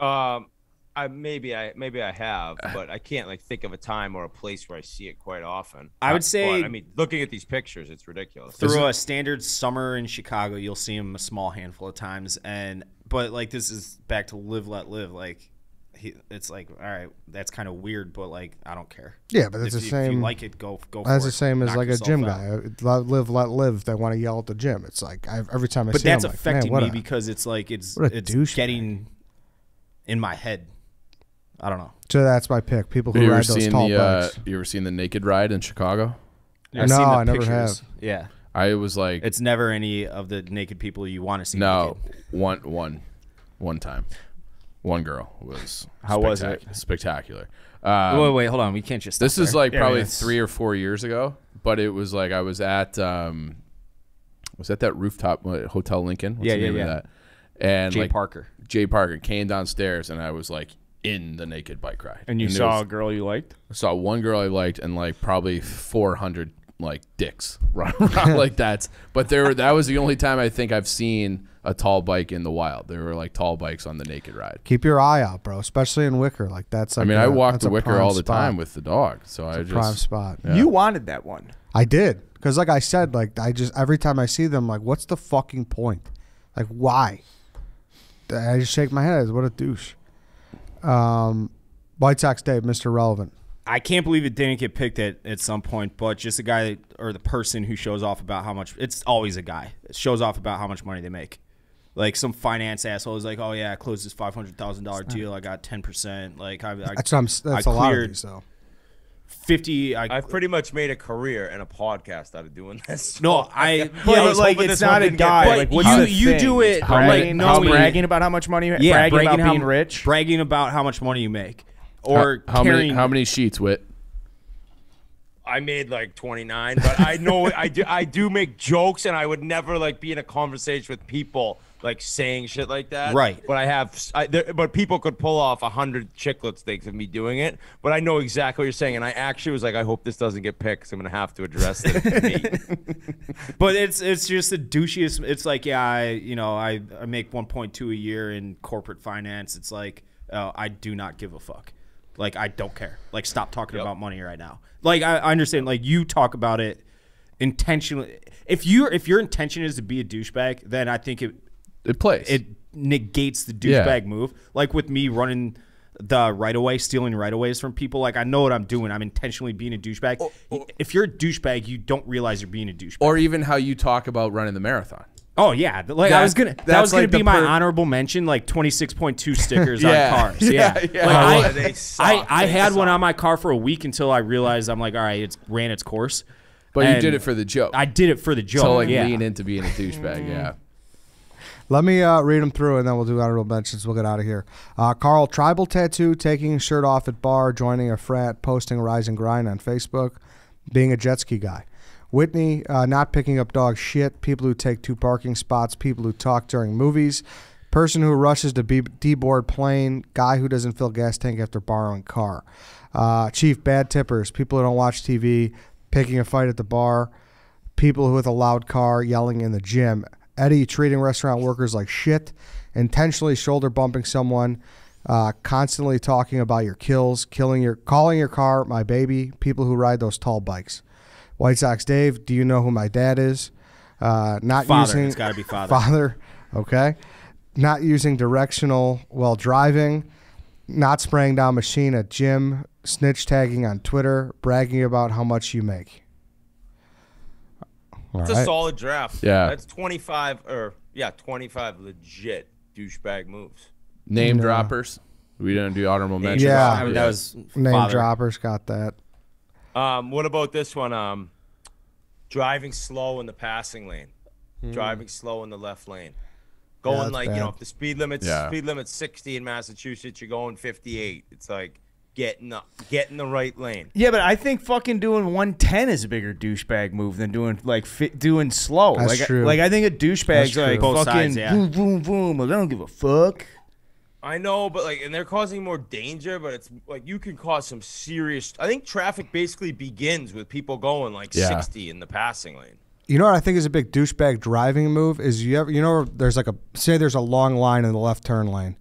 Um, I maybe I maybe I have, but I can't like think of a time or a place where I see it quite often. I would But, say- I mean, looking at these pictures, it's ridiculous. through a standard summer in Chicago, you'll see him a small handful of times, and but like this is back to live let live. Like he, it's like all right, that's kind of weird, but like I don't care. Yeah, but it's if, the you- If you same. like it, go go. That's for the it. same as like a gym out. guy. Let live, let live. They want to yell at the gym. It's like I, every time I But see that's him, I'm like, affecting what me a- because it's like it's what a it's douchebag. getting in my head. I don't know. So that's my pick. People who Have you ever ride those tall the uh, bikes. you ever seen the naked ride in Chicago? I've No, seen the I never pictures. Yeah. I was like, It's never any of the naked people you want to see. no, naked. one, one, one time, one girl was How was it? Spectacular. Um, wait, wait, hold on. We can't just. This stop is there. like Yeah, probably it's- three or four years ago, but it was like I was at um, was at that rooftop uh, Hotel Lincoln. What's Yeah, the yeah, name yeah. of that? And Jay like, Parker. Jay Parker came downstairs, and I was like in the naked bike ride. And you there saw was- a girl you liked? I saw one girl I liked, and like probably four hundred like dicks run around like that. But there, that was the only time I think I've seen a tall bike in the wild. There were like tall bikes on the naked ride. Keep your eye out, bro. Especially in Wicker. Like that's. Like I mean, I I walk the Wicker all the time with. with the dog, so I prime just spot. Yeah. You wanted that one. I did because, like I said, like I just every time I see them, like, what's the fucking point? Like, why? I just shake my head. What a douche. Um, White Sox Dave, Mister Relevant. I can't believe it didn't get picked at, at some point, but just a guy or the person who shows off about how much it's always a guy. It shows off about how much money they make. Like some finance asshole is like, "Oh yeah, I closed this five hundred thousand dollar deal. I got ten percent. Like I, I That's what I'm. That's I a lot of cleared these, though. fifty. I, I've pretty much made a career and a podcast out of doing this. no, I Yeah, yeah, but like it's not a didn't get guy. Like But you- you do it, It's like, no, just we- bragging about how much money. you yeah, bragging, about how, being rich. bragging about how much money you make, How- or how, many carrying. how many sheets, Wit? I made like 29, but I know I do I do make jokes and I would never like be in a conversation with people like saying shit like that. Right. But I have I, there, but people could pull off a 100 chiclet steaks of me doing it, but I know exactly what you're saying and I actually was like I hope this doesn't get picked cuz I'm going to have to address it. But it's it's just the douchiest. It's like yeah, I you know I, I make 1.2 a year in corporate finance. It's like uh, I do not give a fuck. Like I don't care. Like stop talking Yep. about money right now. Like I, I understand. Like you talk about it intentionally. If you if your intention is to be a douchebag, then I think it It plays. it negates the Yeah. douchebag move. Like with me running the right away, stealing right aways from people. Like I know what I'm doing. I'm intentionally being a douchebag. if you're a douchebag, you don't realize you're being a douchebag. or even how you talk about running the marathon. Oh yeah, th- like I That- was gonna. That was gonna like be my per- honorable mention, like twenty six point two stickers Yeah. on cars. Yeah, Yeah, yeah. Like, Oh, I, they. I, I They had one on my car for a week until I realized I'm like, all right, it's ran its course. But you did it for the joke. I did it for the joke. so like yeah. lean into being a douchebag. Yeah. Let me uh, read them through, and then we'll do honorable mentions. We'll get out of here. Uh, Carl, tribal tattoo, taking shirt off at bar, joining a frat, posting rise and grind on Facebook, being a jet ski guy. Whitney, uh, not picking up dog shit, people who take two parking spots, people who talk during movies, person who rushes to deboard plane, guy who doesn't fill gas tank after borrowing car. Uh, chief, bad tippers, people who don't watch TV, picking a fight at the bar, people who with a loud car yelling in the gym. Eddie treating restaurant workers like shit, intentionally shoulder bumping someone, uh, constantly talking about your kills, killing your, calling your car my baby. People who ride those tall bikes. White Sox Dave, do you know who my dad is? Uh, not Father. using It's gotta be father. Father, okay. Not using directional while driving, not spraying down machine at gym, snitch tagging on Twitter, bragging about how much you make. All It's right. a solid draft. Yeah. That's 25 or yeah, 25 legit douchebag moves. Name No. droppers. We didn't do honorable mentions. Yeah. I mean, that was Name father. droppers got that. Um, what about this one? Um, driving slow in the passing lane, driving slow in the left lane, going that's like you know if the speed limit's Yeah. speed limit's 60 in Massachusetts, you're going 58. It's like getting in the get in the right lane. Yeah, but I think fucking doing 110 is a bigger douchebag move than doing like fit, doing slow. That's like, true. Like I think a douchebag's That's like. Both fucking sides, yeah. boom, boom, boom. Like, I don't give a fuck. I know, but like, and they're causing more danger. But it's like you can cause some serious. I think traffic basically begins with people going like Yeah. 60 in the passing lane. You know what I think is a big douchebag driving move is you ever you know there's like a say there's a long line in the left turn lane,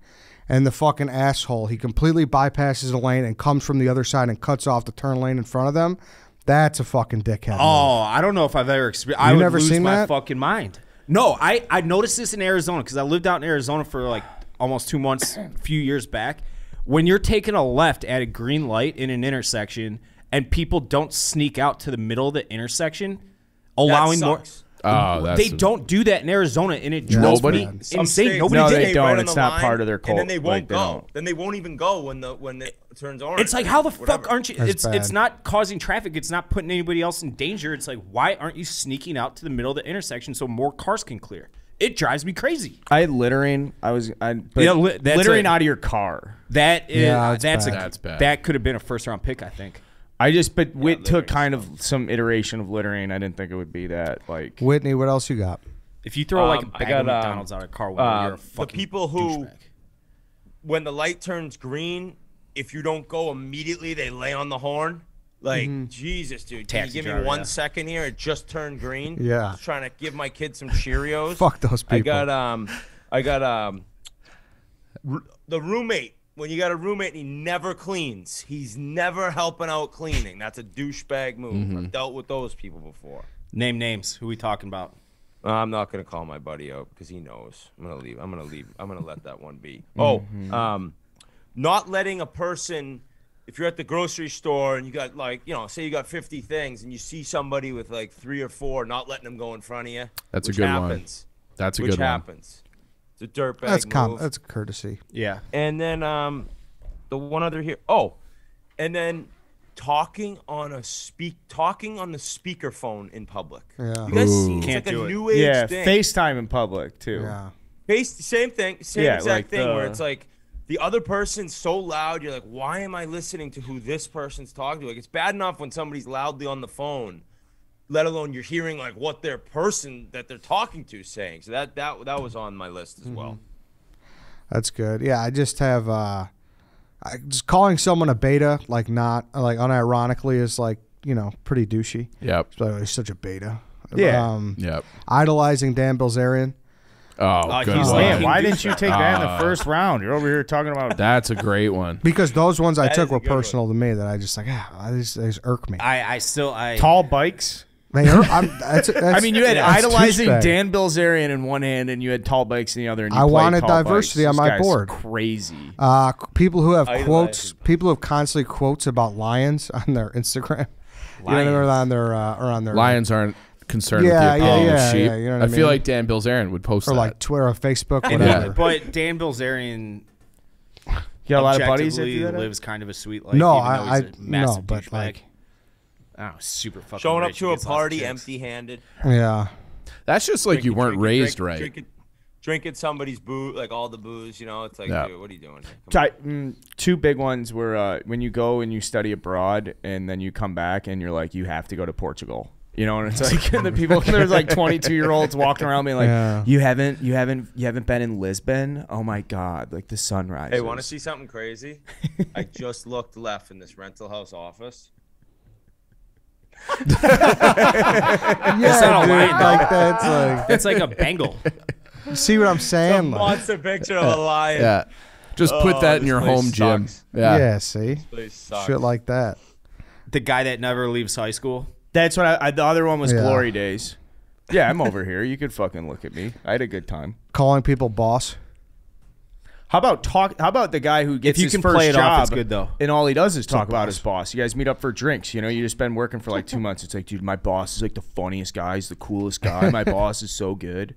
and the fucking asshole he completely bypasses the lane and comes from the other side and cuts off the turn lane in front of them. That's a fucking dickhead. move. Oh, I don't know if I've ever experienced. I You would never lose seen my that? fucking mind. No, I I noticed this in Arizona because I lived out in Arizona for like almost two months, a few years back. When you're taking a left at a green light in an intersection and people don't sneak out to the middle of the intersection, allowing more. sucks. Oh, that's they don't do that in Arizona, and it drives Nobody? me Some insane. states, Nobody No, did they it. don't. It's not line, part of their And then they won't Like, they go. don't. Then they won't even go when the when it turns orange. It's like how the fuck aren't you? That's it's it's bad. not causing traffic. It's not putting anybody else in danger. It's like why aren't you sneaking out to the middle of the intersection so more cars can clear? It drives me crazy. I had littering. I was. I, but Yeah, li- that's littering a- out of your car. That is Yeah, that's, that's a bad. That's bad. that could have been a first round pick. I think. I just, but Wit took kind of some iteration of littering. I didn't think it would be that like. Whitney, what else you got? If you throw like a Um, I bag got, of um, McDonald's out of a car window, uh, you're a the fucking people who- douchebag. when the light turns green, if you don't go immediately, they lay on the horn. Like Jesus, dude, can Taxi you give me driver, one yeah. second here? It just turned green. Yeah. Just trying to give my kids some Cheerios. Fuck those people. I got um, I got um, r- the roommate. When you got a roommate and he never cleans, he's never helping out cleaning. That's a douchebag move. I've dealt with those people before. Name names. Who we talking about? Uh, I'm not gonna call my buddy out because he knows. I'm gonna leave. I'm gonna leave. I'm gonna let that one be. Oh, um, not letting a person. If you're at the grocery store and you got like, you know, say you got 50 things and you see somebody with like three or four, not letting them go in front of you. That's a which good one. That's a which good one. happens. It's a dirtbag that's com- that's courtesy. Yeah. And then um, the one other here. Oh, and then talking on a speak, talking on the speakerphone in public. Yeah. You guys Ooh. see, it's Can't like do a it. new age Yeah, thing. FaceTime in public too. Yeah. Face same thing, same Yeah, exact like thing where it's like the other person's so loud, you're like, why am I listening to who this person's talking to? Like it's bad enough when somebody's loudly on the phone, let alone you're hearing like what their person that they're talking to is saying. So that that that was on my list as well. That's good. Yeah, I just have uh I, just calling someone a beta, like not like unironically, is like you know pretty douchey. Yep. So he's such a beta. Yeah. Um, Yep. idolizing Dan Bilzerian. Oh, good he's one. Man, why didn't you take that in the first round? You're over here talking about. That's a great one. Because those ones I That took is a were good one. personal to me that I just like ah these, these irk me. I I still I Tall bikes. They irk, I'm, that's, that's, I mean, you had that's idolizing douchebag. Dan Bilzerian in one hand, and you had tall bikes in the other. And you I played wanted tall diversity bikes. on This my guy's board. Crazy. Uh, c- people who have Idolizing. quotes, people who have constantly quotes about lions on their Instagram. You know, or on their uh, or on their Lions aren't concerned Yeah, with the yeah, yeah, sheep. yeah, you know what I I feel like Dan Bilzerian would post or that. like Twitter or Facebook, And whatever. Yeah. But Dan Bilzerian You got a lot of buddies that do that. lives kind of a sweet life. No, even I- though he's I- a no, but, douchebag. like- oh, super fucking Showing up to a gets lots of party empty-handed. Yeah. That's just like you weren't drinking- raised drinking- right. Drinking, drinking somebody's booze, like all the booze. You know, it's like, Yeah. dude, what are you doing? Here? Come mm, two big ones were uh, when you go and you study abroad and then you come back and you're like you have to go to Portugal. You know, and it's like and the people there's like 22 year olds walking around being like, Yeah. you haven't you haven't you haven't been in Lisbon? Oh my god, like the sunrise. Hey, want to see something crazy? I just looked left in this rental house office. Yeah, not a dude, lion, though. like that's like. It's like a Bengal. You see what I'm A saying? Like, monster picture of a lion. Yeah. Just put Oh, that in your place home gym. Yeah. yeah. See, shit like that. the guy that never leaves high school. That's what I, I the other one was Yeah. Glory Days. Yeah, I'm over here. You could fucking look at me. I had a good time. Calling people boss. How about talk? How about the guy who gets you his can first play it job off, it's good, though. and all he does is talk about boss. his boss. You guys meet up for drinks. You know, you just been working for like two months. It's like, dude, my boss is like the funniest guy. He's the coolest guy. My boss is so good.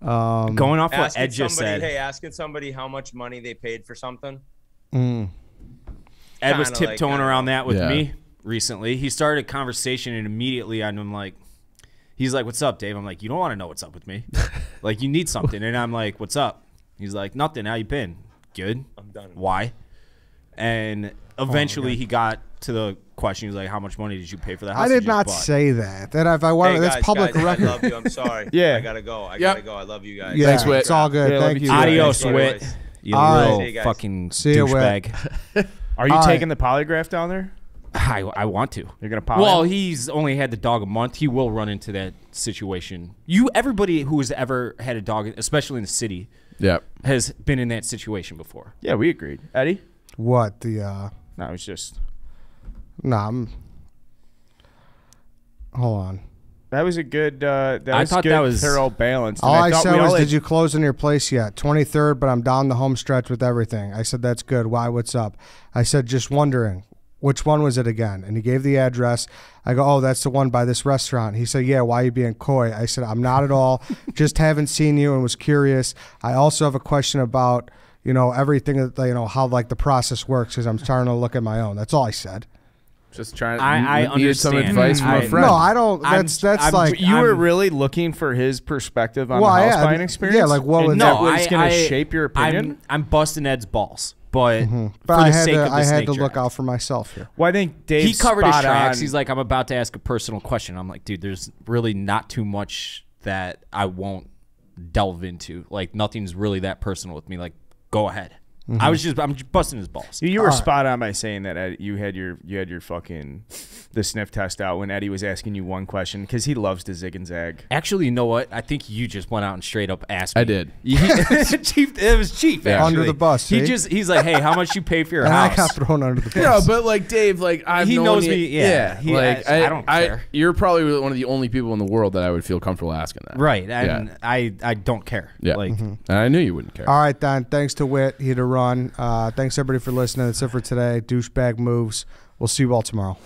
Um, Going off what Ed just somebody, said. hey, asking somebody how much money they paid for something. mm, Ed was kinda like, tiptoeing I don't around that with Yeah. me recently. He started a conversation and immediately I'm like, he's like, "What's up, Dave?" I'm like, "You don't want to know what's up with me. like, you need something." And I'm like, "What's up?" He's like, "Nothing. How you been? Good. I'm done. Why?" And oh eventually he got to the question. He's like, "How much money did you pay for that house?" I did not bought?" say that. That if I wanted, Hey, that's guys, public guys, record. I love you. I'm sorry. Yeah. I gotta go. I Yep. gotta go. I love you guys. Yeah, Thanks, Whit. it's all good. Yeah, Thank you you. too. Adios, Anyways. Wit. You All little right. See you guys. fucking See ya, douchebag. Are you All right. taking the polygraph down there? I, I want to. You're gonna pop. Well, he's only had the dog a month. He will run into that situation. You, everybody who has ever had a dog, especially in the city, Yep. has been in that situation before. yeah, we agreed. Eddie? What the? uh No, it's just Nah, I'm. Hold on. that was a good. Uh, that I was thought good, that was- thorough balance. All I, thought said was, "Did you close in your place yet?" Twenty third, but I'm down the home stretch with everything. I said, "That's good." Why? What's up? I said, "Just wondering, which one was it again? And he gave the address. I go, oh, that's the one by this restaurant. He said, yeah, why are you being coy? I said, I'm not at all. Just haven't seen you and was curious. I also have a question about, you know, everything that, you know, how like the process works because I'm starting to look at my own. That's all I said. Just trying. I- you I needed some advice from I- a friend. No, I don't. I'm- That's that's I'm- like you were I'm- really looking for his perspective on Well, the house yeah, buying experience. yeah, like, what And would- that was going to shape your opinion. I'm, I'm busting Ed's balls, but mm-hmm. But for I the had sake to, of the I had to look draft. out for myself here. well, I think Dave he covered his tracks. on- He's like, I'm about to ask a personal question. I'm like, dude, there's really not too much that I won't delve into. Like, nothing's really that personal with me. Like, go ahead. Mm-hmm. I was just, I'm just busting his balls. You were spot on by saying that Ed, you had your you had your fucking the sniff test out when Eddie was asking you one question because he loves to zig and zag. Actually, you know what? I think you just went out and straight up asked me. I did. Chief, it was Chief. Yeah. Under the bus, He see? just, he's like, hey, how much you pay for your And house? I got thrown under the bus. No, but like Dave, like I've He known knows you- me, yeah. He- like I- I don't care. you're probably one of the only people in the world that I would feel comfortable asking that. right, and Yeah. I, I don't care. Yeah. like. And I knew you wouldn't care. All right, Don. Thanks to Wit. He had to run. Uh, thanks everybody for listening. That's it for today. Douchebag moves. We'll see you all tomorrow.